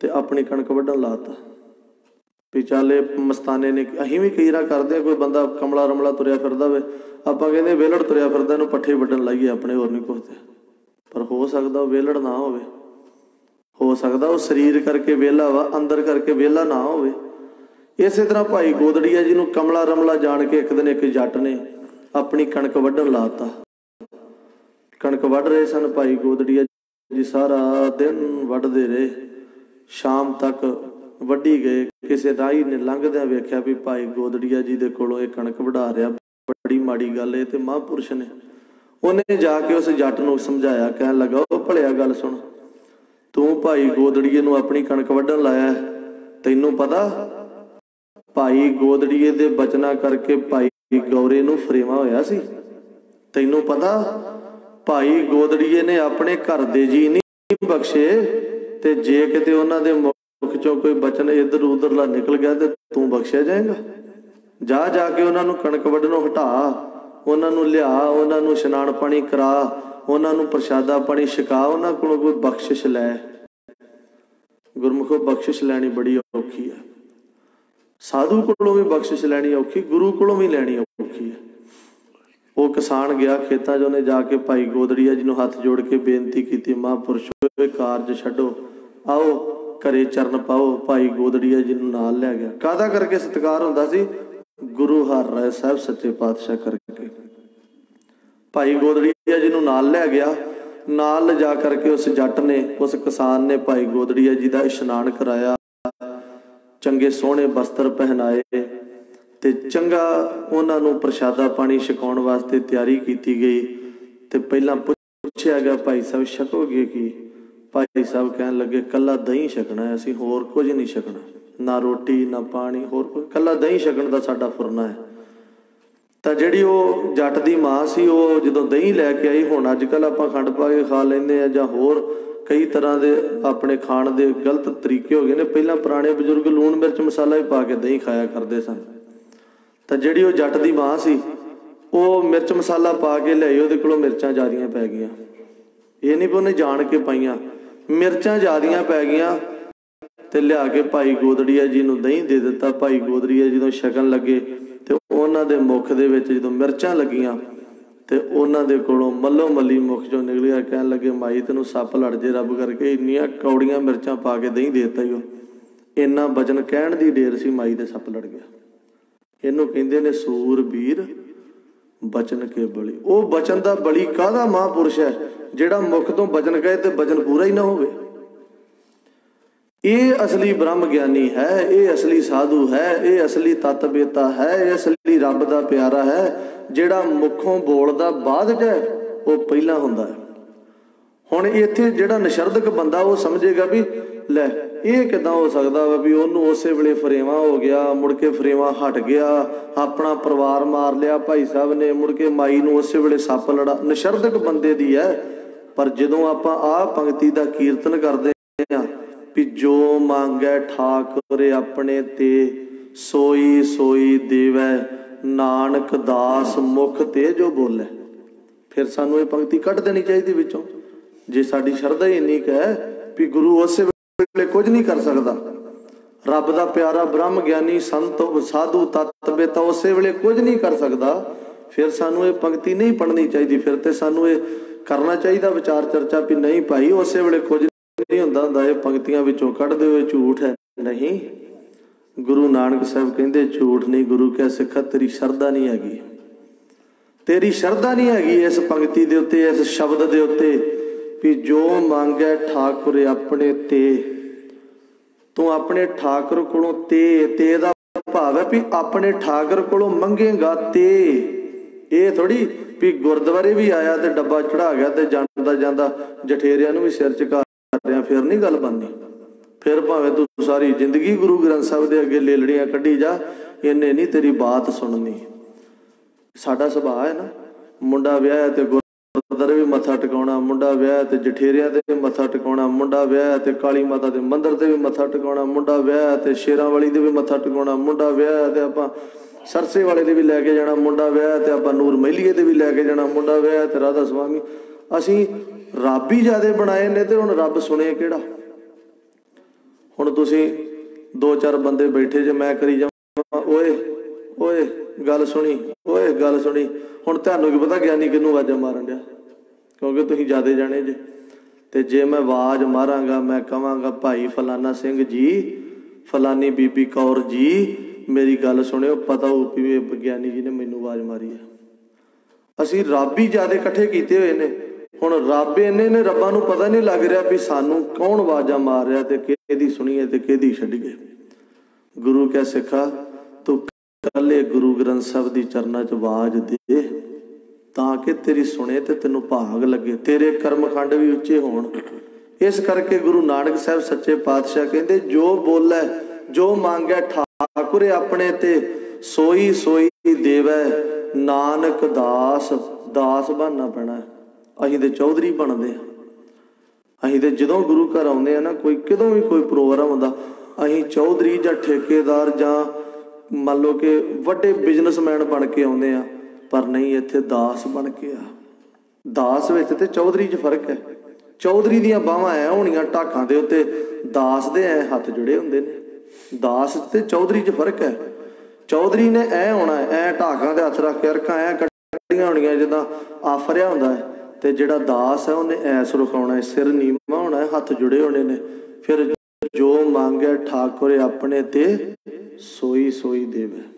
ਤੇ ਆਪਣੀ ਕਣਕ ਵੱਢਣ ਲਾਤਾ ਵੀ ਚੱਲੇ ਮਸਤਾਨੇ ਨੇ, ਅਸੀਂ ਵੀ ਕਈ ਰਾ ਕਰਦੇ ਆ, ਕੋਈ ਬੰਦਾ ਕਮਲਾ ਰਮਲਾ ਤੁਰਿਆ ਫਿਰਦਾ ਵੇ, ਆਪਾਂ ਕਹਿੰਦੇ ਵੇਲੜ ਤੁਰਿਆ ਫਿਰਦਾ, ਇਹਨੂੰ ਪੱਠੇ ਵੱਢਣ ਲਾਈਏ ਆਪਣੇ ਹੋਰ ਨਹੀਂ ਕੁਝ ਪਰ ਹੋ ਸਕਦਾ ਵੇਲੜ ਨਾ ਹੋਵੇ। ਹੋ ਸਕਦਾ ਉਹ ਸਰੀਰ ਕਰਕੇ ਵਿਹਲਾ ਵਾ, ਅੰਦਰ ਕਰਕੇ ਵਿਹਲਾ ਨਾ ਹੋਵੇ। ਇਸੇ ਤਰ੍ਹਾਂ ਭਾਈ ਗੋਦੜੀਆ ਜੀ ਨੂੰ ਕਮਲਾ ਰਮਲਾ ਜਾਣ ਕੇ ਇੱਕ ਦਿਨ ਇੱਕ ਜੱਟ ਨੇ ਆਪਣੀ ਕਣਕ ਵੱਢਣ ਲਾਤਾ। ਕਣਕ ਵੱਢ ਰਹੇ ਸਨ ਭਾਈ ਗੋਦੜੀਆ ਜੀ, ਸਾਰਾ ਦਿਨ ਵੱਢਦੇ ਰਹੇ। ਸ਼ਾਮ ਤੱਕ ਵੱਢੀ ਗਏ ਕਿਸੇ ਰਾਹੀ ਨੇ ਲੰਘਦਿਆਂ ਵੇਖਿਆ ਵੀ ਭਾਈ ਗੋਦੜੀਆ ਜੀ ਦੇ ਕੋਲੋਂ ਇਹ ਕਣਕ ਵਢਾ ਰਿਹਾ, ਬੜੀ ਮਾੜੀ ਗੱਲ ਏ ਤੇ ਮਹਾਂਪੁਰਸ਼ ਨੇ। ਉਹਨੇ ਜਾ ਕੇ ਉਸ ਜੱਟ ਨੂੰ ਸਮਝਾਇਆ, ਕਹਿਣ ਲੱਗਾ, ਉਹ ਭਲਿਆ ਗੱਲ ਸੁਣ। ਤੂੰ ਭਾਈ ਗੋਦੜੀਏ ਨੂੰ ਆਪਣੀ ਕਣਕ ਵੱਢਣ ਲਾਇਆ ਤੈਨੂੰ ਪਤਾ? ਭਾਈ ਗੋਦੜੀਏ ਦੇ ਬਚਨਾ ਕਰਕੇ ਭਾਈ ਗੌਰੇ ਨੂੰ ਫਰੇਵਾ ਹੋਇਆ ਸੀ। ਤੈਨੂੰ ਪਤਾ? ਭਾਈ ਗੋਦੜੀਏ ਨੇ ਆਪਣੇ ਘਰ ਦੇ ਜੀ ਨਹੀਂ ਬਖਸ਼ੇ, ਤੇ ਜੇ ਕਿਤੇ ਉਹਨਾਂ ਦੇ ਮੁਖ ਚੋਂ ਕੋਈ ਬਚਨ ਇੱਧਰ ਉਧਰਲਾ ਨਿਕਲ ਗਿਆ ਤੇ ਤੂੰ ਬਖਸ਼ਿਆ ਜਾਏਗਾ। ਜਾ ਜਾ ਕੇ ਉਹਨਾਂ ਨੂੰ ਕਣਕ ਵੱਢਣੋਂ ਹਟਾ, ਉਹਨਾਂ ਨੂੰ ਲਿਆ, ਉਹਨਾਂ ਨੂੰ ਇਸ਼ਨਾਨ ਪਾਣੀ ਕਰਾ, ਉਹਨਾਂ ਨੂੰ ਪ੍ਰਸ਼ਾਦਾ ਪਾਣੀ ਛਕਾ, ਉਹਨਾਂ ਕੋਲੋਂ ਕੋਈ ਬਖਸ਼ਿਸ਼ ਲੈ। ਗੁਰਮੁਖੋ, ਬਖਸ਼ਿਸ਼ ਲੈਣੀ ਬੜੀ ਔਖੀ ਹੈ ਸਾਧੂ ਕੋਲੋਂ ਵੀ ਬਖਸ਼ਿਸ਼ ਲੈਣੀ ਔਖੀ, ਗੁਰੂ ਕੋਲੋਂ ਵੀ ਲੈਣੀ ਔਖੀ ਹੈ ਉਹ ਕਿਸਾਨ ਗਿਆ ਖੇਤਾਂ 'ਚ, ਉਹਨੇ ਜਾ ਕੇ ਭਾਈ ਗੋਦੜੀਆ ਜੀ ਨੂੰ ਹੱਥ ਜੋੜ ਕੇ ਬੇਨਤੀ ਕੀਤੀ, ਮਹਾਂਪੁਰਸ਼ੋ ਇਹ ਕਾਰਜ ਛੱਡੋ, ਆਓ ਘਰੇ ਚਰਨ ਪਾਓ, ਭਾਈ ਗੋਦੜੀਆ ਜੀ ਨੂੰ ਨਾਲ ਲੈ ਗਿਆ। ਕਾਦਾ ਕਰਕੇ ਸਤਿਕਾਰ ਹੁੰਦਾ ਸੀ? ਗੁਰੂ ਹਰ ਰਾਏ ਸਾਹਿਬ ਸੱਚੇ ਪਾਤਸ਼ਾਹ ਕਰਕੇ। ਭਾਈ ਗੋਦੜੀਆ ਜੀ ਨੂੰ ਨਾਲ ਲੈ ਗਿਆ। ਨਾਲ ਲਿਜਾ ਕਰਕੇ ਉਸ ਜੱਟ ਨੇ, ਉਸ ਕਿਸਾਨ ਨੇ ਭਾਈ ਗੋਦੜੀਆ ਜੀ ਦਾ ਇਸ਼ਨਾਨ ਕਰਾਇਆ। ਚੰਗੇ ਸੋਹਣੇ ਵਸਤਰ ਪਹਿਨਾਏ ਤੇ ਚੰਗਾ ਉਹਨਾਂ ਨੂੰ ਪ੍ਰਸ਼ਾਦਾ ਪਾਣੀ ਛਕਾਉਣ ਵਾਸਤੇ ਤਿਆਰੀ ਕੀਤੀ ਗਈ ਤੇ ਪਹਿਲਾਂ ਪੁੱਛਿਆ ਗਿਆ, ਭਾਈ ਸਾਹਿਬ ਛਕੋਗੇ ਕੀ ਭਾਈ ਸਾਹਿਬ ਕਹਿਣ ਲੱਗੇ, ਕੱਲਾ ਦਹੀਂ ਛਕਣਾ ਹੈ, ਅਸੀਂ ਹੋਰ ਕੁਝ ਨਹੀਂ ਛਕਣਾ। ਨਾ ਰੋਟੀ, ਨਾ ਪਾਣੀ, ਹੋਰ ਕੋਈ ਕੱਲਾ ਦਹੀਂ ਛਕਣ ਦਾ ਸਾਡਾ ਫੁਰਨਾ ਹੈ। ਤਾਂ ਜਿਹੜੀ ਉਹ ਜੱਟ ਦੀ ਮਾਂ ਸੀ, ਉਹ ਜਦੋਂ ਦਹੀਂ ਲੈ ਕੇ ਆਈ, ਹੁਣ ਅੱਜ ਕੱਲ ਆਪਾਂ ਖੰਡ ਪਾ ਕੇ ਖਾ ਲੈਂਦੇ ਆ ਜਾਂ ਹੋਰ ਕਈ ਤਰ੍ਹਾਂ ਦੇ ਆਪਣੇ ਖਾਣ ਦੇ ਗਲਤ ਤਰੀਕੇ ਹੋ ਗਏ ਨੇ। ਪਹਿਲਾਂ ਪੁਰਾਣੇ ਬਜ਼ੁਰਗ ਲੂਣ ਮਿਰਚ ਮਸਾਲਾ ਵੀ ਪਾ ਕੇ ਦਹੀਂ ਖਾਇਆ ਕਰਦੇ ਸਨ। ਤਾਂ ਜਿਹੜੀ ਉਹ ਜੱਟ ਦੀ ਮਾਂ ਸੀ, ਉਹ ਮਿਰਚ ਮਸਾਲਾ ਪਾ ਕੇ ਲਿਆਈ, ਉਹਦੇ ਕੋਲੋਂ ਮਿਰਚਾਂ ਜ਼ਿਆਦੀਆਂ ਪੈ ਗਈਆਂ। ਇਹ ਨਹੀਂ ਵੀ ਉਹਨੇ ਜਾਣ ਕੇ ਪਾਈਆਂ। ਮਿਰਚਾਂ ਜ਼ਿਆਦੀਆਂ ਪੈ ਗਈਆਂ ਤੇ ਲਿਆ ਕੇ ਭਾਈ ਗੋਦੜੀਆ ਜੀ ਨੂੰ ਦਹੀਂ ਦੇ ਦਿੱਤਾ। ਭਾਈ ਗੋਦੜੀਆ ਜਦੋਂ ਛਕਣ ਲੱਗੇ ਤੇ ਉਹਨਾਂ ਦੇ ਮੁਖ ਦੇ ਵਿੱਚ ਜਦੋਂ ਮਿਰਚਾਂ ਲੱਗੀਆਂ ਤੇ ਉਹਨਾਂ ਦੇ ਕੋਲੋਂ ਮੱਲੋ ਮੱਲੀ ਮੁਖ ਚੋਂ ਨਿਕਲਿਆ, ਕਹਿਣ ਲੱਗੇ, ਮਾਈ, ਤੈਨੂੰ ਸੱਪ ਲੜ ਜੇ ਰੱਬ ਕਰਕੇ, ਇੰਨੀਆਂ ਕੌੜੀਆਂ ਮਿਰਚਾਂ ਪਾ ਕੇ ਦਹੀਂ ਦੇਤਾ ਹੀ ਉਹ ਇੰਨਾ ਵਜਨ ਕਹਿਣ ਦੀ ਢੇਰ ਸੀ ਮਾਈ ਦੇ ਸੱਪ ਲੜ ਗਿਆ। ਇਹਨੂੰ ਕਹਿੰਦੇ ਨੇ ਸੂਰਬੀਰ ਬਚਨ ਕੇ ਬਲੀ। ਉਹ ਬਚਨ ਦਾ ਬਲੀ ਕਾਹਦਾ ਮਹਾਪੁਰਸ਼ ਹੈ? ਜਿਹੜਾ ਮੁਖ ਤੋਂ ਬਚਨ ਕਹੇ ਤੇ ਬਚਨ ਪੂਰਾ ਹੀ ਨਾ ਹੋਵੇ। ਇਹ ਅਸਲੀ ਬ੍ਰਹਮ ਗਿਆਨੀ ਹੈ, ਇਹ ਅਸਲੀ ਸਾਧੂ ਹੈ, ਇਹ ਅਸਲੀ ਤਤਵੇਤਾ ਹੈ, ਇਹ ਅਸਲੀ ਰੱਬ ਦਾ ਪਿਆਰਾ ਹੈ। ਜਿਹੜਾ ਮੁਖੋਂ ਬੋਲਦਾ ਬਾਅਦ 'ਚ ਉਹ ਪਹਿਲਾਂ ਹੁੰਦਾ ਹੈ। ਹੁਣ ਇੱਥੇ ਜਿਹੜਾ ਨਿਸ਼ਰਦਕ ਬੰਦਾ ਉਹ ਸਮਝੇਗਾ ਵੀ ਲੈ ਇਹ ਕਿਦਾਂ ਹੋ ਸਕਦਾ ਵਾ ਵੀ ਉਹਨੂੰ ਉਸੇ ਵੇਲੇ ਫਰੇਵਾ ਹੋ ਗਿਆ, ਮੁੜ ਕੇ ਫਰੇਵਾ ਹਟ ਗਿਆ, ਆਪਣਾ ਪਰਿਵਾਰ ਮਾਰ ਲਿਆ ਭਾਈ ਸਾਹਿਬ ਨੇ, ਮੁੜ ਕੇ ਮਾਈ ਨੂੰ ਉਸੇ ਵੇਲੇ ਸੱਪ ਲੜਾ, ਨਸ਼ਰਦਕ ਬੰਦੇ ਦੀ ਹੈ ਪਰ ਜਦੋਂ ਆਪਾਂ ਆਹ ਪੰਕਤੀ ਦਾ ਕੀਰਤਨ ਕਰਦੇ ਆ ਵੀ ਜੋ ਮੰਗੈ ਠਾਕੁਰ ਆਪਣੇ ਤੇ, ਸੋਈ ਸੋਈ ਦੇਵੈ, ਨਾਨਕ ਦਾਸ ਮੁਖ ਤੇ ਜੋ ਬੋਲੇ। ਫਿਰ ਸਾਨੂੰ ਇਹ ਪੰਕਤੀ ਕੱਢ ਦੇਣੀ ਚਾਹੀਦੀ ਵਿੱਚੋਂ। ਜੇ ਸਾਡੀ ਸ਼ਰਧਾ ਹੀ ਇੰਨੀ ਕੁ ਹੈ ਵੀ ਗੁਰੂ ਉਸੇ ਵੇਲੇ ਕੁਝ ਨਹੀਂ ਕਰ ਸਕਦਾ। ਰੱਬ ਦਾ ਪਿਆਰਾ ਬ੍ਰਹਮ ਗਿਆਨੀ ਸੰਤ ਸਾਧੂ ਤਤਵੇ ਤਾਂ ਉਸੇ ਵੇਲੇ ਕੁਝ ਨਹੀਂ ਕਰ ਸਕਦਾ। ਫਿਰ ਸਾਨੂੰ ਇਹ ਪੰਕਤੀ ਨਹੀਂ ਪੜ੍ਹਨੀ ਚਾਹੀਦੀ। ਫਿਰ ਤੇ ਸਾਨੂੰ ਇਹ ਕਰਨਾ ਚਾਹੀਦਾ ਵਿਚਾਰ ਚਰਚਾ ਵੀ ਨਹੀਂ ਭਾਈ, ਉਸੇ ਵੇਲੇ ਕੁਝ ਨਹੀਂ ਹੁੰਦਾ ਹੁੰਦਾ। ਇਹ ਪੰਕਤੀਆਂ ਵਿੱਚੋਂ ਕੱਢਦੇ ਹੋਏ ਝੂਠ ਹੈ ਨਹੀਂ। ਗੁਰੂ ਨਾਨਕ ਸਾਹਿਬ ਕਹਿੰਦੇ, ਝੂਠ ਨਹੀਂ ਗੁਰੂ ਕਹਿ ਸਿੱਖਾ ਤੇਰੀ ਸ਼ਰਧਾ ਨਹੀਂ ਹੈਗੀ। ਤੇਰੀ ਸ਼ਰਧਾ ਨਹੀਂ ਹੈਗੀ ਇਸ ਪੰਕਤੀ ਦੇ ਉੱਤੇ, ਇਸ ਸ਼ਬਦ ਦੇ ਉੱਤੇ। ਵੀ ਜੋ ਮੰਗੈ ਠਾਕੁਰ ਆਪਣੇ ਤੇ। ਤੂੰ ਆਪਣੇ ਠਾਕੁਰ ਕੋਲੋਂ ਤੇ ਤੇ ਦਾ ਭਾਵ ਹੈ ਵੀ ਆਪਣੇ ਠਾਕੁਰ ਕੋਲੋਂ ਮੰਗੇਗਾ ਤੇ। ਇਹ ਥੋੜੀ ਵੀ ਗੁਰਦੁਆਰੇ ਵੀ ਆਇਆ ਤੇ ਡੱਬਾ ਚੜਾ ਗਿਆ ਤੇ ਜਾਂਦਾ ਜਾਂਦਾ ਜਠੇਰਿਆਂ ਨੂੰ ਵੀ ਸਿਰ ਝੁਕਾ ਰਿਆ ਫਿਰ ਨਹੀਂ ਗੱਲ ਬਣਨੀ ਫਿਰ ਭਾਵੇਂ ਤੂੰ ਸਾਰੀ ਜ਼ਿੰਦਗੀ ਗੁਰੂ ਗ੍ਰੰਥ ਸਾਹਿਬ ਦੇ ਅੱਗੇ ਲੇਲੜੀਆਂ ਕੱਢੀ ਜਾ ਇਹਨੇ ਨਹੀਂ ਤੇਰੀ ਬਾਤ ਸੁਣਨੀ। ਸਾਡਾ ਸੁਭਾਅ ਹੈ ਨਾ, ਮੁੰਡਾ ਵਿਆਹ ਤੇ ਗੁਰਦੁਆਰੇ ਮੱਥਾ ਟਿਕਾਉਣਾ, ਮੁੰਡਾ ਵਿਆਹ ਤੇ ਜਠੇਰਿਆਂ ਤੇ ਵੀ ਮੱਥਾ ਟਿਕਾਉਣਾ, ਮੁੰਡਾ ਵਿਆਹ ਤੇ ਕਾਲੀ ਮਾਤਾ ਦੇ ਮੰਦਿਰ ਤੇ ਵੀ ਮੱਥਾ ਟਿਕਾਉਣਾ, ਮੁੰਡਾ ਵਿਆਹ ਤੇ ਸ਼ੇਰਾਂ ਵਾਲੀ ਦੇ ਵੀ ਮੱਥਾ ਟਿਕਾਉਣਾ, ਮੁੰਡਾ ਵਿਆਹ ਤੇ ਆਪਾਂ ਸਰਸੇ ਵਾਲੇ ਦੇ ਵੀ ਲੈ ਕੇ ਜਾਣਾ, ਮੁੰਡਾ ਵਿਆਹ ਤੇ ਆਪਾਂ ਨੂਰ ਮਹਿਲੀਏ ਦੇ ਵੀ ਲੈ ਕੇ ਜਾਣਾ, ਮੁੰਡਾ ਵਿਆਹ ਤੇ ਰਾਧਾ ਸੁਆਮੀ। ਅਸੀਂ ਰੱਬ ਹੀ ਜਿਆਦੇ ਬਣਾਏ ਨੇ ਤੇ ਹੁਣ ਰੱਬ ਸੁਣੇ ਕਿਹੜਾ? ਹੁਣ ਤੁਸੀਂ ਦੋ ਚਾਰ ਬੰਦੇ ਬੈਠੇ ਜੇ, ਮੈਂ ਕਰੀ ਜਾਵਾਂ, ਓਏ ਓਏ, ਗੱਲ ਸੁਣੀ, ਓਏ, ਗੱਲ ਸੁਣੀ। ਹੁਣ ਤੁਹਾਨੂੰ ਕੀ ਪਤਾ ਗਿਆਨੀ ਕਿਨੂੰ ਆਵਾਜ਼ਾਂ ਮਾਰਨ ਡਿਆ? ਕਿਉਂਕਿ ਤੁਸੀਂ ਜਿਆਦੇ ਜਾਣੇ ਜੇ। ਤੇ ਜੇ ਮੈਂ ਆਵਾਜ਼ ਮਾਰਾਂਗਾ, ਮੈਂ ਕਵਾਂਗਾ ਭਾਈ ਫਲਾਨਾ ਸਿੰਘ ਜੀ, ਫਲਾਨੀ ਬੀਬੀ ਕੌਰ ਜੀ, ਮੇਰੀ ਗੱਲ ਸੁਣਿਓ, ਪਤਾ ਹੋ ਵੀ ਇਹ ਵਿਗਿਆਨੀ ਜੀ ਨੇ ਮੈਨੂੰ ਆਵਾਜ਼ ਮਾਰੀ ਹੈ। ਅਸੀਂ ਰੱਬ ਹੀ ਜਿਆਦੇ ਇਕੱਠੇ ਕੀਤੇ ਹੋਏ ਨੇ। ਹੁਣ ਰੱਬ ਇੰਨੇ ਨੇ, ਰੱਬਾਂ ਨੂੰ ਪਤਾ ਨਹੀਂ ਲੱਗ ਰਿਹਾ ਵੀ ਸਾਨੂੰ ਕੌਣ ਆਵਾਜ਼ਾਂ ਮਾਰ ਰਿਹਾ ਤੇ ਕਿਹਦੀ ਸੁਣੀਏ ਤੇ ਕਿਹਦੀ ਛੱਡੀਏ। ਗੁਰੂ ਕਹਿ ਸਿੱਖਾ, ਤੂੰ ਕੱਲੇ ਗੁਰੂ ਗ੍ਰੰਥ ਸਾਹਿਬ ਦੀ ਚਰਨਾਂ 'ਚ ਆਵਾਜ਼ ਦੇ। ਤਾਂ ਕਿ ਤੇਰੀ ਸੁਣੇ ਤੇ ਤੈਨੂੰ ਭਾਗ ਲੱਗੇ। ਤੇਰੇ ਕਰਮ ਖੰਡ ਵੀ ਉੱਚੇ ਹੋਣ। ਇਸ ਕਰਕੇ ਗੁਰੂ ਨਾਨਕ ਸਾਹਿਬ ਸੱਚੇ ਪਾਤਸ਼ਾਹ ਕਹਿੰਦੇ, ਜੋ ਬੋਲੇ, ਜੋ ਮੰਗੈ, ਠਾਕੁਰ ਆਪਣੇ ਤੇ ਸੋਈ ਸੋਈ ਦੇਵੈ। ਨਾਨਕ ਦਾਸ ਦਾਸ ਬਣਨਾ ਪੈਣਾ। ਅਸੀਂ ਤੇ ਚੌਧਰੀ ਬਣਦੇ ਆ ਅਸੀਂ ਤੇ ਜਦੋਂ ਗੁਰੂ ਘਰ ਆਉਂਦੇ ਆ ਨਾ, ਕੋਈ ਕਿਦੋਂ ਵੀ ਕੋਈ ਪ੍ਰੋਗਰਾਮ ਹੁੰਦਾ ਅਸੀਂ ਚੌਧਰੀ ਜਾਂ ਠੇਕੇਦਾਰ ਜਾਂ ਮੰਨ ਲਓ ਕਿ ਵੱਡੇ ਬਿਜ਼ਨਸਮੈਨ ਬਣ ਕੇ ਆਉਂਦੇ ਆ ਪਰ ਨਹੀਂ, ਇੱਥੇ ਦਾਸ ਬਣ ਕੇ ਆ। ਦਾਸ ਵਿੱਚ ਤੇ ਚੌਧਰੀ 'ਚ ਫ਼ਰਕ ਹੈ। ਚੌਧਰੀ ਦੀਆਂ ਬਾਹਾਂ ਐ ਹੋਣੀਆਂ, ਢਾਕਾਂ ਦੇ ਉੱਤੇ ਦਾਸ ਦੇ ਐ ਹੱਥ ਜੁੜੇ ਹੁੰਦੇ ਨੇ। ਦਾਸ ਤੇ ਚੌਧਰੀ 'ਚ ਫ਼ਰਕ ਹੈ। ਚੌਧਰੀ ਨੇ ਐ ਹੋਣਾ ਐ ਢਾਕਾਂ ਦੇ ਹੱਥ ਰੱਖ ਕੇ ਅਰਕਾਂ ਐ ਕੱਢੀਆਂ ਹੋਣੀਆਂ, ਜਿੱਦਾਂ ਆਫਰਿਆ ਹੁੰਦਾ ਹੈ। ਤੇ ਜਿਹੜਾ ਦਾਸ ਹੈ, ਉਹਨੇ ਐਸ ਰੁਕਾਉਣਾ ਹੈ, ਸਿਰ ਨੀਵਾ ਹੋਣਾ ਹੈ, ਹੱਥ ਜੁੜੇ ਹੋਣੇ ਨੇ। ਫਿਰ ਜੋ ਮੰਗੇ ਠਾਕੁਰ ਆਪਣੇ ਤੇ ਸੋਈ ਸੋਈ ਦੇਵੇ।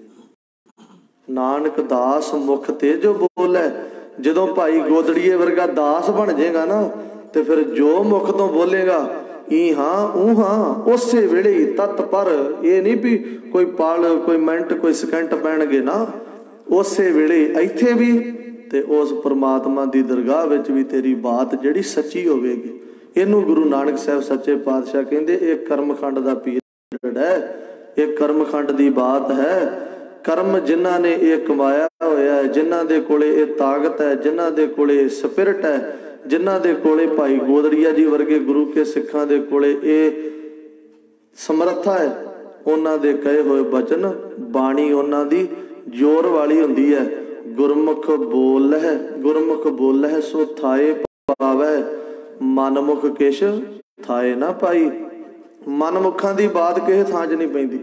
ਨਾਨਕ ਦਾਸ ਮੁਖ ਤੇ ਜੋ ਬੋਲੇ। ਜਦੋਂ ਭਾਈ ਗੋਦੜੀਏ ਵਰਗਾ ਦਾਸ ਬਣ ਜਾਏਗਾ ਨਾ, ਤੇ ਫਿਰ ਜੋ ਮੁਖ ਤੋਂ ਬੋਲੇਗਾ, ਈ ਹਾਂ ਉਹ ਹਾਂ, ਉਸੇ ਵੇਲੇ ਹੀ ਤਤ ਪਰ। ਇਹ ਨਹੀਂ ਵੀ ਕੋਈ ਪਲ, ਕੋਈ ਮਿੰਟ, ਕੋਈ ਸਕਿੰਟ ਪੈਣਗੇ ਨਾ। ਉਸੇ ਵੇਲੇ ਇੱਥੇ ਵੀ ਤੇ ਉਸ ਪ੍ਰਮਾਤਮਾ ਦੀ ਦਰਗਾਹ ਵਿੱਚ ਵੀ ਤੇਰੀ ਬਾਤ ਜਿਹੜੀ ਸੱਚੀ ਹੋਵੇਗੀ। ਇਹਨੂੰ ਗੁਰੂ ਨਾਨਕ ਸਾਹਿਬ ਸੱਚੇ ਪਾਤਸ਼ਾਹ ਕਹਿੰਦੇ, ਇਹ ਕਰਮਖੰਡ ਦਾ ਪੀਰੀਅਡ ਹੈ, ਇਹ ਕਰਮਖੰਡ ਦੀ ਬਾਤ ਹੈ। ਕਰਮ ਜਿਨ੍ਹਾਂ ਨੇ ਇਹ ਕਮਾਇਆ ਹੋਇਆ ਹੈ, ਜਿਨ੍ਹਾਂ ਦੇ ਕੋਲੇ ਇਹ ਤਾਕਤ ਹੈ, ਜਿਨ੍ਹਾਂ ਦੇ ਕੋਲੇ ਸਪਿਰਟ ਹੈ, ਜਿਨ੍ਹਾਂ ਦੇ ਕੋਲੇ ਭਾਈ ਗੋਦਰੀਆ ਜੀ ਵਰਗੇ ਗੁਰੂ ਕੇ ਸਿੱਖਾਂ ਦੇ ਕੋਲੇ ਇਹ ਸਮਰੱਥਾ ਹੈ, ਉਹਨਾਂ ਦੇ ਕਹੇ ਹੋਏ ਬਚਨ, ਬਾਣੀ ਉਹਨਾਂ ਦੀ ਜ਼ੋਰ ਵਾਲੀ ਹੁੰਦੀ ਹੈ। ਗੁਰਮੁਖ ਬੋਲ ਹੈ, ਗੁਰਮੁਖ ਬੋਲ ਹੈ, ਸੋ ਥਾਏ ਪਾਵੈ ਮਨਮੁਖ ਕਿਛ ਥਾਏ ਨਾ ਪਾਈ। ਮਨਮੁਖਾਂ ਦੀ ਬਾਤ ਕਿਸੇ ਥਾਂ 'ਚ ਨਹੀਂ ਪੈਂਦੀ।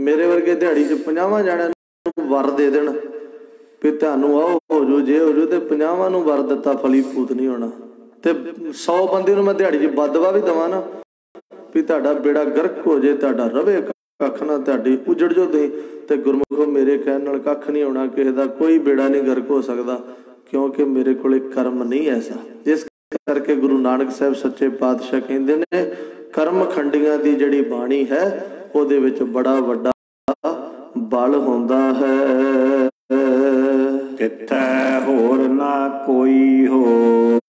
ਮੇਰੇ ਵਰਗੇ ਦਿਹਾੜੀ 'ਚ 50 ਜਾਣਿਆਂ ਨੂੰ ਵਰ ਦੇ ਦੇਣ। ਵੀ ਤੁਹਾਨੂੰ ਆਓ ਹੋ ਜੋ ਜੇ ਹੋ ਜੋ ਤੇ 50 ਨੂੰ ਵਰ ਦਿੱਤਾ, ਫਲੀ ਫੂਤ ਨਹੀਂ ਹੋਣਾ। ਤੇ 100 ਬੰਦੇ ਨੂੰ ਮੈਂ ਦਿਹਾੜੀ 'ਚ ਬਦਵਾ ਵੀ ਦਵਾਂ ਨਾ। ਵੀ ਤੁਹਾਡਾ ਬੇੜਾ ਗਰਕ ਹੋ ਜੇ, ਤੁਹਾਡਾ ਰਵੇ ਕੱਖ ਨਾ, ਤੁਹਾਡੀ ਉਜੜ ਜੋ ਦੇ ਤੇ ਗੁਰਮੁਖੋ ਮੇਰੇ ਕਹਿਣ ਨਾਲ ਕੱਖ ਨਹੀਂ ਹੋਣਾ, ਕਿਸੇ ਦਾ ਕੋਈ ਬੇੜਾ ਨਹੀਂ ਗਰਕ ਹੋ ਸਕਦਾ, ਕਿਉਂਕਿ ਮੇਰੇ ਕੋਲੇ ਕਰਮ ਨਹੀਂ ਐਸਾ। ਜਿਸ ਕਰਕੇ ਗੁਰੂ ਨਾਨਕ ਸਾਹਿਬ ਸੱਚੇ ਪਾਤਸ਼ਾਹ ਕਹਿੰਦੇ ਨੇ, ਕਰਮ ਖੰਡੀਆਂ ਦੀ ਜਿਹੜੀ ਬਾਣੀ ਹੈ ਉਹਦੇ ਵਿੱਚ ਬੜਾ ਵੱਡਾ ਬਲ ਹੁੰਦਾ ਹੈ। ਤਿੱਥੈ ਹੋਰ ਨਾ ਕੋਈ ਹੋਰ।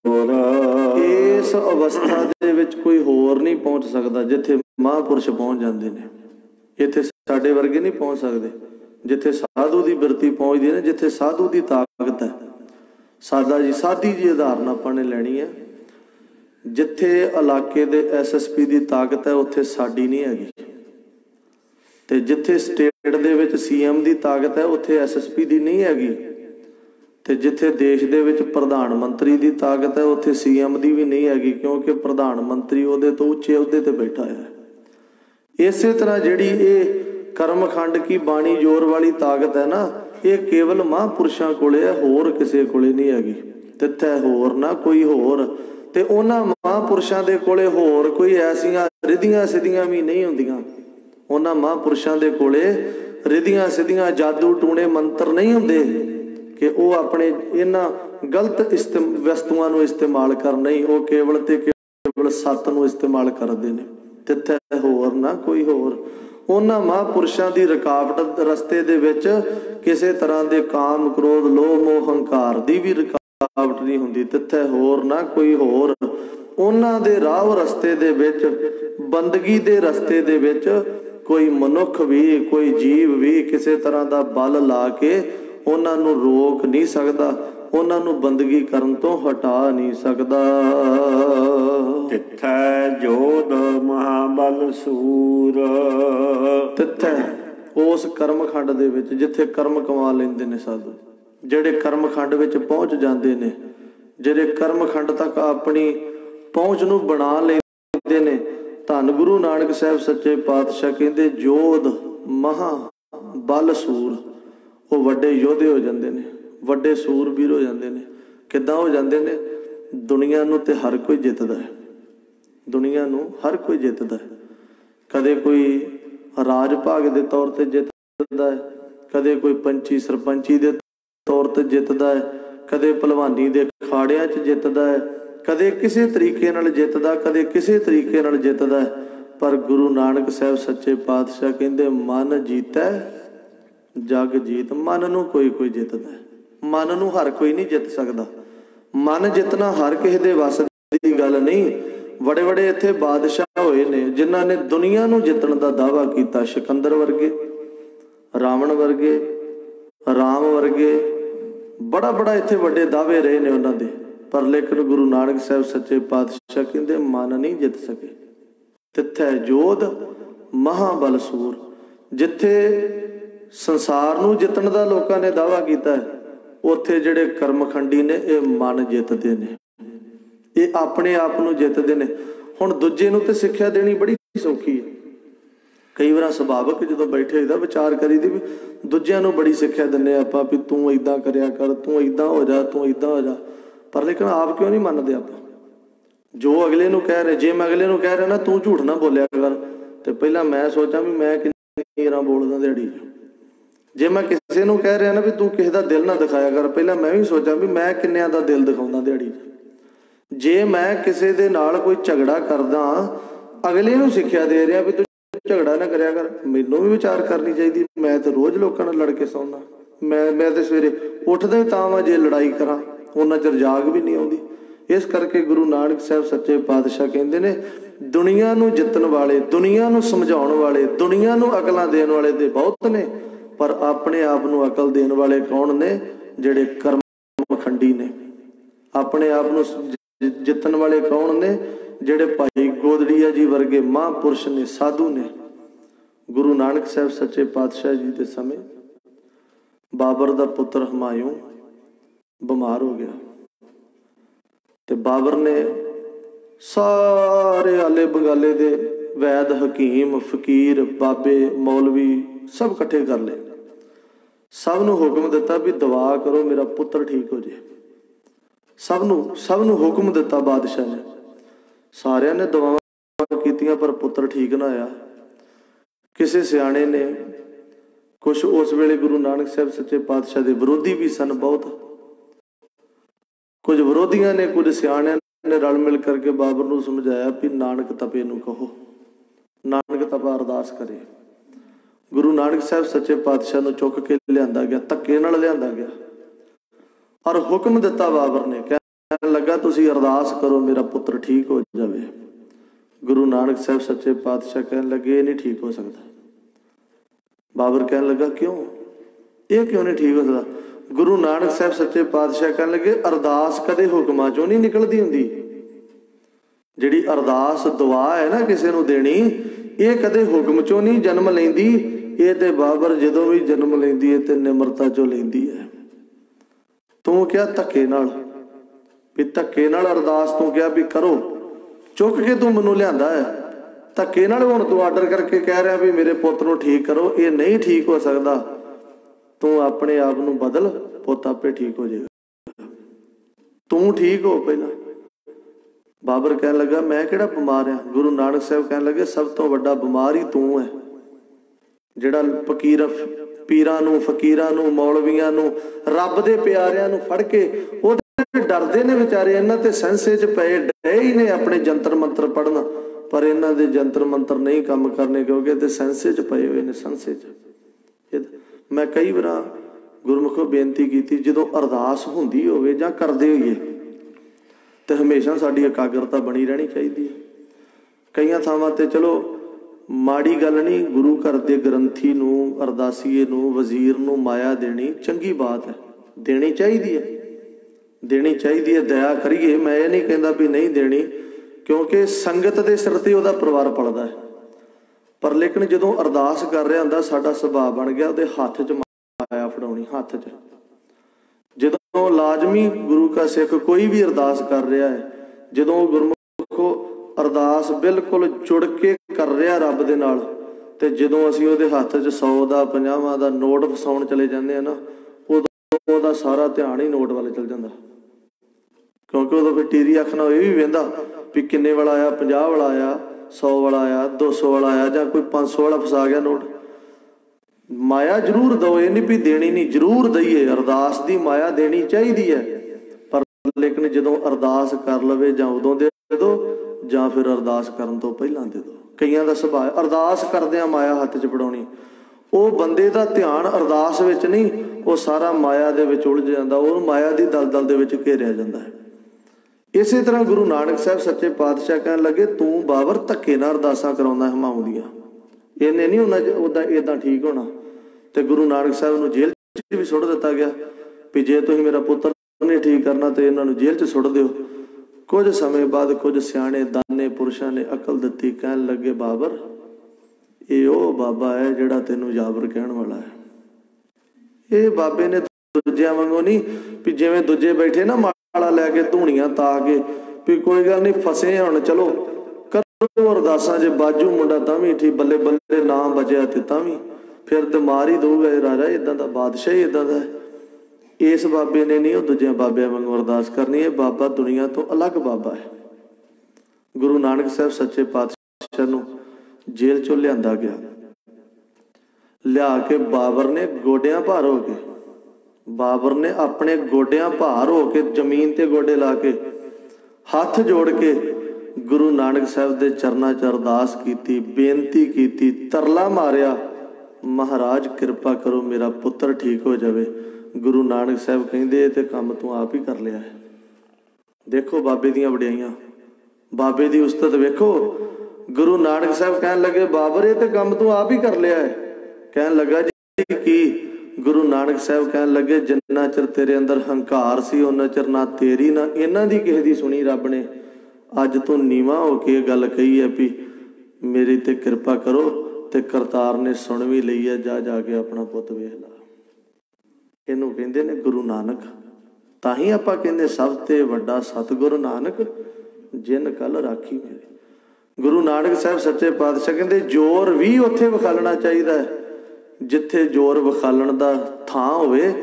ਇਸ ਅਵਸਥਾ ਦੇ ਵਿੱਚ ਕੋਈ ਹੋਰ ਨਹੀਂ ਪਹੁੰਚ ਸਕਦਾ ਜਿੱਥੇ ਮਹਾਂਪੁਰਸ਼ ਪਹੁੰਚ ਜਾਂਦੇ ਨੇ। ਇੱਥੇ ਸਾਡੇ ਵਰਗੇ ਨਹੀਂ ਪਹੁੰਚ ਸਕਦੇ। ਜਿੱਥੇ ਸਾਧੂ ਦੀ ਬਿਰਤੀ ਪਹੁੰਚਦੀ ਹੈ ਜਿੱਥੇ ਸਾਧੂ ਦੀ ਤਾਕਤ ਹੈ। ਸਾਦਾ ਜੀ ਸਾਦੀ ਜੀ ਉਦਾਹਰਨ ਆਪਾਂ ਨੇ ਲੈਣੀ ਹੈ। ਜਿੱਥੇ ਇਲਾਕੇ ਦੇ ਐਸਐਸਪੀ ਦੀ ਤਾਕਤ ਹੈ ਉੱਥੇ ਸਾਡੀ ਨਹੀਂ ਹੈਗੀ। ਤੇ ਜਿੱਥੇ ਸਟੇਟ ਦੇ ਵਿੱਚ ਸੀਐਮ ਦੀ ਤਾਕਤ ਹੈ, ਉੱਥੇ ਐਸਐਸਪੀ ਦੀ ਨਹੀਂ ਹੈਗੀ। ਤੇ ਜਿੱਥੇ ਦੇਸ਼ ਦੇ ਵਿੱਚ ਪ੍ਰਧਾਨ ਮੰਤਰੀ ਦੀ ਤਾਕਤ ਹੈ, ਉੱਥੇ ਸੀਐਮ ਦੀ ਵੀ ਨਹੀਂ ਹੈਗੀ, ਕਿਉਂਕਿ ਪ੍ਰਧਾਨ ਮੰਤਰੀ ਉਹਦੇ ਤੋਂ ਉੱਚੇ ਅਹੁਦੇ ਤੇ ਬੈਠਾ ਹੈ। ਇਸੇ ਤਰ੍ਹਾਂ ਜਿਹੜੀ ਇਹ ਕਰਮਖੰਡ ਕੀ ਬਾਣੀ ਜੋਰ ਵਾਲੀ ਤਾਕਤ ਹੈ ਨਾ, ਇਹ ਕੇਵਲ ਮਹਾਂਪੁਰਸ਼ਾਂ ਕੋਲੇ ਹੈ, ਹੋਰ ਕਿਸੇ ਕੋਲੇ ਨਹੀਂ ਹੈਗੀ। ਤਿੱਥੇ ਹੋਰ ਨਾ ਕੋਈ ਹੋਰ। ਤੇ ਉਹਨਾਂ ਮਹਾਂਪੁਰਸ਼ਾਂ ਦੇ ਕੋਲੇ ਹੋਰ ਕੋਈ ਐਸੀਆਂ ਰਿਧੀਆਂ ਸਿੱਧੀਆਂ ਵੀ ਨਹੀਂ ਹੁੰਦੀਆਂ। ਉਹਨਾਂ ਮਹਾਂਪੁਰਸ਼ਾਂ ਦੇ ਕੋਲੇ ਰਿਧੀਆਂ ਸਿੱਧੀਆਂ ਜਾਦੂ ਟੂਣੇ ਮੰਤਰ ਨਹੀਂ ਹੁੰਦੇ ਕਿ ਉਹ ਆਪਣੇ ਇਹਨਾਂ ਗਲਤ ਵਸਤੂਆਂ ਨੂੰ ਇਸਤੇਮਾਲ ਕਰ ਨਹੀਂ, ਉਹ ਕੇਵਲ ਤੇ ਕੇਵਲ ਸੱਤ ਨੂੰ ਇਸਤੇਮਾਲ ਕਰਦੇ ਨੇ। ਤਿੱਥੇ ਹੋਰ ਨਾ ਕੋਈ ਹੋਰ। ਉਹਨਾਂ ਮਹਾਂਪੁਰਸ਼ਾਂ ਦੀ ਰਕਾਵਟ ਰਸਤੇ ਦੇ ਵਿੱਚ ਕਿਸੇ ਤਰ੍ਹਾਂ ਦੇ ਕਾਮ, ਕ੍ਰੋਧ, ਲੋਭ, ਮੋਹ, ਹੰਕਾਰ ਦੀ ਵੀ ਰਕਾਵਟ ਨਹੀਂ ਹੁੰਦੀ। ਤਿੱਥੇ ਹੋਰ ਨਾ ਕੋਈ ਹੋਰ। ਉਹਨਾਂ ਦੇ ਰਾਹ ਰਸਤੇ ਦੇ ਵਿੱਚ, ਬੰਦਗੀ ਦੇ ਰਸਤੇ ਦੇ ਵਿੱਚ ਕੋਈ ਮਨੁੱਖ ਵੀ ਕੋਈ ਜੀਵ ਵੀ ਕਿਸੇ ਤਰ੍ਹਾਂ ਦਾ ਬਲ ਲਾ ਕੇ ਉਹਨਾਂ ਨੂੰ ਰੋਕ ਨਹੀਂ ਸਕਦਾ ਉਹਨਾਂ ਨੂੰ ਬੰਦਗੀ ਕਰਨ ਤੋਂ ਹਟਾ ਨਹੀਂ ਸਕਦਾ। ਤਿੱਥੈ ਜੋਧ ਮਹਾਬਲ ਸੂਰ। ਤਿੱਥੈ ਉਸ ਕਰਮਖੰਡ ਦੇ ਵਿੱਚ ਜਿੱਥੇ ਕਰਮ ਕਮਾ ਲੈਂਦੇ ਨੇ ਸਾਧੂ ਜਿਹੜੇ ਕਰਮਖੰਡ ਵਿੱਚ ਪਹੁੰਚ ਜਾਂਦੇ ਨੇ ਜਿਹੜੇ ਕਰਮਖੰਡ ਤੱਕ ਆਪਣੀ ਪਹੁੰਚ ਨੂੰ ਬਣਾ ਲੈਂਦੇ ਨੇ ਧੰਨ ਗੁਰੂ ਨਾਨਕ ਸਾਹਿਬ ਸੱਚੇ ਪਾਤਸ਼ਾਹ ਕਹਿੰਦੇ, ਜੋਧ ਮਹਾ ਬਲ ਸੂਰ। ਉਹ ਵੱਡੇ ਯੋਧੇ ਹੋ ਜਾਂਦੇ ਨੇ, ਵੱਡੇ ਸੂਰਬੀਰ ਹੋ ਜਾਂਦੇ ਨੇ। ਕਿੱਦਾਂ ਹੋ ਜਾਂਦੇ ਨੇ? ਦੁਨੀਆ ਨੂੰ ਤੇ ਹਰ ਕੋਈ ਜਿੱਤਦਾ ਹੈ। ਦੁਨੀਆ ਨੂੰ ਹਰ ਕੋਈ ਜਿੱਤਦਾ ਹੈ। ਕਦੇ ਕੋਈ ਰਾਜ ਭਾਗ ਦੇ ਤੌਰ ਤੇ ਜਿੱਤਦਾ ਹੈ, ਕਦੇ ਕੋਈ ਪੰਚੀ ਸਰਪੰਚੀ ਦੇ ਤੌਰ ਤੇ ਜਿੱਤਦਾ ਹੈ, ਕਦੇ ਪਹਿਲਵਾਨੀ ਦੇ ਖਾੜਿਆਂ 'ਚ ਜਿੱਤਦਾ ਹੈ ਕਦੇ ਕਿਸੇ ਤਰੀਕੇ ਨਾਲ ਜਿੱਤਦਾ, ਕਦੇ ਕਿਸੇ ਤਰੀਕੇ ਨਾਲ ਜਿੱਤਦਾ ਪਰ ਗੁਰੂ ਨਾਨਕ ਸਾਹਿਬ ਸੱਚੇ ਪਾਤਸ਼ਾਹ ਕਹਿੰਦੇ, ਮਨ ਜੀਤੈ, ਜਗ ਜੀਤ। ਮਨ ਨੂੰ ਕੋਈ ਕੋਈ ਜਿੱਤਦਾ ਮਨ ਨੂੰ ਹਰ ਕੋਈ ਨਹੀਂ ਜਿੱਤ ਸਕਦਾ। ਮਨ ਜਿੱਤਣਾ ਹਰ ਕਿਸੇ ਦੇ ਵੱਸ ਦੀ ਗੱਲ ਨਹੀਂ। ਬੜੇ ਬੜੇ ਇੱਥੇ ਬਾਦਸ਼ਾਹ ਹੋਏ ਨੇ, ਜਿਨ੍ਹਾਂ ਨੇ ਦੁਨੀਆ ਨੂੰ ਜਿੱਤਣ ਦਾ ਦਾਵਾ ਕੀਤਾ। ਸਿਕੰਦਰ ਵਰਗੇ, ਰਾਵਣ ਵਰਗੇ, ਰਾਮ ਵਰਗੇ ਬੜਾ ਬੜਾ ਇੱਥੇ ਵੱਡੇ ਦਾਅਵੇ ਰਹੇ ਨੇ ਉਹਨਾਂ ਦੇ। ਪਰ ਲੇਕਿਨ ਗੁਰੂ ਨਾਨਕ ਸਾਹਿਬ ਸੱਚੇ ਪਾਤਸ਼ਾਹ ਕਹਿੰਦੇ, ਮਨ ਨਹੀਂ ਜਿੱਤ ਸਕੇ। ਤਿੱਥੈ ਜੋਧ, ਮਹਾਬਲ ਸੂਰ। ਜਿੱਥੇ ਸੰਸਾਰ ਨੂੰ ਜਿੱਤਣ ਦਾ ਲੋਕਾਂ ਨੇ ਦਾਵਾ ਕੀਤਾ ਹੈ, ਉੱਥੇ ਜਿਹੜੇ ਕਰਮਖੰਡੀ ਨੇ, ਇਹ ਮਨ ਜਿੱਤਦੇ ਨੇ। ਇਹ ਆਪਣੇ ਆਪ ਨੂੰ ਜਿੱਤਦੇ ਨੇ। ਹੁਣ ਦੂਜੇ ਨੂੰ ਤੇ ਸਿੱਖਿਆ ਦੇਣੀ ਬੜੀ ਸੌਖੀ ਹੈ। ਕਈ ਵਾਰ ਸੁਭਾਵਕ ਜਦੋਂ ਬੈਠੇ ਇਹਦਾ ਵਿਚਾਰ ਕਰੀਦੀ ਵੀ ਦੂਜਿਆਂ ਨੂੰ ਬੜੀ ਸਿੱਖਿਆ ਦਿੰਨੇ ਆਪਾਂ ਵੀ ਤੂੰ ਇਦਾਂ ਕਰਿਆ ਕਰ, ਤੂੰ ਇਦਾਂ ਹੋ ਜਾ, ਤੂੰ ਇਦਾਂ ਹੋ ਜਾ। ਪਰ ਲੇਕਿਨ ਆਪ ਕਿਉਂ ਨਹੀਂ ਮੰਨਦੇ ਆਪਾਂ? ਜੋ ਅਗਲੇ ਨੂੰ ਕਹਿ ਰਹੇ, ਜੇ ਮੈਂ ਅਗਲੇ ਨੂੰ ਕਹਿ ਰਿਹਾ ਨਾ, ਤੂੰ ਝੂਠ ਨਾ ਬੋਲਿਆ ਕਰ। ਤੇ ਪਹਿਲਾਂ ਮੈਂ ਸੋਚਾਂ ਵੀ ਮੈਂ ਕਿੰਨੀ ਰਾਂ ਬੋਲਦਾ ਦਿਹਾੜੀ ਜੇ ਮੈਂ ਕਿਸੇ ਨੂੰ ਕਹਿ ਰਿਹਾ ਨਾ ਵੀ ਤੂੰ ਕਿਸੇ ਦਾ ਦਿਲ ਨਾ ਦਿਖਾਇਆ ਕਰ, ਪਹਿਲਾਂ ਮੈਂ ਵੀ ਸੋਚਾਂ ਵੀ ਮੈਂ ਕਿੰਨਿਆਂ ਦਾ ਦਿਲ ਦਿਖਾਉਂਦਾ ਦਿਹਾੜੀ ਜੇ ਮੈਂ ਕਿਸੇ ਦੇ ਨਾਲ ਕੋਈ ਝਗੜਾ ਕਰਦਾ, ਅਗਲੇ ਨੂੰ ਸਿੱਖਿਆ ਦੇ ਰਿਹਾ ਵੀ ਤੂੰ ਝਗੜਾ ਨਾ ਕਰਿਆ ਕਰ। ਮੈਨੂੰ ਵੀ ਵਿਚਾਰ ਕਰਨੀ ਚਾਹੀਦੀ, ਮੈਂ ਤਾਂ ਰੋਜ਼ ਲੋਕਾਂ ਨਾਲ ਲੜ ਕੇ ਸੌਂਦਾ। ਮੈਂ ਮੈਂ ਤੇ ਸਵੇਰੇ ਉੱਠਦਾ ਹੀ ਤਾਂ ਵਾਂ ਜੇ ਲੜਾਈ ਕਰਾਂ। ਉਹਨਾਂ ਚਿਰ ਜਾਗ ਵੀ ਨਹੀਂ ਆਉਂਦੀ। ਇਸ ਕਰਕੇ ਗੁਰੂ ਨਾਨਕ ਸਾਹਿਬ ਸੱਚੇ ਪਾਤਸ਼ਾਹ ਕਹਿੰਦੇ ਨੇ, ਦੁਨੀਆ ਨੂੰ ਜਿੱਤਣ ਵਾਲੇ, ਦੁਨੀਆ ਨੂੰ ਸਮਝਾਉਣ ਵਾਲੇ, ਦੁਨੀਆ ਨੂੰ ਅਕਲਾਂ ਦੇਣ ਵਾਲੇ ਤੇ ਬਹੁਤ ਨੇ, ਪਰ ਆਪਣੇ ਆਪ ਨੂੰ ਅਕਲ ਦੇਣ ਵਾਲੇ ਕੌਣ ਨੇ? ਜਿਹੜੇ ਕਰਮ ਖੰਡੀ ਨੇ। ਆਪਣੇ ਆਪ ਨੂੰ ਜਿੱਤਣ ਵਾਲੇ ਕੌਣ ਨੇ? ਜਿਹੜੇ ਭਾਈ ਗੋਦੜੀਆ ਜੀ ਵਰਗੇ ਮਹਾਂਪੁਰਸ਼ ਨੇ, ਸਾਧੂ ਨੇ। ਗੁਰੂ ਨਾਨਕ ਸਾਹਿਬ ਸੱਚੇ ਪਾਤਸ਼ਾਹ ਜੀ ਦੇ ਸਮੇਂ ਬਾਬਰ ਦਾ ਪੁੱਤਰ ਹਮਾਇੂ ਬਿਮਾਰ ਹੋ ਗਿਆ। ਤੇ ਬਾਬਰ ਨੇ ਸਾਰੇ ਆਲੇ ਬੰਗਾਲੇ ਦੇ ਵੈਦ, ਹਕੀਮ, ਫਕੀਰ, ਬਾਬੇ, ਮੌਲਵੀ ਸਭ ਇਕੱਠੇ ਕਰ ਲਏ। ਸਭ ਨੂੰ ਹੁਕਮ ਦਿੱਤਾ ਵੀ ਦੁਆ ਕਰੋ ਮੇਰਾ ਪੁੱਤਰ ਠੀਕ ਹੋ ਜੇ। ਸਭ ਨੂੰ ਸਭ ਨੂੰ ਹੁਕਮ ਦਿੱਤਾ ਬਾਦਸ਼ਾਹ ਨੇ। ਸਾਰਿਆਂ ਨੇ ਦੁਆਵਾਂ ਕੀਤੀਆਂ, ਪਰ ਪੁੱਤਰ ਠੀਕ ਨਾ ਆਇਆ। ਕਿਸੇ ਸਿਆਣੇ ਨੇ ਕੁਝ ਉਸ ਵੇਲੇ ਗੁਰੂ ਨਾਨਕ ਸਾਹਿਬ ਸੱਚੇ ਪਾਤਸ਼ਾਹ ਦੇ ਵਿਰੋਧੀ ਵੀ ਸਨ ਬਹੁਤ। ਕੁਝ ਵਿਰੋਧੀਆਂ ਨੇ, ਕੁਝ ਸਿਆਣਿਆਂ ਨੇ ਰਲ ਮਿਲ ਕਰਕੇ ਬਾਬਰ ਨੂੰ ਸਮਝਾਇਆ ਵੀ ਨਾਨਕ ਤਪੇ ਨੂੰ ਕਹੋ। ਨਾਨਕ ਤਪਾ ਅਰਦਾਸ ਕਰੇ। ਗੁਰੂ ਨਾਨਕ ਸਾਹਿਬ ਸੱਚੇ ਪਾਤਸ਼ਾਹ ਨੂੰ ਚੁੱਕ ਕੇ ਲਿਆਂਦਾ ਗਿਆ, ਧੱਕੇ ਨਾਲ ਲਿਆਂਦਾ ਗਿਆ। ਔਰ ਹੁਕਮ ਦਿੱਤਾ ਬਾਬਰ ਨੇ, ਕਹਿਣ ਲੱਗਾ, ਤੁਸੀਂ ਅਰਦਾਸ ਕਰੋ, ਮੇਰਾ ਪੁੱਤਰ ਠੀਕ ਹੋ ਜਾਵੇ। ਗੁਰੂ ਨਾਨਕ ਸਾਹਿਬ ਸੱਚੇ ਪਾਤਸ਼ਾਹ ਕਹਿਣ ਲੱਗੇ, ਇਹ ਨਹੀਂ ਠੀਕ ਹੋ ਸਕਦਾ। ਬਾਬਰ ਕਹਿਣ ਲੱਗਾ, ਕਿਉਂ? ਇਹ ਕਿਉਂ ਨਹੀਂ ਠੀਕ ਹੋ ਸਕਦਾ? ਗੁਰੂ ਨਾਨਕ ਸਾਹਿਬ ਸੱਚੇ ਪਾਤਸ਼ਾਹ ਕਹਿਣ ਲੱਗੇ, ਅਰਦਾਸ ਕਦੇ ਹੁਕਮਾਂ ਚੋਂ ਨਹੀਂ ਨਿਕਲਦੀ ਹੁੰਦੀ। ਜਿਹੜੀ ਅਰਦਾਸ, ਦੁਆ ਹੈ ਨਾ ਕਿਸੇ ਨੂੰ ਦੇਣੀ, ਇਹ ਕਦੇ ਹੁਕਮ ਚੋਂ ਨਹੀਂ ਜਨਮ ਲੈਂਦੀ। ਇਹ ਤੇ ਬਾਬਰ ਜਦੋਂ ਵੀ ਜਨਮ ਲੈਂਦੀ ਹੈ ਤੇ ਨਿਮਰਤਾ ਚੋਂ ਲੈਂਦੀ ਹੈ। ਤੂੰ ਕਿਹਾ ਧੱਕੇ ਨਾਲ, ਵੀ ਧੱਕੇ ਨਾਲ ਅਰਦਾਸ ਤੂੰ ਕਿਹਾ ਵੀ ਕਰੋ। ਚੁੱਕ ਕੇ ਤੂੰ ਮੈਨੂੰ ਲਿਆਂਦਾ ਹੈ। ਧੱਕੇ ਨਾਲ ਹੁਣ ਤੂੰ ਆਰਡਰ ਕਰਕੇ ਕਹਿ ਰਿਹਾ ਵੀ ਮੇਰੇ ਪੁੱਤ ਨੂੰ ਠੀਕ ਕਰੋ। ਇਹ ਨਹੀਂ ਠੀਕ ਹੋ ਸਕਦਾ। ਤੂੰ ਆਪਣੇ ਆਪ ਨੂੰ ਬਦਲ, ਪੁੱਤ ਆਪੇ ਠੀਕ ਹੋ ਜਾਏਗਾ। ਤੂੰ ਠੀਕ ਹੋ ਪਹਿਲਾਂ। ਬਾਬਰ ਕਹਿਣ ਲੱਗਾ, ਮੈਂ ਕਿਹੜਾ ਬਿਮਾਰ ਆ? ਗੁਰੂ ਨਾਨਕ ਸਾਹਿਬ ਕਹਿਣ ਲੱਗੇ, ਸਭ ਤੋਂ ਵੱਡਾ ਬਿਮਾਰ ਹੀ ਤੂੰ ਹੈ। ਜਿਹੜਾ ਫਕੀਰ, ਪੀਰਾਂ ਨੂੰ, ਫਕੀਰਾਂ ਨੂੰ, ਮੌਲਵੀਆਂ ਨੂੰ, ਰੱਬ ਦੇ ਪਿਆਰਿਆਂ ਨੂੰ ਫੜ ਕੇ ਉਹ ਡਰਦੇ ਨੇ ਵਿਚਾਰੇ, ਇਹਨਾਂ ਤੇ ਸੈਂਸੇ 'ਚ ਪਏ ਡੇ ਹੀ ਨੇ ਆਪਣੇ ਜੰਤਰ ਮੰਤਰ ਪੜਨ ਪਰ ਇਹਨਾਂ ਦੇ ਜੰਤਰ ਮੰਤਰ ਨਹੀਂ ਕੰਮ ਕਰਨੇ, ਕਿਉਂਕਿ ਤੇ ਸੈਂਸੇ 'ਚ ਪਏ ਹੋਏ ਨੇ, ਸੰਸੇ 'ਚ। ਮੈਂ ਕਈ ਵਾਰਾਂ ਗੁਰਮੁਖੋ ਬੇਨਤੀ ਕੀਤੀ, ਜਦੋਂ ਅਰਦਾਸ ਹੁੰਦੀ ਹੋਵੇ ਜਾਂ ਕਰਦੇ ਹੋਈਏ, ਤੇ ਹਮੇਸ਼ਾ ਸਾਡੀ ਇਕਾਗਰਤਾ ਬਣੀ ਰਹਿਣੀ ਚਾਹੀਦੀ ਹੈ। ਕਈਆਂ ਥਾਵਾਂ ਤੇ ਚਲੋ, ਮਾੜੀ ਗੱਲ ਨਹੀਂ, ਗੁਰੂ ਘਰ ਦੇ ਗ੍ਰੰਥੀ ਨੂੰ, ਅਰਦਾਸੀਏ ਨੂੰ, ਵਜ਼ੀਰ ਨੂੰ ਮਾਇਆ ਦੇਣੀ ਚੰਗੀ ਬਾਤ ਹੈ। ਦੇਣੀ ਚਾਹੀਦੀ ਹੈ। ਦੇਣੀ ਚਾਹੀਦੀ ਹੈ, ਦਇਆ ਕਰੀਏ। ਮੈਂ ਇਹ ਨਹੀਂ ਕਹਿੰਦਾ ਵੀ ਨਹੀਂ ਦੇਣੀ, ਕਿਉਂਕਿ ਸੰਗਤ ਦੇ ਸਿਰ ਤੇ ਉਹਦਾ ਪਰਿਵਾਰ ਪਲਦਾ ਹੈ। ਪਰ ਲੇਕਿਨ ਜਦੋਂ ਅਰਦਾਸ ਕਰ ਰਿਹਾ ਹੁੰਦਾ, ਸਾਡਾ ਸੁਭਾਅ ਬਣ ਗਿਆ, ਉਹਦੇ ਹੱਥ 'ਚ ਮਾਇਆ ਫੜਾਉਣੀ, ਹੱਥ 'ਚ। ਜਦੋਂ ਲਾਜ਼ਮੀ ਗੁਰੂ ਕਾ ਸਿੱਖ ਕੋਈ ਵੀ ਅਰਦਾਸ ਕਰ ਰਿਹਾ ਹੈ, ਜਦੋਂ ਉਹ ਗੁਰਮੁਖੋ ਅਰਦਾਸ ਬਿਲਕੁਲ ਜੁੜ ਕੇ ਕਰ ਰਿਹਾ ਰੱਬ ਦੇ ਨਾਲ, ਤੇ ਜਦੋਂ ਅਸੀਂ ਉਹਦੇ ਹੱਥ 'ਚ 100 ਦਾ 50 ਦਾ ਨੋਟ ਫਸਾਉਣ ਚਲੇ ਜਾਂਦੇ ਆ ਨਾ, ਉਦੋਂ ਉਹਦਾ ਸਾਰਾ ਧਿਆਨ ਹੀ ਨੋਟ ਵੱਲ ਚਲ ਜਾਂਦਾ। ਕਿਉਂਕਿ ਉਦੋਂ ਫਿਰ ਟੀਰੀ ਅੱਖ ਨਾਲ ਇਹ ਵੀ ਵੇਂਦਾ ਵੀ ਕਿੰਨੇ ਵਾਲਾ ਆਇਆ 50 ਵਾਲਾ ਆਇਆ 100 ਵਾਲਾ ਆਇਆ 200 ਵਾਲਾ ਆਇਆ ਜਾਂ ਕੋਈ 500 ਵਾਲਾ ਫਸਾ ਗਿਆ ਨੋਟ। ਮਾਇਆ ਜ਼ਰੂਰ ਦੋ ਇਹ ਨਹੀਂ ਵੀ ਦੇਣੀ ਨਹੀਂ, ਜ਼ਰੂਰ ਦਈਏ। ਅਰਦਾਸ ਦੀ ਮਾਇਆ ਦੇਣੀ ਚਾਹੀਦੀ ਹੈ। ਪਰ ਲੇਕਿਨ ਜਦੋਂ ਅਰਦਾਸ ਕਰ ਲਵੇ ਜਾਂ ਉਦੋਂ ਦੇ ਦੋ, ਜਾਂ ਫਿਰ ਅਰਦਾਸ ਕਰਨ ਤੋਂ ਪਹਿਲਾਂ ਦੇ ਦੋ। ਕਈਆਂ ਦਾ ਸੁਭਾਅ ਅਰਦਾਸ ਕਰਦਿਆਂ ਮਾਇਆ ਹੱਥ 'ਚ ਫੜਾਉਣੀ ਉਹ ਬੰਦੇ ਦਾ ਧਿਆਨ ਅਰਦਾਸ ਵਿੱਚ ਨਹੀਂ, ਉਹ ਸਾਰਾ ਮਾਇਆ ਦੇ ਵਿੱਚ ਉਲਝ ਜਾਂਦਾ, ਉਹ ਮਾਇਆ ਦੀ ਦਲਦਲ ਦੇ ਵਿੱਚ ਘੇਰਿਆ ਜਾਂਦਾ ਹੈ। ਇਸੇ ਤਰ੍ਹਾਂ ਗੁਰੂ ਨਾਨਕ ਸਾਹਿਬ ਸੱਚੇ ਪਾਤਸ਼ਾਹ ਕਹਿਣ ਲੱਗੇ, ਤੂੰ ਬਾਬਰ ਧੱਕੇ ਨਾਲ ਅਰਦਾਸਾਂ ਕਰਾਉਂਦਾ ਹਮਾਉਂ ਦੀਆਂ ਇਹਨੇ ਨਹੀਂ ਉਹਨਾਂ ਉਹਦਾ ਇਦਾਂ ਠੀਕ ਹੋਣਾ। ਤੇ ਗੁਰੂ ਨਾਨਕ ਸਾਹਿਬ ਨੂੰ ਜੇਲ੍ਹ 'ਚ ਵੀ ਸੁੱਟ ਦਿੱਤਾ ਗਿਆ ਵੀ ਜੇ ਤੁਸੀਂ ਮੇਰਾ ਪੁੱਤਰ ਨਹੀਂ ਠੀਕ ਕਰਨਾ ਤੇ ਇਹਨਾਂ ਨੂੰ ਜੇਲ੍ਹ 'ਚ ਸੁੱਟ ਦਿਓ। ਕੁਝ ਸਮੇਂ ਬਾਅਦ ਕੁਝ ਸਿਆਣੇ ਦਾਨੇ ਪੁਰਸ਼ਾਂ ਨੇ ਅਕਲ ਦਿੱਤੀ, ਕਹਿਣ ਲੱਗੇ, ਬਾਬਰ, ਇਹ ਉਹ ਬਾਬਾ ਹੈ ਜਿਹੜਾ ਤੈਨੂੰ ਜਾਬਰ ਕਹਿਣ ਵਾਲਾ ਹੈ। ਇਹ ਬਾਬੇ ਨੇ ਦੂਜਿਆਂ ਵਾਂਗੂ ਨਹੀਂ, ਵੀ ਜਿਵੇਂ ਦੂਜੇ ਬੈਠੇ ਨਾ ਮਾਲਾ ਲੈ ਕੇ ਧੂਣੀਆਂ ਤਾ ਕੇ ਵੀ ਕੋਈ ਗੱਲ ਨਹੀਂ ਫਸੇ ਹੁਣ, ਚਲੋ। ਕਰੋ ਅਰਦਾਸਾਂ ਜੇ ਬਾਜੂ ਮੁੰਡਾ ਤਾਂ ਵੀ ਠੀਕ, ਬੱਲੇ ਬੱਲੇ ਨਾਮ ਬਚਿਆ ਤੇ ਤਾਂ ਵੀ। ਫਿਰ ਤੇ ਮਾਰ ਹੀ ਦਊਗਾ ਇਹ ਰਾਜਾ ਇਦਾਂ ਦਾ ਬਾਦਸ਼ਾਹ ਹੀ ਇਦਾਂ ਦਾ ਇਸ ਬਾਬੇ ਨੇ ਨਹੀਂ ਉਹ ਦੂਜਿਆਂ ਬਾਬਿਆਂ ਵਾਂਗੂ ਅਰਦਾਸ ਕਰਨੀ, ਇਹ ਬਾਬਾ ਦੁਨੀਆ ਤੋਂ ਅਲੱਗ ਬਾਬਾ ਹੈ। ਗੁਰੂ ਨਾਨਕ ਸਾਹਿਬ ਸੱਚੇ ਪਾਤਸ਼ਾਹ ਨੂੰ ਜੇਲ੍ਹ ਚੋਂ ਲਿਆਂਦਾ ਗਿਆ। ਲਿਆ ਕੇ ਬਾਬਰ ਨੇ ਗੋਡਿਆਂ ਭਾਰ ਹੋ ਕੇ ਬਾਬਰ ਨੇ ਆਪਣੇ ਗੋਡਿਆਂ ਭਾਰ ਹੋ ਕੇ ਜ਼ਮੀਨ ਤੇ ਗੋਡੇ ਲਾ ਕੇ ਹੱਥ ਜੋੜ ਕੇ ਗੁਰੂ ਨਾਨਕ ਸਾਹਿਬ ਦੇ ਚਰਨਾਂ 'ਚ ਅਰਦਾਸ ਕੀਤੀ, ਬੇਨਤੀ ਕੀਤੀ, ਤਰਲਾ ਮਾਰਿਆ, ਮਹਾਰਾਜ, ਕਿਰਪਾ ਕਰੋ ਮੇਰਾ ਪੁੱਤਰ ਠੀਕ ਹੋ ਜਾਵੇ। ਗੁਰੂ ਨਾਨਕ ਸਾਹਿਬ ਕਹਿੰਦੇ, ਇਹ ਤੇ ਕੰਮ ਤੂੰ ਆਪ ਹੀ ਕਰ ਲਿਆ ਹੈ। ਦੇਖੋ ਬਾਬੇ ਦੀਆਂ ਵਡਿਆਈਆਂ। ਬਾਬੇ ਦੀ ਉਸਤਤ ਵੇਖੋ। ਗੁਰੂ ਨਾਨਕ ਸਾਹਿਬ ਕਹਿਣ ਲੱਗੇ, ਬਾਬਰ ਤੇ ਕੰਮ ਤੂੰ ਆਪ ਹੀ ਕਰ ਲਿਆ ਹੈ। ਕਹਿਣ ਲੱਗਾ, ਜੀ, ਕੀ ਗੁਰੂ ਨਾਨਕ ਸਾਹਿਬ ਕਹਿਣ ਲੱਗੇ, ਜਿੰਨਾ ਚਿਰ ਤੇਰੇ ਅੰਦਰ ਹੰਕਾਰ ਸੀ ਉਹਨਾਂ ਚਿਰ ਨਾ ਤੇਰੀ, ਨਾ ਇਹਨਾਂ ਦੀ ਕਿਸੇ ਦੀ ਸੁਣੀ ਰੱਬ ਨੇ। ਅੱਜ ਤੋਂ ਨੀਵਾ ਹੋ ਕੇ ਇਹ ਗੱਲ ਕਹੀ ਹੈ ਵੀ ਮੇਰੀ ਤੇ ਕਿਰਪਾ ਕਰੋ ਤੇ ਕਰਤਾਰ ਨੇ ਸੁਣ ਵੀ ਲਈ ਹੈ, ਜਾ ਜਾ ਕੇ ਆਪਣਾ ਪੁੱਤ ਵੇਖ ਲਾ। ਇਹਨੂੰ ਕਹਿੰਦੇ ਨੇ ਗੁਰੂ ਨਾਨਕ। ਤਾਂ ਹੀ ਆਪਾਂ ਕਹਿੰਦੇ ਸਭ ਤੇ ਵੱਡਾ ਸਤਿਗੁਰੂ ਨਾਨਕ, ਜਿਨ ਕਲ ਰਾਖੀ ਮੇਰੇ ਗੁਰੂ ਨਾਨਕ ਸਾਹਿਬ ਸੱਚੇ ਪਾਤਸ਼ਾਹ ਕਹਿੰਦੇ, ਜ਼ੋਰ ਵੀ ਉੱਥੇ ਵਿਖਾਲਣਾ ਚਾਹੀਦਾ ਹੈ। ਜਿੱਥੇ ਜ਼ੋਰ ਵਿਖਾਲਣ ਦਾ ਥਾਂ ਹੋਵੇ,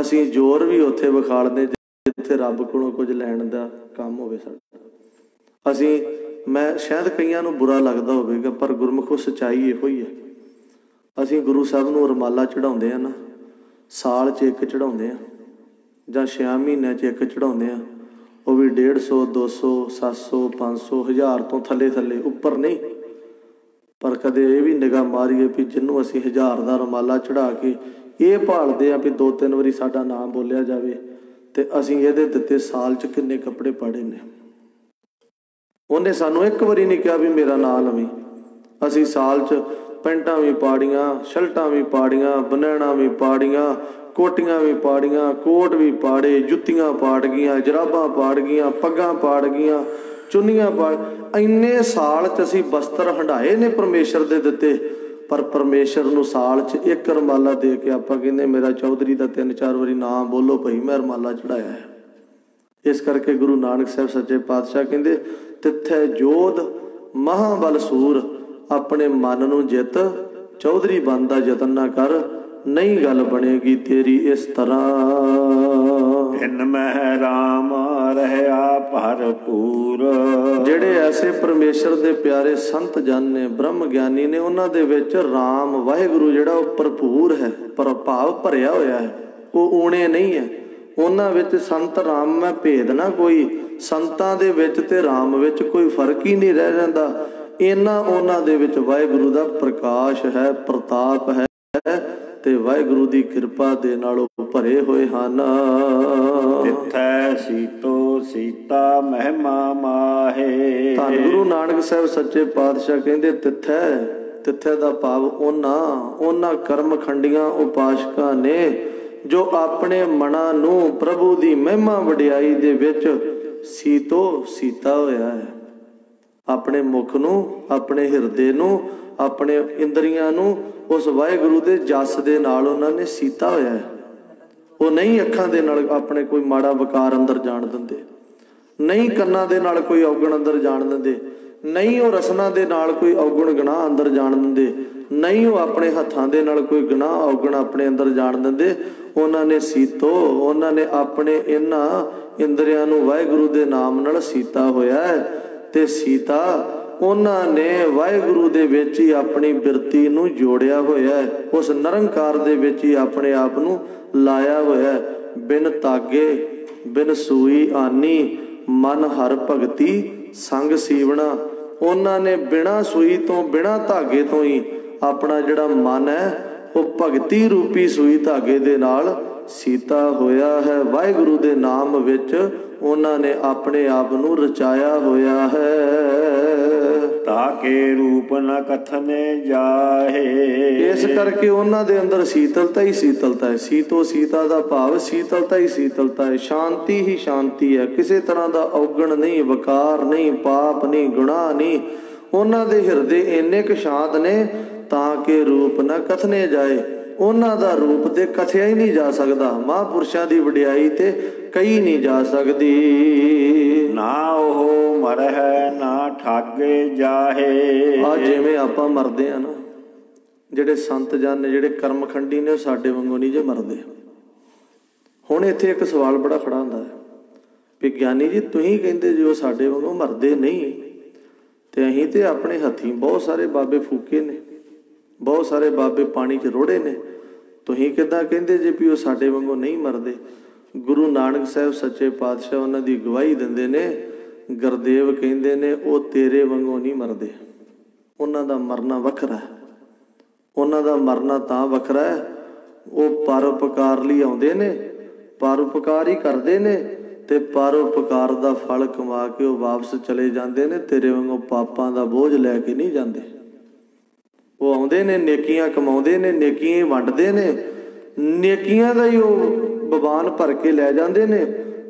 ਅਸੀਂ ਜ਼ੋਰ ਵੀ ਉੱਥੇ ਵਿਖਾਲਦੇ ਜਿੱਥੇ ਰੱਬ ਕੋਲੋਂ ਕੁਝ ਲੈਣ ਦਾ ਕੰਮ ਹੋਵੇ ਸਾਡਾ। ਅਸੀਂ, ਮੈਂ ਸ਼ਾਇਦ ਕਈਆਂ ਨੂੰ ਬੁਰਾ ਲੱਗਦਾ ਹੋਵੇਗਾ, ਪਰ ਗੁਰਮੁਖੋ ਸਚਾਈ ਇਹੋ ਹੀ ਹੈ। ਅਸੀਂ ਗੁਰੂ ਸਾਹਿਬ ਨੂੰ ਰਮਾਲਾ ਚੜਾਉਂਦੇ ਆ ਨਾ, ਸਾਲ 'ਚ ਇੱਕ ਚੜਾਉਂਦੇ ਆ ਜਾਂ 6 ਮਹੀਨਿਆਂ 'ਚ ਇੱਕ ਚੜਾਉਂਦੇ ਆ ਉਹ ਵੀ 150 200 700 500 1000 ਤੋਂ ਥੱਲੇ ਥੱਲੇ, ਉੱਪਰ ਨਹੀਂ। ਪਰ ਕਦੇ ਇਹ ਵੀ ਨਿਗਾਹ ਮਾਰੀਏ ਵੀ ਜਿੰਨੂੰ ਅਸੀਂ ਹਜ਼ਾਰ ਦਾ ਰਮਾਲਾ ਚੜਾ ਕੇ ਇਹ ਭਾਲਦੇ ਆ ਵੀ ਦੋ ਤਿੰਨ ਵਾਰੀ ਸਾਡਾ ਨਾਮ ਬੋਲਿਆ ਜਾਵੇ ਤੇ ਅਸੀਂ ਇਹਦੇ ਦਿੱਤੇ ਸਾਲ 'ਚ ਕਿੰਨੇ ਕੱਪੜੇ ਪਾੜੇ ਨੇ। ਉਹਨੇ ਸਾਨੂੰ ਇੱਕ ਵਾਰੀ ਨਹੀਂ ਕਿਹਾ ਵੀ ਮੇਰਾ ਨਾਂ ਲਵੀਂ। ਅਸੀਂ ਸਾਲ 'ਚ ਪੈਂਟਾਂ ਵੀ ਪਾੜੀਆਂ, ਸ਼ਰਟਾਂ ਵੀ ਪਾੜੀਆਂ, ਬਨੈਣਾ ਵੀ ਪਾੜੀਆਂ, ਕੋਟੀਆਂ ਵੀ ਪਾੜੀਆਂ, ਕੋਟ ਵੀ ਪਾੜੇ, ਜੁੱਤੀਆਂ ਪਾੜ ਗਈਆਂ, ਜਰਾਬਾਂ ਪਾੜ ਗਈਆਂ, ਪੱਗਾਂ ਪਾੜ ਗਈਆਂ। ਚੁੰਨੀਆਂ ਪਾੜ ਇੰਨੇ ਸਾਲ 'ਚ ਅਸੀਂ ਬਸਤਰ ਹੰਡਾਏ ਨੇ ਪਰਮੇਸ਼ਰ ਦੇ ਦਿੱਤੇ, ਪਰ ਪਰਮੇਸ਼ਰ ਨੂੰ ਸਾਲ 'ਚ ਇੱਕ ਰਮਾਲਾ ਦੇ ਕੇ ਆਪਾਂ ਕਹਿੰਦੇ ਮੇਰਾ ਚੌਧਰੀ ਦਾ ਤਿੰਨ ਚਾਰ ਵਾਰੀ ਨਾਮ ਬੋਲੋ ਭਈ ਮੈਂ ਰਮਾਲਾ ਚੜਾਇਆ ਹੈ। ਇਸ ਕਰਕੇ ਗੁਰੂ ਨਾਨਕ ਸਾਹਿਬ ਸੱਚੇ ਪਾਤਸ਼ਾਹ ਕਹਿੰਦੇ, ਤਿੱਥੈ ਜੋਧ ਮਹਾਬਲ ਸੂਰ ਆਪਣੇ ਮਨ ਨੂੰ ਜਿੱਤ, ਚੌਧਰੀ ਬਣ ਦਾ ਯਤਨ ਨਾ ਕਰ। ਨਹੀਂ ਗੱਲ ਬਣੇਗੀ ਤੇਰੀ ਇਸ ਤਰ੍ਹਾਂ। ਇਨ ਮਹਿ ਰਾਮ ਰਹਿਆ ਭਰਪੂਰ। ਜਿਹੜੇ ਐਸੇ ਪਰਮੇਸ਼ਰ ਦੇ ਪਿਆਰੇ ਸੰਤ ਜਨ ਨੇ ਬ੍ਰਹਮ ਗਿਆਨੀ ਨੇ ਉਹਨਾਂ ਦੇ ਵਿੱਚ RAM ਵਾਹਿਗੁਰੂ ਜਿਹੜਾ ਉਹ ਭਰਪੂਰ ਹੈ ਪ੍ਰਭਾਵ ਭਰਿਆ ਹੋਇਆ ਹੈ ਉਹ ਊਣੇ ਨਹੀਂ ਹੈ। ਉਹਨਾਂ ਵਿੱਚ ਸੰਤ RAM ਮੈਂ ਭੇਦ ਨਾ ਕੋਈ ਸੰਤਾਂ ਦੇ ਵਿੱਚ ਤੇ RAM ਵਿੱਚ ਕੋਈ ਫ਼ਰਕ ਹੀ ਨਹੀਂ ਰਹਿ ਜਾਂਦਾ। ਇਹਨਾਂ ਉਹਨਾਂ ਦੇ ਵਿੱਚ ਵਾਹਿਗੁਰੂ ਦਾ ਪ੍ਰਕਾਸ਼ ਹੈ ਪ੍ਰਤਾਪ ਹੈ ਤੇ ਵਾਹਿਗੁਰੂ ਦੀ ਕਿਰਪਾ ਦੇ ਨਾਲ ਉਹ ਭਰੇ ਹੋਏ ਹਨ। ਤਿੱਥੈ ਸੀਤੋ ਸੀਤਾ ਮਹਿਮਾ ਮਾਹੇ। ਧੰਨ ਗੁਰੂ ਨਾਨਕ ਸਾਹਿਬ ਸੱਚੇ ਪਾਤਸ਼ਾਹ ਕਹਿੰਦੇ ਤਿੱਥੈ ਤਿੱਥੈ ਦਾ ਭਾਵ ਉਹਨਾਂ ਉਹਨਾਂ ਕਰਮ ਖੰਡੀਆਂ ਉਪਾਸ਼ਕਾਂ ਨੇ ਜੋ ਆਪਣੇ ਮਨਾਂ ਨੂੰ ਪ੍ਰਭੂ ਦੀ ਮਹਿਮਾ ਵਡਿਆਈ ਦੇ ਵਿੱਚ ਸੀਤੋ ਸੀਤਾ ਹੋਇਆ ਹੈ। ਆਪਣੇ ਮੁਖ ਨੂੰ, ਆਪਣੇ ਹਿਰਦੇ ਨੂੰ, ਆਪਣੇ ਇੰਦਰੀਆਂ ਨੂੰ, ਉਸ ਵਾਹਿਗੁਰੂ ਦੇ ਜਸ ਦੇ ਨਾਲ ਉਹਨਾਂ ਨੇ ਸੀਤਾ ਹੋਇਆ ਹੈ। ਉਹ ਨਹੀਂ ਅੱਖਾਂ ਦੇ ਨਾਲ ਆਪਣੇ ਕੋਈ ਮਾੜਾ ਵਿਕਾਰ ਅੰਦਰ ਜਾਣ ਦਿੰਦੇ, ਨਹੀਂ ਕੰਨਾਂ ਦੇ ਨਾਲ ਕੋਈ ਔਗਣ ਅੰਦਰ ਜਾਣ ਦਿੰਦੇ, ਨਹੀਂ ਉਹ ਰਸਨਾ ਦੇ ਨਾਲ ਕੋਈ ਔਗਣ ਗੁਨਾਹ ਅੰਦਰ ਜਾਣ ਦਿੰਦੇ, ਨਹੀਂ ਉਹ ਆਪਣੇ ਹੱਥਾਂ ਦੇ ਨਾਲ ਕੋਈ ਗੁਨਾਹ ਔਗਣ ਆਪਣੇ ਅੰਦਰ ਜਾਣ ਦਿੰਦੇ, ਉਹਨਾਂ ਨੇ ਸੀਤੋ, ਉਹਨਾਂ ਨੇ ਆਪਣੇ ਇਹਨਾਂ ਇੰਦਰੀਆਂ ਨੂੰ ਵਾਹਿਗੁਰੂ ਦੇ ਨਾਮ ਨਾਲ ਸੀਤਾ ਹੋਇਆ ਹੈ। ਤੇ ਸੀਤਾ, ਉਹਨਾਂ ਨੇ ਵਾਹਿਗੁਰੂ ਦੇ ਵਿੱਚ ਹੀ ਆਪਣੀ ਬਿਰਤੀ ਨੂੰ ਜੋੜਿਆ ਹੋਇਆ ਹੈ। ਉਸ ਨਿਰੰਕਾਰ ਦੇ ਵਿੱਚ ਹੀ ਆਪਣੇ ਆਪ ਨੂੰ ਲਾਇਆ ਹੋਇਆ ਹੈ। ਬਿਨ ਤਾਗੇ ਬਿਨ ਸੂਈ ਆਨੀ, ਮਨ ਹਰ ਭਗਤੀ, ਸੰਗ ਸੀਵਣਾ। ਉਹਨਾਂ ਨੇ ਬਿਨਾ ਸੂਈ ਤੋਂ ਬਿਨਾ ਧਾਗੇ ਤੋਂ ਹੀ ਆਪਣਾ ਜਿਹੜਾ ਮਨ ਹੈ, ਉਹ ਭਗਤੀ ਰੂਪੀ ਸੂਈ ਧਾਗੇ ਦੇ ਨਾਲ ਸੀਤਾ ਹੋਇਆ ਹੈ। ਵਾਹਿਗੁਰੂ ਦੇ ਨਾਮ ਵਿੱਚ ਉਹਨਾਂ ਨੇ ਆਪਣੇ ਆਪ ਨੂੰ ਰਚਾਇਆ ਹੋਇਆ ਹੈ। ਤਾਕੇ ਰੂਪ ਨ ਕਥਨੇ ਜਾਹੇ। ਇਸ ਕਰਕੇ ਉਹਨਾਂ ਦੇ ਅੰਦਰ ਸੀਤਲਤਾ ਹੀ ਸੀਤਲਤਾ ਹੈ। ਸੀਤੋ ਸੀਤਾ ਦਾ ਭਾਵ ਸੀਤਲਤਾ ਹੀ ਸੀਤਲਤਾ ਹੈ। ਸ਼ਾਂਤੀ ਹੀ ਸ਼ਾਂਤੀ ਹੈ। ਕਿਸੇ ਤਰ੍ਹਾਂ ਦਾ ਔਗਣ ਨਹੀਂ ਵਕਾਰ ਨਹੀਂ ਪਾਪ ਨਹੀਂ ਗੁਨਾਹ ਨਹੀਂ। ਉਹਨਾਂ ਦੇ ਹਿਰਦੇ ਇੰਨੇ ਕੁ ਸ਼ਾਂਤ ਨੇ ਤਾਂ ਕਿ ਰੂਪ ਨਾ ਕਥਨੇ ਜਾਏ। ਉਹਨਾਂ ਦਾ ਰੂਪ ਤੇ ਕਥਿਆ ਹੀ ਨਹੀਂ ਜਾ ਸਕਦਾ। ਮਹਾਂਪੁਰਸ਼ਾਂ ਦੀ ਵਡਿਆਈ ਤੇ ਕਹੀ ਨਹੀਂ ਜਾ ਸਕਦੀ। ਨਾ ਉਹ ਮਰਹਿ ਨਾ ਠਾਗੇ ਜਾਹੇ। ਆ ਜਿਵੇਂ ਆਪਾਂ ਮਰਦੇ ਆ ਨਾ ਜਿਹੜੇ ਸੰਤ ਜਨ ਨੇ ਜਿਹੜੇ ਕਰਮਖੰਡੀ ਨੇ ਸਾਡੇ ਵਾਂਗੂ ਨਹੀਂ ਜੇ ਮਰਦੇ। ਹੁਣ ਇੱਥੇ ਇੱਕ ਸਵਾਲ ਬੜਾ ਖੜਾ ਹੁੰਦਾ ਹੈ ਵੀ ਗਿਆਨੀ ਜੀ ਤੁਸੀਂ ਕਹਿੰਦੇ ਜੋ ਸਾਡੇ ਵਾਂਗੂ ਮਰਦੇ ਨਹੀਂ ਤੇ ਅਸੀਂ ਤੇ ਆਪਣੇ ਹੱਥੀਂ ਬਹੁਤ ਸਾਰੇ ਬਾਬੇ ਫੂਕੇ ਨੇ। ਬਹੁਤ ਸਾਰੇ ਬਾਬੇ ਪਾਣੀ 'ਚ ਰੋੜੇ ਨੇ। ਤੁਸੀਂ ਕਿਦਾਂ ਕਹਿੰਦੇ ਜੇ ਵੀ ਉਹ ਸਾਡੇ ਵਾਂਗੂ ਨਹੀਂ ਮਰਦੇ? ਗੁਰੂ ਨਾਨਕ ਸਾਹਿਬ ਸੱਚੇ ਪਾਤਸ਼ਾਹ ਉਹਨਾਂ ਦੀ ਗਵਾਹੀ ਦਿੰਦੇ ਨੇ। ਗੁਰਦੇਵ ਕਹਿੰਦੇ ਨੇ, ਉਹ ਤੇਰੇ ਵਾਂਗੂ ਨਹੀਂ ਮਰਦੇ। ਉਹਨਾਂ ਦਾ ਮਰਨਾ ਵੱਖਰਾ ਹੈ। ਉਹਨਾਂ ਦਾ ਮਰਨਾ ਤਾਂ ਵੱਖਰਾ ਹੈ। ਉਹ ਪਰਉਪਕਾਰ ਲਈ ਆਉਂਦੇ ਨੇ, ਪਰਉਪਕਾਰ ਹੀ ਕਰਦੇ ਨੇ ਤੇ ਪਰਉਪਕਾਰ ਦਾ ਫਲ ਕਮਾ ਕੇ ਉਹ ਵਾਪਸ ਚਲੇ ਜਾਂਦੇ ਨੇ। ਤੇਰੇ ਵਾਂਗੂ ਪਾਪਾਂ ਦਾ ਬੋਝ ਲੈ ਕੇ ਨਹੀਂ ਜਾਂਦੇ। ਉਹ ਆਉਂਦੇ ਨੇ, ਨੇਕੀਆਂ ਕਮਾਉਂਦੇ ਨੇ, ਨੇਕੀਆਂ ਹੀ ਵੰਡਦੇ ਨੇ। ਨੇਕੀਆਂ ਦਾ ਹੀ ਉਹ ਬਵਾਨ ਭਰ ਕੇ ਲੈ ਜਾਂਦੇ ਨੇ।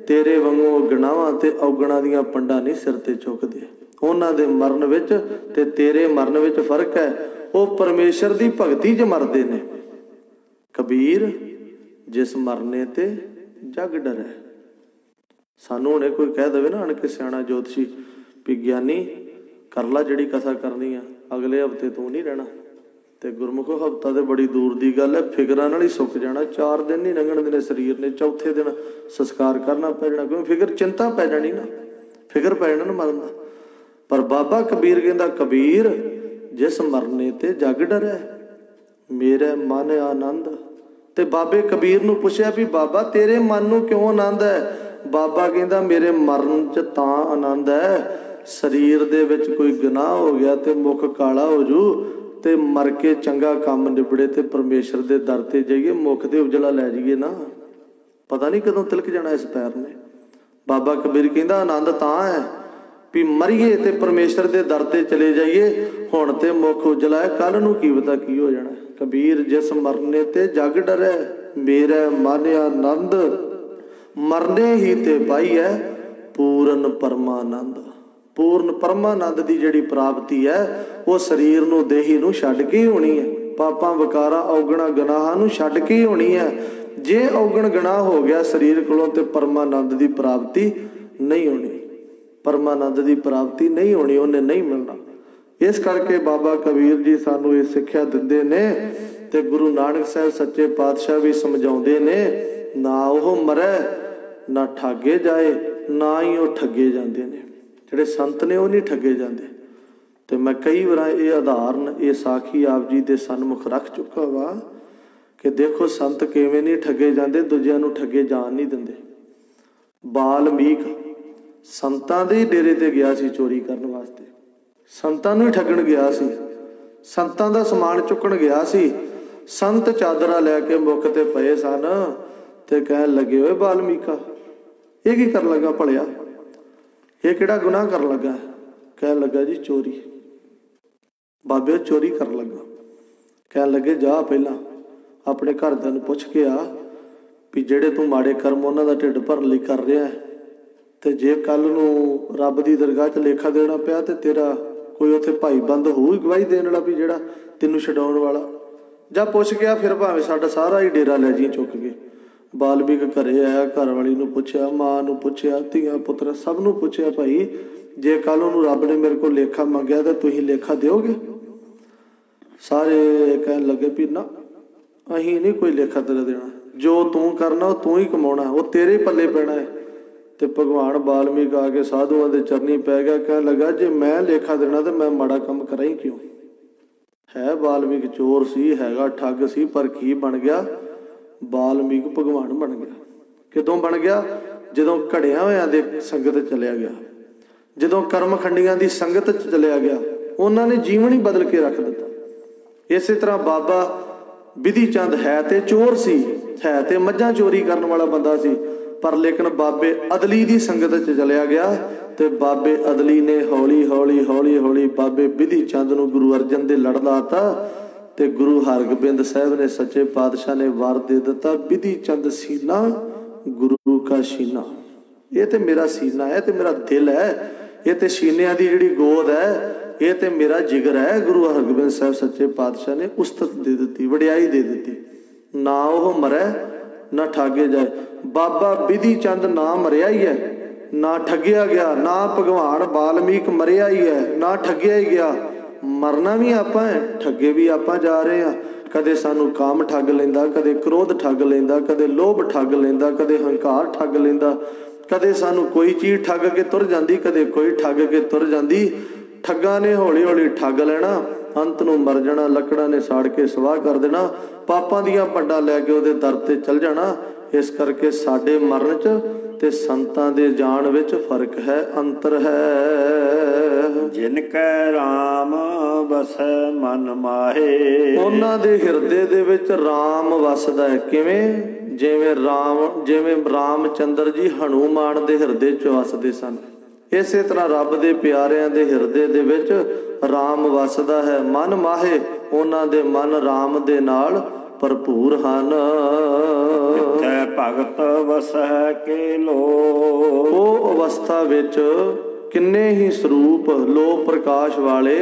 ਤੇਰੇ ਵਾਂਗੂ ਗਣਾਵਾਂ ਤੇ ਔਗਣਾ ਦੀਆਂ ਪੰਡਾਂ ਨਹੀਂ ਸਿਰ ਤੇ ਚੁੱਕਦੇ। ਉਹਨਾਂ ਦੇ ਮਰਨ ਵਿੱਚ ਤੇ ਤੇਰੇ ਮਰਨ ਵਿੱਚ ਫ਼ਰਕ ਹੈ। ਉਹ ਪਰਮੇਸ਼ਰ ਦੀ ਭਗਤੀ 'ਚ ਮਰਦੇ ਨੇ। ਕਬੀਰ, ਜਿਸ ਮਰਨੇ ਤੇ ਜਗ ਡਰੇ। ਸਾਨੂੰ ਹੁਣੇ ਕੋਈ ਕਹਿ ਦੇਵੇ ਨਾ ਅਣਕ ਸਿਆਣਾ ਜੋਤਸ਼ੀ ਵਿਗਿਆਨੀ ਕਰ ਲੈ ਜਿਹੜੀ ਕਥਾ ਕਰਨੀ ਆ। ਅਗਲੇ ਹਫ਼ਤੇ ਤੂੰ ਨਹੀਂ ਰਹਿਣਾ। ਤੇ ਗੁਰਮੁਖੋ ਹਫਤਾ ਤੇ ਬੜੀ ਦੂਰ ਦੀ ਗੱਲ ਹੈ। ਫਿਕਰਾਂ ਨਾਲ ਹੀ ਸੁੱਕ ਜਾਣਾ। 4 ਦਿਨ ਨਹੀਂ ਲੰਘਣ ਦੇ ਨੇ ਸਰੀਰ ਨੇ। ਚੌਥੇ ਦਿਨ ਸੰਸਕਾਰ ਕਰਨਾ ਪੈ ਜਾਣਾ। ਕਿਉਂ? ਫਿਕਰ ਚਿੰਤਾ ਪੈ ਜਾਣੀ ਨਾ। ਫਿਕਰ ਪੈ ਜਾਣਾ ਨਾ ਮਰਨ ਦਾ। ਪਰ ਬਾਬਾ ਕਬੀਰ ਕਹਿੰਦਾ, ਕਬੀਰ, ਜਿਸ ਮਰਨੇ ਤੇ ਜਗ ਡਰੈ ਮੇਰਾ ਮਨ ਆਨੰਦ। ਤੇ ਬਾਬੇ ਕਬੀਰ ਨੂੰ ਪੁੱਛਿਆ ਵੀ, ਬਾਬਾ, ਤੇਰੇ ਮਨ ਨੂੰ ਕਿਉਂ ਆਨੰਦ ਹੈ? ਬਾਬਾ ਕਹਿੰਦਾ, ਮੇਰੇ ਮਰਨ 'ਚ ਤਾਂ ਆਨੰਦ ਹੈ। ਸਰੀਰ ਦੇ ਵਿੱਚ ਕੋਈ ਗੁਨਾਹ ਹੋ ਗਿਆ ਤੇ ਮੁਖ ਕਾਲਾ ਹੋ ਜੂ ਤੇ ਮਰ ਕੇ ਚੰਗਾ ਕੰਮ ਨਿਬੜੇ ਤੇ ਪਰਮੇਸ਼ਰ ਦੇ ਦਰ ਤੇ ਜਾਈਏ, ਮੁਖ ਤੇ ਉਜਲਾ ਲੈ ਜਾਈਏ ਨਾ। ਪਤਾ ਨਹੀਂ ਕਦੋਂ ਤਿਲਕ ਜਾਣਾ ਇਸ ਪੈਰ ਨੇ। ਬਾਬਾ ਕਬੀਰ ਕਹਿੰਦਾ, ਆਨੰਦ ਤਾਂ ਹੈ ਵੀ ਮਰੀਏ ਤੇ ਪਰਮੇਸ਼ਰ ਦੇ ਦਰ ਤੇ ਚਲੇ ਜਾਈਏ, ਹੁਣ ਤੇ ਮੁਖ ਉਜਲਾ ਹੈ ਕੱਲ ਨੂੰ ਕੀ ਪਤਾ ਕੀ ਹੋ ਜਾਣਾ? ਕਬੀਰ ਜਿਸ ਮਰਨੇ ਤੇ ਜਗ ਡਰੈ, ਮੇਰਾ ਮਨ ਆਨੰਦ, ਮਰਨੇ ਹੀ ਤੇ ਪਾਈ ਹੈ ਪੂਰਨ ਪਰਮਾਨੰਦ। ਪੂਰਨ ਪਰਮਾਨੰਦ ਦੀ ਜਿਹੜੀ ਪ੍ਰਾਪਤੀ ਹੈ, ਉਹ ਸਰੀਰ ਨੂੰ, ਦੇਹੀ ਨੂੰ ਛੱਡ ਕੇ ਹੋਣੀ ਹੈ। ਪਾਪਾਂ, ਵਿਕਾਰਾਂ, ਔਗਣਾ, ਗਨਾਹਾਂ ਨੂੰ ਛੱਡ ਕੇ ਹੋਣੀ ਹੈ। ਜੇ ਔਗਣ, ਗਨਾਹ ਹੋ ਗਿਆ, ਸਰੀਰ ਕੋਲੋਂ ਤੇ ਪਰਮਾਨੰਦ ਦੀ ਪ੍ਰਾਪਤੀ ਨਹੀਂ ਹੋਣੀ। ਪਰਮਾਨੰਦ ਦੀ ਪ੍ਰਾਪਤੀ ਨਹੀਂ ਹੋਣੀ, ਉਹਨੇ ਨਹੀਂ ਮਿਲਣਾ। ਇਸ ਕਰਕੇ ਬਾਬਾ ਕਬੀਰ ਜੀ ਸਾਨੂੰ ਇਹ ਸਿੱਖਿਆ ਦਿੰਦੇ ਨੇ ਤੇ ਗੁਰੂ ਨਾਨਕ ਸਾਹਿਬ ਸੱਚੇ ਪਾਤਸ਼ਾਹ ਵੀ ਸਮਝਾਉਂਦੇ ਨੇ, ਨਾ ਉਹ ਮਰੇ, ਨਾ ਠਾਗੇ ਜਾਏ, ਨਾ ਹੀ ਉਹ ਠੱਗੇ ਜਾਂਦੇ ਨੇ। ਜਿਹੜੇ ਸੰਤ ਨੇ ਉਹ ਨਹੀਂ ਠੱਗੇ ਜਾਂਦੇ। ਤੇ ਮੈਂ ਕਈ ਵਾਰ ਇਹ ਆਧਾਰਨ, ਇਹ ਸਾਖੀ ਆਪ ਜੀ ਦੇ ਸਨਮੁਖ ਰੱਖ ਚੁੱਕਾ ਵਾ ਕਿ ਦੇਖੋ ਸੰਤ ਕਿਵੇਂ ਨਹੀਂ ਠੱਗੇ ਜਾਂਦੇ, ਦੂਜਿਆਂ ਨੂੰ ਠੱਗੇ ਜਾਣ ਨਹੀਂ ਦਿੰਦੇ। ਬਾਲਮੀਕ ਸੰਤਾਂ ਦੇ ਡੇਰੇ ਤੇ ਗਿਆ ਸੀ ਚੋਰੀ ਕਰਨ ਵਾਸਤੇ। ਸੰਤਾਂ ਨੂੰ ਹੀ ਠੱਗਣ ਗਿਆ ਸੀ। ਸੰਤਾਂ ਦਾ ਸਮਾਨ ਚੁੱਕਣ ਗਿਆ ਸੀ। ਸੰਤ ਚਾਦਰਾ ਲੈ ਕੇ ਮੁੱਖ ਤੇ ਪਏ ਸਨ ਤੇ ਕਹਿਣ ਲੱਗੇ, ਓਏ ਬਾਲਮੀਕਾ, ਇਹ ਕੀ ਕਰਨ ਲੱਗਾ ਭਲਿਆ? ਇਹ ਕਿਹੜਾ ਗੁਨਾਹ ਕਰਨ ਲੱਗਾ? ਕਹਿਣ ਲੱਗਾ ਜੀ ਚੋਰੀ। ਬਾਬੇ ਚੋਰੀ ਕਰਨ ਲੱਗਾ। ਕਹਿਣ ਲੱਗੇ, ਜਾ ਪਹਿਲਾਂ ਆਪਣੇ ਘਰਦਿਆਂ ਨੂੰ ਪੁੱਛ ਕੇ ਆ ਵੀ ਜਿਹੜੇ ਤੂੰ ਮਾੜੇ ਕਰਮ ਉਹਨਾਂ ਦਾ ਢਿੱਡ ਭਰਨ ਲਈ ਕਰ ਰਿਹਾ ਤੇ ਜੇ ਕੱਲ ਨੂੰ ਰੱਬ ਦੀ ਦਰਗਾਹ 'ਚ ਲੇਖਾ ਦੇਣਾ ਪਿਆ ਤੇ ਤੇਰਾ ਕੋਈ ਉੱਥੇ ਭਾਈ ਬੰਦ ਹੋਊ ਗਵਾਹੀ ਦੇਣ ਵਾਲਾ ਵੀ ਜਿਹੜਾ ਤੈਨੂੰ ਛਡਾਉਣ ਵਾਲਾ? ਜਾਂ ਪੁੱਛ ਗਿਆ ਫਿਰ ਭਾਵੇਂ ਸਾਡਾ ਸਾਰਾ ਹੀ ਡੇਰਾ ਲੈ ਜੀ ਚੁੱਕ ਕੇ। ਬਾਲਮੀਕ ਘਰੇ ਆਇਆ ਘਰ ਵਾਲੀ ਨੂੰ ਪੁੱਛਿਆ, ਮਾਂ ਨੂੰ ਪੁੱਛਿਆ, ਧੀਆਂ ਪੁੱਤਰ ਸਭ ਨੂੰ ਪੁੱਛਿਆ, ਭਾਈ, ਜੇ ਕੱਲ ਨੂੰ ਰੱਬ ਨੇ ਮੇਰੇ ਕੋਲ ਲੇਖਾ ਮੰਗਿਆ ਤਾਂ ਤੁਸੀਂ ਲੇਖਾ ਦਿਓਗੇ? ਸਾਰੇ ਕਹਿਣ ਲੱਗੇ ਵੀ ਨਾ ਅਹੀਂ ਨਹੀਂ ਕੋਈ ਲੇਖਾ ਤੇਰਾ ਦੇਣਾ। ਜੋ ਤੂੰ ਕਰਨਾ, ਉਹ ਤੂੰ ਹੀ ਕਮਾਉਣਾ, ਉਹ ਤੇਰੇ ਪੱਲੇ ਪੈਣਾ ਹੈ। ਤੇ ਭਗਵਾਨ ਬਾਲਮੀਕ ਆ ਕੇ ਸਾਧੂਆਂ ਦੇ ਚਰਨੀ ਪੈ ਗਿਆ, ਕਹਿਣ ਲੱਗਾ, ਜੇ ਮੈਂ ਲੇਖਾ ਦੇਣਾ ਤੇ ਮੈਂ ਮਾੜਾ ਕੰਮ ਕਰਾਂ ਹੀ ਕਿਉਂ? ਹੈ ਬਾਲਮੀਕ ਚੋਰ ਸੀ, ਹੈਗਾ ਠੱਗ ਸੀ, ਪਰ ਕੀ ਬਣ ਗਿਆ? ਬਾਲਮੀਕ ਭਗਵਾਨ ਬਣ ਗਿਆ। ਕਿਦੋਂ ਬਣ ਗਿਆ? ਜਦੋਂ ਘੜਿਆਂ ਹੋਇਆਂ ਦੇ ਸੰਗਤ ਚਲਿਆ ਗਿਆ। ਜਦੋਂ ਕਰਮ ਖੰਡੀਆਂ ਦੀ ਸੰਗਤ ਚ ਚਲਿਆ ਗਿਆ, ਉਹਨਾਂ ਨੇ ਜੀਵਨ ਹੀ ਬਦਲ ਕੇ ਰੱਖ ਦਿੱਤਾ। ਇਸੇ ਤਰ੍ਹਾਂ ਬਾਬਾ ਵਿਧੀ ਚੰਦ ਹੈ ਤੇ ਚੋਰ ਸੀ, ਹੈ ਤੇ ਮੱਝਾਂ ਚੋਰੀ ਕਰਨ ਵਾਲਾ ਬੰਦਾ ਸੀ, ਪਰ ਲੇਕਿਨ ਬਾਬੇ ਅਦਲੀ ਦੀ ਸੰਗਤ ਚ ਚਲਿਆ ਗਿਆ ਤੇ ਬਾਬੇ ਅਦਲੀ ਨੇ ਹੌਲੀ ਹੌਲੀ ਹੌਲੀ ਹੌਲੀ ਬਾਬੇ ਵਿਧੀ ਚੰਦ ਨੂੰ ਗੁਰੂ ਅਰਜਨ ਦੇ ਲੜ ਲਾਤਾ ਤੇ ਗੁਰੂ ਹਰਗੋਬਿੰਦ ਸਾਹਿਬ ਨੇ ਸੱਚੇ ਪਾਤਸ਼ਾਹ ਨੇ ਵਰ ਦੇ ਦਿੱਤਾ, ਵਿਧੀ ਚੰਦ ਸੀਨਾ, ਗੁਰੂ ਕਾ ਸੀਨਾ। ਇਹ ਤੇ ਮੇਰਾ ਸੀਨਾ ਹੈ ਤੇ ਮੇਰਾ ਦਿਲ ਹੈ, ਇਹ ਤੇ ਸੀਨਿਆਂ ਦੀ ਜਿਹੜੀ ਗੋਦ ਹੈ, ਇਹ ਤੇ ਮੇਰਾ ਜਿਗਰ ਹੈ, ਗੁਰੂ ਹਰਗੋਬਿੰਦ ਸਾਹਿਬ ਸੱਚੇ ਪਾਤਸ਼ਾਹ ਨੇ ਉਸਤਤ ਦੇ ਦਿੱਤੀ, ਵਡਿਆਈ ਦੇ ਦਿੱਤੀ। ਨਾ ਉਹ ਮਰੇ, ਨਾ ਠਾਗੇ ਜਾਏ। ਬਾਬਾ ਵਿਧੀ ਚੰਦ ਨਾ ਮਰਿਆ ਹੀ ਹੈ, ਨਾ ਠੱਗਿਆ ਗਿਆ, ਨਾ ਭਗਵਾਨ ਬਾਲਮੀਕ ਮਰਿਆ ਹੀ ਹੈ, ਨਾ ਠੱਗਿਆ ਹੀ ਗਿਆ। ਮਰਨਾ ਵੀ ਆਪਾਂ ਹੈ, ਠੱਗੇ ਵੀ ਆਪਾਂ ਜਾ ਰਹੇ ਆ ਕਦੇ ਸਾਨੂੰ ਕਾਮ ਠੱਗ ਲੈਂਦਾ, ਕਦੇ ਕ੍ਰੋਧ ਠੱਗ ਲੈਂਦਾ, ਕਦੇ ਲੋਭ ਠੱਗ ਲੈਂਦਾ, ਕਦੇ ਹੰਕਾਰ ਠੱਗ ਲੈਂਦਾ। ਕਦੇ ਸਾਨੂੰ ਕੋਈ ਚੀਜ਼ ਠੱਗ ਕੇ ਤੁਰ ਜਾਂਦੀ, ਕਦੇ ਕੋਈ ਠੱਗ ਕੇ ਤੁਰ ਜਾਂਦੀ। ਠੱਗਾਂ ਨੇ ਹੌਲੀ ਹੌਲੀ ਠੱਗ ਲੈਣਾ, ਅੰਤ ਨੂੰ ਮਰ ਜਾਣਾ, ਲੱਕੜਾਂ ਨੇ ਸਾੜ ਕੇ ਸਵਾਹ ਕਰ ਦੇਣਾ। ਪਾਪਾਂ ਦੀਆਂ ਪੰਡਾਂ ਲੈ ਕੇ ਉਹਦੇ ਦਰ ਤੇ ਚੱਲ ਜਾਣਾ। ਇਸ ਕਰਕੇ ਸਾਡੇ ਮਰਨ 'ਚ ਤੇ ਸੰਤਾਂ ਦੇ ਜਾਣ ਵਿੱਚ ਫ਼ਰਕ ਹੈ ਅੰਤਰ ਹੈ। ਜਿਨ ਕੈ RAM ਵਸੈ ਮਨ ਮਾਹੇ। ਉਹਨਾਂ ਦੇ ਹਿਰਦੇ ਦੇ ਵਿੱਚ RAM ਵਸਦਾ ਹੈ। ਕਿਵੇਂ? ਜਿਵੇਂ RAM ਜਿਵੇਂ ਰਾਮਚੰਦਰ ਜੀ ਹਨੂਮਾਨ ਦੇ ਹਿਰਦੇ 'ਚ ਵਸਦੇ ਸਨ। ਇਸੇ ਤਰ੍ਹਾਂ ਰੱਬ ਦੇ ਪਿਆਰਿਆਂ ਦੇ ਹਿਰਦੇ ਦੇ ਵਿੱਚ RAM ਵਸਦਾ ਹੈ। ਮਨ ਮਾਹੇ ਉਹਨਾਂ ਦੇ ਮਨ RAM ਦੇ ਨਾਲ ਭਰਪੂਰ ਹਨ। ਤੈ ਭਗਤ ਵਸੈ ਕੇ ਲੋ ਉਹ ਅਵਸਥਾ ਵਿੱਚ ਕਿੰਨੇ ਹੀ ਸਰੂਪ ਲੋ ਪ੍ਰਕਾਸ਼ ਵਾਲੇ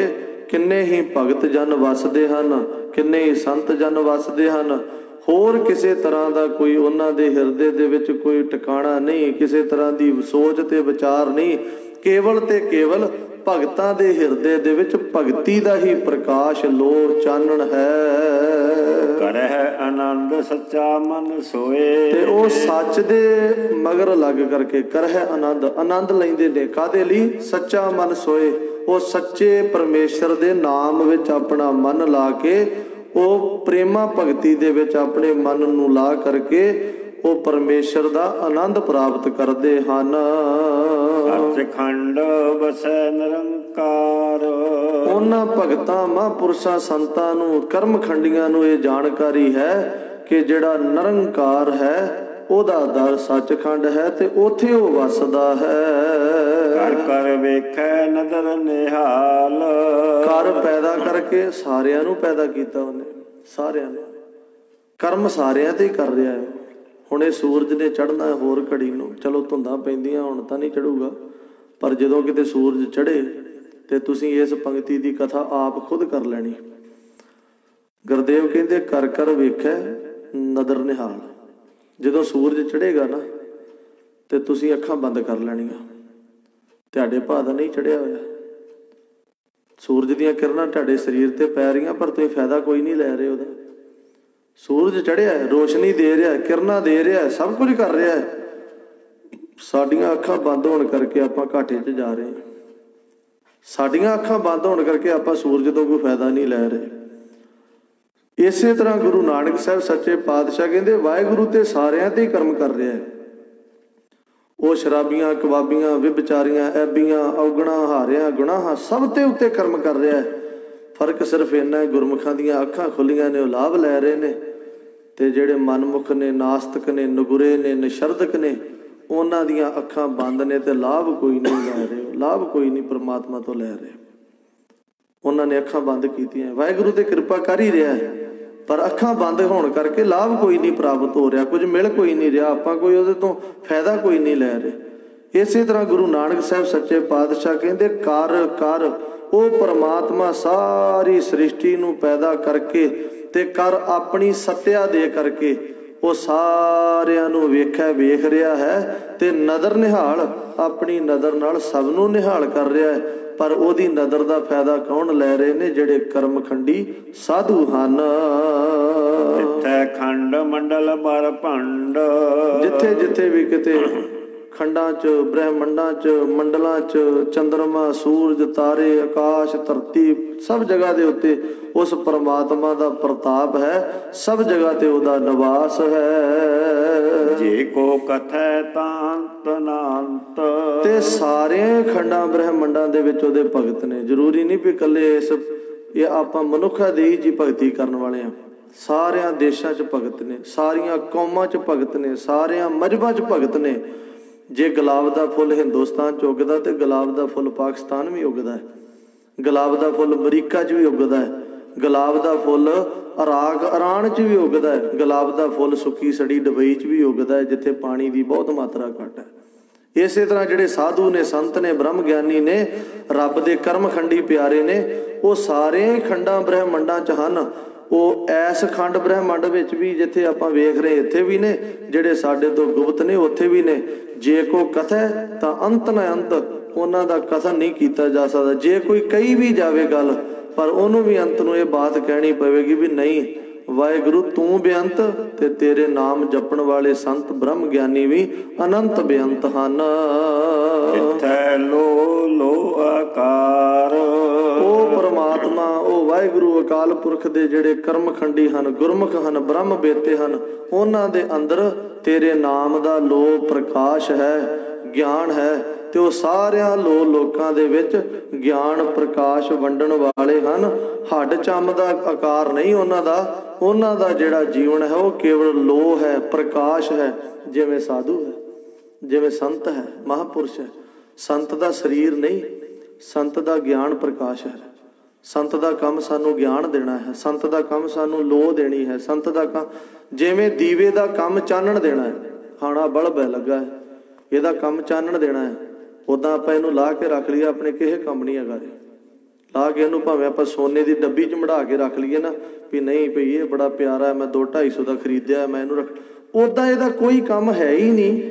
ਕਿੰਨੇ ਹੀ ਭਗਤ ਜਨ ਵਸਦੇ ਹਨ ਕਿੰਨੇ ਹੀ ਸੰਤ ਜਨ ਵਸਦੇ ਹਨ। ਹੋਰ ਕਿਸੇ ਤਰ੍ਹਾਂ ਦਾ ਕੋਈ ਉਹਨਾਂ ਦੇ ਹਿਰਦੇ ਦੇ ਵਿੱਚ ਕੋਈ ਟਿਕਾਣਾ ਨਹੀਂ ਕਿਸੇ ਤਰ੍ਹਾਂ ਦੀ ਸੋਚ ਤੇ ਵਿਚਾਰ ਨਹੀਂ। ਕੇਵਲ ਤੇ ਕੇਵਲ ਭਗਤਾਂ ਦੇ ਹਿਰਦੇ ਦੇ ਵਿੱਚ ਭਗਤੀ ਦਾ ਹੀ ਪ੍ਰਕਾਸ਼ ਲੋ ਚਾਨਣ ਹੈ। ਕਰਹਿ ਆਨੰਦ ਸੱਚਾ ਮਨ ਸੋਏ। ਤੇ ਉਹ ਸੱਚ ਦੇ ਮਗਰ ਲੱਗ ਕਰਕੇ ਕਰਹਿ ਆਨੰਦ ਆਨੰਦ ਲੈਂਦੇ ਨੇ। ਕਾਦੇ ਲਈ? ਸੱਚਾ ਮਨ ਸੋਏ। ਉਹ ਸੱਚੇ ਪਰਮੇਸ਼ਰ ਦੇ ਨਾਮ ਵਿੱਚ ਆਪਣਾ ਮਨ ਲਾ ਕੇ ਉਹ ਪ੍ਰੇਮਾ ਭਗਤੀ ਦੇ ਵਿੱਚ ਆਪਣੇ ਮਨ ਨੂੰ ਲਾ ਕਰਕੇ ਉਹ ਪਰਮੇਸ਼ਰ ਦਾ ਆਨੰਦ ਪ੍ਰਾਪਤ ਕਰਦੇ ਹਨ। ਸੱਚ ਖੰਡ ਵਸੈ ਨਿਰੰਕਾਰ। ਉਹਨਾਂ ਭਗਤਾਂ ਮਹਾਂਪੁਰਸ਼ਾਂ ਸੰਤਾਂ ਨੂੰ ਕਰਮ ਖੰਡੀਆਂ ਨੂੰ ਇਹ ਜਾਣਕਾਰੀ ਹੈ ਕਿ ਜਿਹੜਾ ਨਿਰੰਕਾਰ ਹੈ ਉਹਦਾ ਦਰ ਸੱਚਖੰਡ ਹੈ ਤੇ ਉਥੇ ਉਹ ਵਸਦਾ ਹੈ। ਕਰ ਕਰ ਵੇਖੈ ਨਦਰ ਨਿਹਾਲ। ਕਰ ਪੈਦਾ ਕਰਕੇ ਸਾਰਿਆਂ ਨੂੰ ਪੈਦਾ ਕੀਤਾ ਉਹਨੇ। ਸਾਰਿਆਂ ਨੂੰ। ਕਰਮ ਸਾਰਿਆਂ ਤੇ ਕਰ ਰਿਹਾ ਹੈ। ਹੁਣ ਇਹ ਸੂਰਜ ਨੇ ਚੜ੍ਹਨਾ ਹੋਰ ਘੜੀ ਨੂੰ। ਚਲੋ ਧੁੰਦਾਂ ਪੈਂਦੀਆਂ, ਹੁਣ ਤਾਂ ਨਹੀਂ ਚੜੂਗਾ ਪਰ ਜਦੋਂ ਕਿਤੇ ਸੂਰਜ ਚੜੇ ਤੇ ਤੁਸੀਂ ਇਸ ਪੰਕਤੀ ਦੀ ਕਥਾ ਆਪ ਖੁਦ ਕਰ ਲੈਣੀ। ਗੁਰਦੇਵ ਕਹਿੰਦੇ, ਕਰ ਕਰ ਵੇਖੈ ਨਦਰ ਨਿਹਾਲ। ਜਦੋਂ ਸੂਰਜ ਚੜੇਗਾ ਨਾ, ਤੇ ਤੁਸੀਂ ਅੱਖਾਂ ਬੰਦ ਕਰ ਲੈਣੀਆਂ। ਤੁਹਾਡੇ ਭਾਅ ਦਾ ਨਹੀਂ ਚੜਿਆ ਹੋਇਆ। ਸੂਰਜ ਦੀਆਂ ਕਿਰਨਾਂ ਤੁਹਾਡੇ ਸਰੀਰ ਤੇ ਪੈ ਰਹੀਆਂ, ਪਰ ਤੁਸੀਂ ਫਾਇਦਾ ਕੋਈ ਨਹੀਂ ਲੈ ਰਹੇ ਉਹਦਾ। ਸੂਰਜ ਚੜਿਆ ਰੋਸ਼ਨੀ ਦੇ ਰਿਹਾ ਕਿਰਨਾਂ ਦੇ ਰਿਹਾ ਸਭ ਕੁਝ ਕਰ ਰਿਹਾ ਹੈ। ਸਾਡੀਆਂ ਅੱਖਾਂ ਬੰਦ ਹੋਣ ਕਰਕੇ ਆਪਾਂ ਘਾਟੇ 'ਚ ਜਾ ਰਹੇ ਸਾਡੀਆਂ ਅੱਖਾਂ ਬੰਦ ਹੋਣ ਕਰਕੇ ਆਪਾਂ ਸੂਰਜ ਤੋਂ ਕੋਈ ਫਾਇਦਾ ਨਹੀਂ ਲੈ ਰਹੇ। ਇਸੇ ਤਰ੍ਹਾਂ ਗੁਰੂ ਨਾਨਕ ਸਾਹਿਬ ਸੱਚੇ ਪਾਤਸ਼ਾਹ ਕਹਿੰਦੇ, ਵਾਹਿਗੁਰੂ ਤੇ ਸਾਰਿਆਂ ਤੇ ਹੀ ਕਰਮ ਕਰ ਰਿਹਾ ਹੈ। ਉਹ ਸ਼ਰਾਬੀਆਂ, ਕਬਾਬੀਆਂ, ਵਿਭਚਾਰੀਆਂ, ਐਬੀਆਂ, ਔਗਣਾ, ਹਾਰਿਆਂ, ਗੁਨਾਹਾਂ ਸਭ ਤੇ ਉੱਤੇ ਕਰਮ ਕਰ ਰਿਹਾ ਹੈ। ਫ਼ਰਕ ਸਿਰਫ ਇੰਨਾ ਹੈ, ਗੁਰਮੁਖਾਂ ਦੀਆਂ ਅੱਖਾਂ ਖੁੱਲੀਆਂ ਨੇ, ਉਹ ਲਾਭ ਲੈ ਰਹੇ ਨੇ। ਤੇ ਜਿਹੜੇ ਮਨਮੁਖ ਨੇ, ਨਾਸਤਕ ਨੇ, ਨਗੁਰੇ ਨੇ, ਨਿਸ਼ਰਦਕ ਨੇ, ਉਹਨਾਂ ਦੀਆਂ ਅੱਖਾਂ ਬੰਦ ਨੇ ਤੇ ਲਾਭ ਕੋਈ ਨਹੀਂ ਲੈ ਰਹੇ, ਲਾਭ ਕੋਈ ਨਹੀਂ ਪ੍ਰਮਾਤਮਾ ਤੋਂ ਲੈ ਰਹੇ। ਉਹਨਾਂ ਨੇ ਅੱਖਾਂ ਬੰਦ ਕੀਤੀਆਂ। ਵਾਹਿਗੁਰੂ ਤੇ ਕਿਰਪਾ ਕਰ ਹੀ ਰਿਹਾ ਹੈ। ਪਰ ਅੱਖਾਂ ਬੰਦ ਹੋਣ ਕਰਕੇ ਲਾਭ ਕੋਈ ਨਹੀਂ ਪ੍ਰਾਪਤ ਹੋ ਰਿਹਾ। ਕੁਝ ਮਿਲ ਕੋਈ ਨਹੀਂ ਰਿਹਾ। ਆਪਾਂ ਕੋਈ ਉਹਦੇ ਤੋਂ ਫਾਇਦਾ ਕੋਈ ਨਹੀਂ ਲੈ ਰਹੇ। ਇਸੇ ਤਰ੍ਹਾਂ ਗੁਰੂ ਨਾਨਕ ਸਾਹਿਬ ਸੱਚੇ ਪਾਤਸ਼ਾਹ ਕਹਿੰਦੇ, ਕਰ ਕਰ ਉਹ ਪਰਮਾਤਮਾ ਸਾਰੀ ਸ੍ਰਿਸ਼ਟੀ ਨੂੰ ਪੈਦਾ ਕਰਕੇ ਤੇ ਕਰ ਆਪਣੀ ਸਤਿਆ ਦੇ ਕਰਕੇ ਉਹ ਸਾਰਿਆਂ ਨੂੰ ਵੇਖਿਆ ਵੇਖ ਰਿਹਾ ਹੈ ਤੇ ਨਦਰ ਨਿਹਾਲ ਆਪਣੀ ਨਦਰ ਨਾਲ ਸਭ ਨੂੰ ਨਿਹਾਲ ਕਰ ਰਿਹਾ ਹੈ। ਪਰ ਉਹਦੀ ਨਦਰ ਦਾ ਫਾਇਦਾ ਕੌਣ ਲੈ ਰਹੇ ਨੇ ਜਿਹੜੇ ਕਰਮਖੰਡੀ ਸਾਧੂ ਹਨ? ਜਿੱਥੈ ਖੰਡ ਮੰਡਲ ਮਰ ਭੰਡ। ਜਿੱਥੇ ਜਿੱਥੇ ਵੀ ਕਿਤੇ ਖੰਡਾਂ 'ਚ ਬ੍ਰਹਿਮੰਡਾਂ 'ਚ ਮੰਡਲਾਂ 'ਚ ਚੰ드ਰਮਾ ਸੂਰਜ ਤਾਰੇ ਆਕਾਸ਼ ਧਰਤੀ ਸਭ ਜਗ੍ਹਾ ਦੇ ਉੱਤੇ ਉਸ ਪਰਮਾਤਮਾ ਦਾ ਪ੍ਰਤਾਪ ਹੈ। ਸਭ ਜਗ੍ਹਾ ਤੇ ਉਹਦਾ ਨਿਵਾਸ ਹੈ। ਜੇ ਕੋ ਕਥੈ ਤਾਂਤ ਨਾੰਤ। ਤੇ ਸਾਰੇ ਖੰਡਾਂ ਬ੍ਰਹਿਮੰਡਾਂ ਦੇ ਵਿੱਚ ਉਹਦੇ ਭਗਤ ਨੇ। ਜ਼ਰੂਰੀ ਨਹੀਂ ਵੀ ਇਕੱਲੇ ਇਸ ਇਹ ਆਪਾਂ ਮਨੁੱਖਾ ਦੇ ਹੀ ਜੀ ਭਗਤੀ ਕਰਨ ਵਾਲੇ ਆ ਸਾਰਿਆਂ ਦੇਸ਼ਾਂ 'ਚ ਭਗਤ ਨੇ ਸਾਰੀਆਂ ਕੌਮਾਂ 'ਚ ਭਗਤ ਨੇ ਸਾਰਿਆਂ ਮਜਬਾਂ 'ਚ ਭਗਤ ਨੇ। ਜੇ ਗੁਲਾਬ ਦਾ ਫੁੱਲ ਹਿੰਦੁਸਤਾਨ 'ਚ ਉੱਗਦਾ ਤੇ ਗੁਲਾਬ ਦਾ ਫੁੱਲ ਪਾਕਿਸਤਾਨ ਵੀ ਉੱਗਦਾ ਹੈ। ਗੁਲਾਬ ਦਾ ਫੁੱਲ ਅਮਰੀਕਾ 'ਚ ਵੀ ਉੱਗਦਾ ਹੈ। ਗੁਲਾਬ ਦਾ ਫੁੱਲ ਇਰਾਕ, ਇਰਾਨ 'ਚ ਵੀ ਉੱਗਦਾ ਹੈ। ਗੁਲਾਬ ਦਾ ਫੁੱਲ ਸੁੱਕੀ ਸੜੀ ਦੁਬਈ 'ਚ ਵੀ ਉੱਗਦਾ ਹੈ, ਜਿੱਥੇ ਪਾਣੀ ਦੀ ਬਹੁਤ ਮਾਤਰਾ ਘੱਟ ਹੈ। ਇਸੇ ਤਰ੍ਹਾਂ ਜਿਹੜੇ ਸਾਧੂ ਨੇ, ਸੰਤ ਨੇ ਬ੍ਰਹਮ ਗਿਆਨੀ ਨੇ, ਰੱਬ ਦੇ ਕਰਮ ਖੰਡੀ ਪਿਆਰੇ ਨੇ, ਉਹ ਸਾਰੇ ਖੰਡਾਂ, ਬ੍ਰਹਿਮੰਡਾਂ 'ਚ ਹਨ। ਉਹ ਐਸ ਖੰਡ ਬ੍ਰਹਮੰਡ ਵਿੱਚ ਵੀ ਜਿੱਥੇ ਆਪਾਂ ਵੇਖ ਰਹੇ ਇੱਥੇ ਵੀ ਨੇ ਜਿਹੜੇ ਸਾਡੇ ਤੋਂ ਗੁਪਤ ਨੇ ਉੱਥੇ ਵੀ ਨੇ। ਜੇ ਕੋ ਕਥੈ ਤਾਂ ਅੰਤ ਨ ਅੰਤ ਉਹਨਾਂ ਦਾ ਕਥਨ ਨਹੀਂ ਕੀਤਾ ਜਾ ਸਕਦਾ। ਜੇ ਕੋਈ ਕਹੀ ਵੀ ਜਾਵੇ ਗੱਲ ਪਰ ਉਹਨੂੰ ਵੀ ਅੰਤ ਨੂੰ ਇਹ ਬਾਤ ਕਹਿਣੀ ਪਵੇਗੀ ਵੀ ਨਹੀਂ ਵਾਹਿਗੁਰੂ ਤੂੰ ਬੇਅੰਤ ਤੇ ਤੇਰੇ ਨਾਮ ਜਪਣ ਵਾਲੇ ਸੰਤ ਬ੍ਰਹਮ ਗਿਆਨੀ ਵੀ ਅਨੰਤ ਬੇਅੰਤ ਹਨ। ਇਥੈ ਲੋ ਲੋ ਆਕਾਰ। ਉਹ ਵਾਹਿਗੁਰੂ ਅਕਾਲ ਪੁਰਖ ਦੇ ਜਿਹੜੇ ਕਰਮਖੰਡੀ ਹਨ, ਗੁਰਮੁਖ ਹਨ, ਬ੍ਰਹਮ ਬੇਤੇ ਹਨ, ਉਹਨਾਂ ਦੇ ਅੰਦਰ ਤੇਰੇ ਨਾਮ ਦਾ ਲੋ ਪ੍ਰਕਾਸ਼ ਹੈ, ਗਿਆਨ ਹੈ ਤੇ ਉਹ ਸਾਰਿਆਂ ਲੋ ਲੋਕਾਂ ਦੇ ਵਿੱਚ ਗਿਆਨ ਪ੍ਰਕਾਸ਼ ਵੰਡਣ ਵਾਲੇ ਹਨ। ਹੱਡ ਚੰਮ ਦਾ ਆਕਾਰ ਨਹੀਂ ਉਹਨਾਂ ਦਾ ਉਹਨਾਂ ਦਾ ਜਿਹੜਾ ਜੀਵਨ ਹੈ ਉਹ ਕੇਵਲ ਲੋ ਹੈ, ਪ੍ਰਕਾਸ਼ ਹੈ, ਜਿਵੇਂ ਸਾਧੂ ਹੈ, ਜਿਵੇਂ ਸੰਤ ਹੈ, ਮਹਾਪੁਰਸ਼ ਹੈ। ਸੰਤ ਦਾ ਸਰੀਰ ਨਹੀਂ, ਸੰਤ ਦਾ ਗਿਆਨ ਪ੍ਰਕਾਸ਼ ਹੈ। ਸੰਤ ਦਾ ਕੰਮ ਸਾਨੂੰ ਗਿਆਨ ਦੇਣਾ ਹੈ, ਸੰਤ ਦਾ ਕੰਮ ਸਾਨੂੰ ਲੋ ਦੇਣੀ ਹੈ, ਸੰਤ ਦਾ ਕੰਮ ਜਿਵੇਂ ਦੀਵੇ ਦਾ ਕੰਮ ਚਾਨਣ ਦੇਣਾ ਹੈ ਖਾਣਾ ਬਲਬ ਹੈ ਲੱਗਾ ਹੈ, ਇਹਦਾ ਕੰਮ ਚਾਨਣ ਦੇਣਾ ਹੈ ਉਦਾਂ ਆਪਾਂ ਇਹਨੂੰ ਲਾ ਕੇ ਰੱਖ ਲਈਏ, ਆਪਣੇ ਕਿਸੇ ਕੰਮ ਨਹੀਂ ਹੈਗਾ ਲਾ ਕੇ ਇਹਨੂੰ ਭਾਵੇਂ ਆਪਾਂ ਸੋਨੇ ਦੀ ਡੱਬੀ 'ਚ ਮੜਾ ਕੇ ਰੱਖ ਲਈਏ ਨਾ, ਵੀ ਨਹੀਂ ਭਈ ਇਹ ਬੜਾ ਪਿਆਰਾ ਹੈ, ਮੈਂ 2 250 ਦਾ ਖਰੀਦਿਆ ਮੈਂ ਇਹਨੂੰ ਰੱਖ ਉਦਾਂ ਇਹਦਾ ਕੋਈ ਕੰਮ ਹੈ ਹੀ ਨਹੀਂ,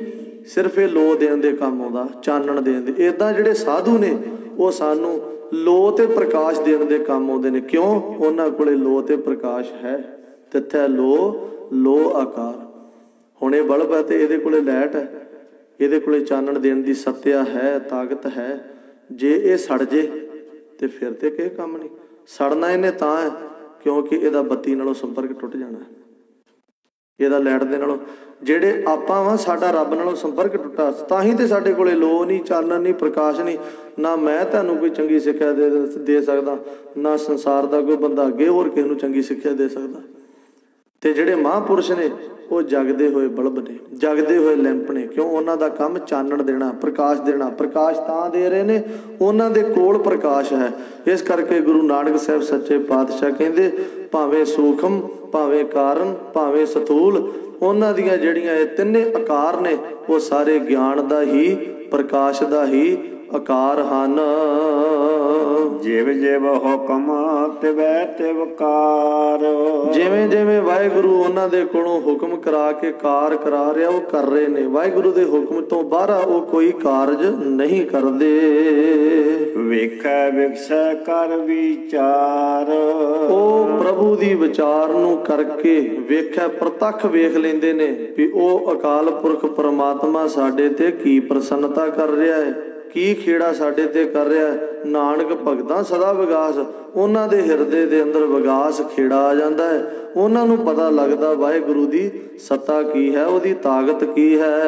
ਸਿਰਫ ਇਹ ਲੋ ਦੇਣ ਦੇ ਕੰਮ ਆਉਂਦਾ, ਚਾਨਣ ਦੇਣ ਦੇ। ਇਦਾਂ ਜਿਹੜੇ ਸਾਧੂ ਨੇ, ਉਹ ਸਾਨੂੰ ਲੋ ਤੇ ਪ੍ਰਕਾਸ਼ ਦੇਣ ਦੇ ਕੰਮ ਆਉਂਦੇ ਨੇ। ਕਿਉਂ? ਉਹਨਾਂ ਕੋਲੇ ਲੋ ਤੇ ਪ੍ਰਕਾਸ਼ ਹੈ। ਤਿੱਥੇ ਲੋ ਲੋ ਆਕਾਰ। ਹੁਣ ਇਹ ਬਲਬ ਹੈ ਤੇ ਇਹਦੇ ਕੋਲੇ ਲਾਈਟ ਹੈ। ਇਹਦੇ ਕੋਲੇ ਚਾਨਣ ਦੇਣ ਦੀ ਸੱਤਿਆ ਹੈ, ਤਾਕਤ ਹੈ। ਜੇ ਇਹ ਸੜ ਜੇ ਤੇ ਫਿਰ ਤੇ ਕਿਸੇ ਕੰਮ ਨਹੀਂ। ਸੜਨਾ ਇਹਨੇ ਤਾਂ ਹੈ, ਕਿਉਂਕਿ ਇਹਦਾ ਬੱਤੀ ਨਾਲੋਂ ਸੰਪਰਕ ਟੁੱਟ ਜਾਣਾ ਹੈ। ਇਹਦਾ ਲੈਟ ਦੇ ਨਾਲੋਂ। ਜਿਹੜੇ ਆਪਾਂ ਵਾਂ, ਸਾਡਾ ਰੱਬ ਨਾਲੋਂ ਸੰਪਰਕ ਟੁੱਟਾ, ਤਾਂ ਹੀ ਤੇ ਸਾਡੇ ਕੋਲੇ ਲੋ ਨਹੀਂ ਚਾਨਣ ਨਹੀਂ, ਪ੍ਰਕਾਸ਼ ਨਹੀਂ। ਨਾ ਮੈਂ ਤੁਹਾਨੂੰ ਕੋਈ ਚੰਗੀ ਸਿੱਖਿਆ ਦੇ ਦੇ ਸਕਦਾ, ਨਾ ਸੰਸਾਰ ਦਾ ਕੋਈ ਬੰਦਾ ਅੱਗੇ ਹੋਰ ਕਿਸੇ ਨੂੰ ਚੰਗੀ ਸਿੱਖਿਆ ਦੇ ਸਕਦਾ। ਤੇ ਜਿਹੜੇ ਮਹਾਪੁਰਸ਼ ਨੇ, ਉਹ ਜਗਦੇ ਹੋਏ ਬਲਬ ਨੇ, ਜਗਦੇ ਹੋਏ ਲੈਂਪ ਨੇ। ਕਿਉਂ? ਉਹਨਾਂ ਦਾ ਕੰਮ ਚਾਨਣ ਦੇਣਾ, ਪ੍ਰਕਾਸ਼ ਦੇਣਾ। ਪ੍ਰਕਾਸ਼ ਤਾਂ ਦੇ ਰਹੇ ਨੇ, ਉਹਨਾਂ ਦੇ ਕੋਲ ਪ੍ਰਕਾਸ਼ ਹੈ। ਇਸ ਕਰਕੇ ਗੁਰੂ ਨਾਨਕ ਸਾਹਿਬ ਸੱਚੇ ਪਾਤਸ਼ਾਹ ਕਹਿੰਦੇ, ਭਾਵੇਂ ਸੂਖਮ, ਭਾਵੇਂ ਕਾਰਨ, ਭਾਵੇਂ ਸਥੂਲ ਉਹਨਾਂ ਦੀਆਂ ਜਿਹੜੀਆਂ ਇਹ ਤਿੰਨੇ ਆਕਾਰ ਨੇ, ਉਹ ਸਾਰੇ ਗਿਆਨ ਦਾ ਹੀ, ਪ੍ਰਕਾਸ਼ ਦਾ ਹੀ ਆਕਾਰ ਹਨ। ਜਿਵ ਜਿਵ ਹੁਕਮ ਤਿਵੈ ਤਿਵਕਾਰ ਜਿਵੇਂ ਜਿਵੇਂ ਵਾਹਿਗੁਰੂ ਉਹਨਾਂ ਦੇ ਕੋਲੋਂ ਹੁਕਮ ਕਰਾ ਕੇ ਕਾਰ ਕਰਾ ਰਿਹਾ ਉਹ ਕਰ ਰਹੇ ਨੇ। ਵਾਹਿਗੁਰੂ ਦੇ ਹੁਕਮ ਤੋਂ ਬਾਹਰ ਉਹ ਕੋਈ ਕਾਰਜ ਨਹੀਂ ਕਰਦੇ। ਵੇਖੈ ਵਿਖਸੈ ਕਰ ਵਿਚਾਰ। ਉਹ ਪ੍ਰਭੂ ਦੀ ਵਿਚਾਰ ਨੂੰ ਕਰਕੇ ਵੇਖਿਆ ਪ੍ਰਤੱਖ ਵੇਖ ਲੈਂਦੇ ਨੇ ਵੀ ਉਹ ਅਕਾਲ ਪੁਰਖ ਪ੍ਰਮਾਤਮਾ ਸਾਡੇ ਤੇ ਕੀ ਪ੍ਰਸੰਨਤਾ ਕਰ ਰਿਹਾ ਹੈ। ਕੀ ਖੇੜਾ ਸਾਡੇ ਤੇ ਕਰ ਰਿਹਾ? ਨਾਨਕ ਭਗਤਾਂ ਸਦਾ ਵਿਗਾਸ। ਉਹਨਾਂ ਦੇ ਹਿਰਦੇ ਦੇ ਅੰਦਰ ਵਿਗਾਸ ਖੇੜਾ ਆ ਜਾਂਦਾ ਹੈ। ਉਹਨਾਂ ਨੂੰ ਪਤਾ ਲੱਗਦਾ ਵਾਹਿਗੁਰੂ ਦੀ ਸੱਤਾ ਕੀ ਹੈ ਉਹਦੀ ਤਾਕਤ ਕੀ ਹੈ।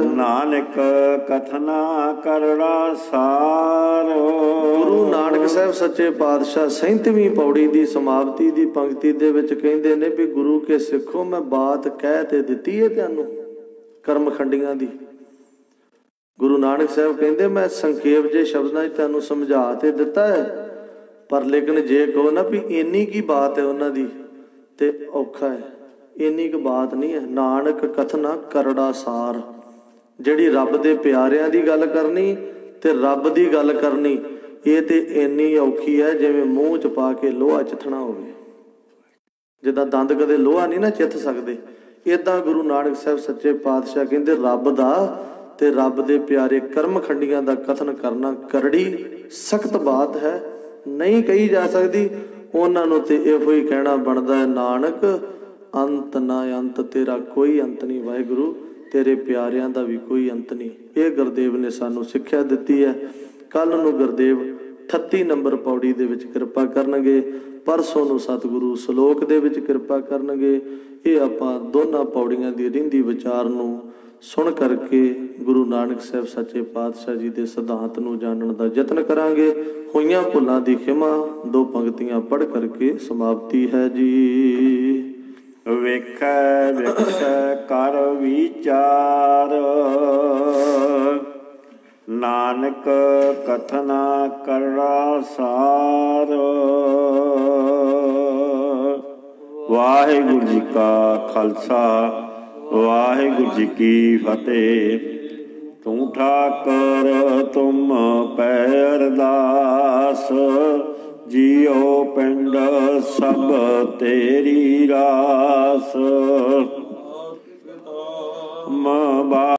ਨਾਨਕ ਕਥਨਾ ਕਰੜਾ ਸਾਰ। ਗੁਰੂ ਨਾਨਕ ਸਾਹਿਬ ਸੱਚੇ ਪਾਤਸ਼ਾਹ 37ਵੀਂ ਪੌੜੀ ਦੀ ਸਮਾਪਤੀ ਦੀ ਪੰਕਤੀ ਦੇ ਵਿੱਚ ਕਹਿੰਦੇ ਨੇ ਵੀ ਗੁਰੂ ਕੇ ਸਿੱਖੋ ਮੈਂ ਬਾਤ ਕਹਿ ਤੇ ਦਿੱਤੀ ਹੈ ਤੁਹਾਨੂੰ ਕਰਮ ਖੰਡੀਆਂ ਦੀ। ਗੁਰੂ ਨਾਨਕ ਸਾਹਿਬ ਕਹਿੰਦੇ, ਮੈਂ ਸੰਖੇਪ ਜੇ ਸ਼ਬਦਾਂ 'ਚ ਤੁਹਾਨੂੰ ਸਮਝਾ ਤੇ ਦਿੱਤਾ ਹੈ। ਪਰ ਲੇਕਿਨ ਜੇ ਕਹੋ ਨਾ ਵੀ ਇੰਨੀ ਕੀ ਬਾਤ ਹੈ ਉਹਨਾਂ ਦੀ, ਤੇ ਔਖਾ ਹੈ। ਇੰਨੀ ਕੁ ਬਾਤ ਨਹੀਂ ਹੈ। ਨਾਨਕ ਕਥਨਾ ਕਰੜਾ ਸਾਰ। ਜਿਹੜੀ ਰੱਬ ਦੇ ਪਿਆਰਿਆਂ ਦੀ ਗੱਲ ਕਰਨੀ ਤੇ ਰੱਬ ਦੀ ਗੱਲ ਕਰਨੀ, ਇਹ ਤੇ ਇੰਨੀ ਔਖੀ ਹੈ ਜਿਵੇਂ ਮੂੰਹ ਚ ਪਾ ਕੇ ਲੋਹਾ ਚਿੱਥਣਾ ਹੋਵੇ। ਜਿੱਦਾਂ ਦੰਦ ਕਦੇ ਲੋਹਾ ਨਹੀਂ ਨਾ ਚਿੱਥ ਸਕਦੇ। ਇਦਾਂ ਗੁਰੂ ਨਾਨਕ ਸਾਹਿਬ ਸੱਚੇ ਪਾਤਸ਼ਾਹ ਕਹਿੰਦੇ, ਰੱਬ ਦਾ ਤੇ ਰੱਬ ਦੇ ਪਿਆਰੇ ਕਰਮ ਖੰਡੀਆਂ ਦਾ ਕਥਨ ਕਰਨਾ ਕਰੜੀ ਸਖਤ ਬਾਤ ਹੈ। ਨਹੀਂ ਕਹੀ ਜਾ ਸਕਦੀ। ਉਹਨਾਂ ਨੂੰ ਤੇ ਇਹੋ ਹੀ ਕਹਿਣਾ ਬਣਦਾ ਹੈ, ਨਾਨਕ, ਅੰਤ ਨਾ ਅੰਤ, ਤੇਰਾ ਕੋਈ ਅੰਤ ਨਹੀਂ ਵਾਹਿਗੁਰੂ। ਤੇਰੇ ਪਿਆਰਿਆਂ ਦਾ ਵੀ ਕੋਈ ਅੰਤ ਨਹੀਂ। ਇਹ ਗੁਰਦੇਵ ਨੇ ਸਾਨੂੰ ਸਿੱਖਿਆ ਦਿੱਤੀ ਹੈ। ਕੱਲ ਨੂੰ ਗੁਰਦੇਵ 38 ਨੰਬਰ ਪੌੜੀ ਦੇ ਵਿੱਚ ਕਿਰਪਾ ਕਰਨਗੇ। ਪਰਸੋਂ ਨੂੰ ਸਤਿਗੁਰੂ ਸ਼ਲੋਕ ਦੇ ਵਿੱਚ ਕਿਰਪਾ ਕਰਨਗੇ। ਇਹ ਆਪਾਂ ਦੋਨਾਂ ਪੌੜੀਆਂ ਦੀ ਰਿੰਦੀ ਵਿਚਾਰ ਨੂੰ ਸੁਣ ਕਰਕੇ ਗੁਰੂ ਨਾਨਕ ਸਾਹਿਬ ਸੱਚੇ ਪਾਤਸ਼ਾਹ ਜੀ ਦੇ ਸਿਧਾਂਤ ਨੂੰ ਜਾਣਨ ਦਾ ਯਤਨ ਕਰਾਂਗੇ। ਹੋਈਆਂ ਭੁੱਲਾਂ ਦੀ ਖਿਮਾ ਦੋ ਪੰਕਤੀਆਂ ਪੜ੍ਹ ਕਰਕੇ ਸਮਾਪਤੀ ਹੈ ਜੀ। ਵੇਖ ਵਿਖਸੈ ਕਰ ਵਿਚਾਰ। ਨਾਨਕ ਕਥਨਾ ਕਰੜਾ ਸਾਰ। ਵਾਹਿਗੁਰੂ ਜੀ ਕਾ ਖਾਲਸਾ। ਵਾਹਿਗੁਰੂ ਜੀ ਕੀ ਫਤਿਹ। ਤੂੰ ਠਾਕਰ, ਤੁਮ ਪੈ ਅਰਦਾਸ, ਜੀਉ ਪਿੰਡ ਸਭ ਤੇਰੀ ਰਾਸ। ਮਾ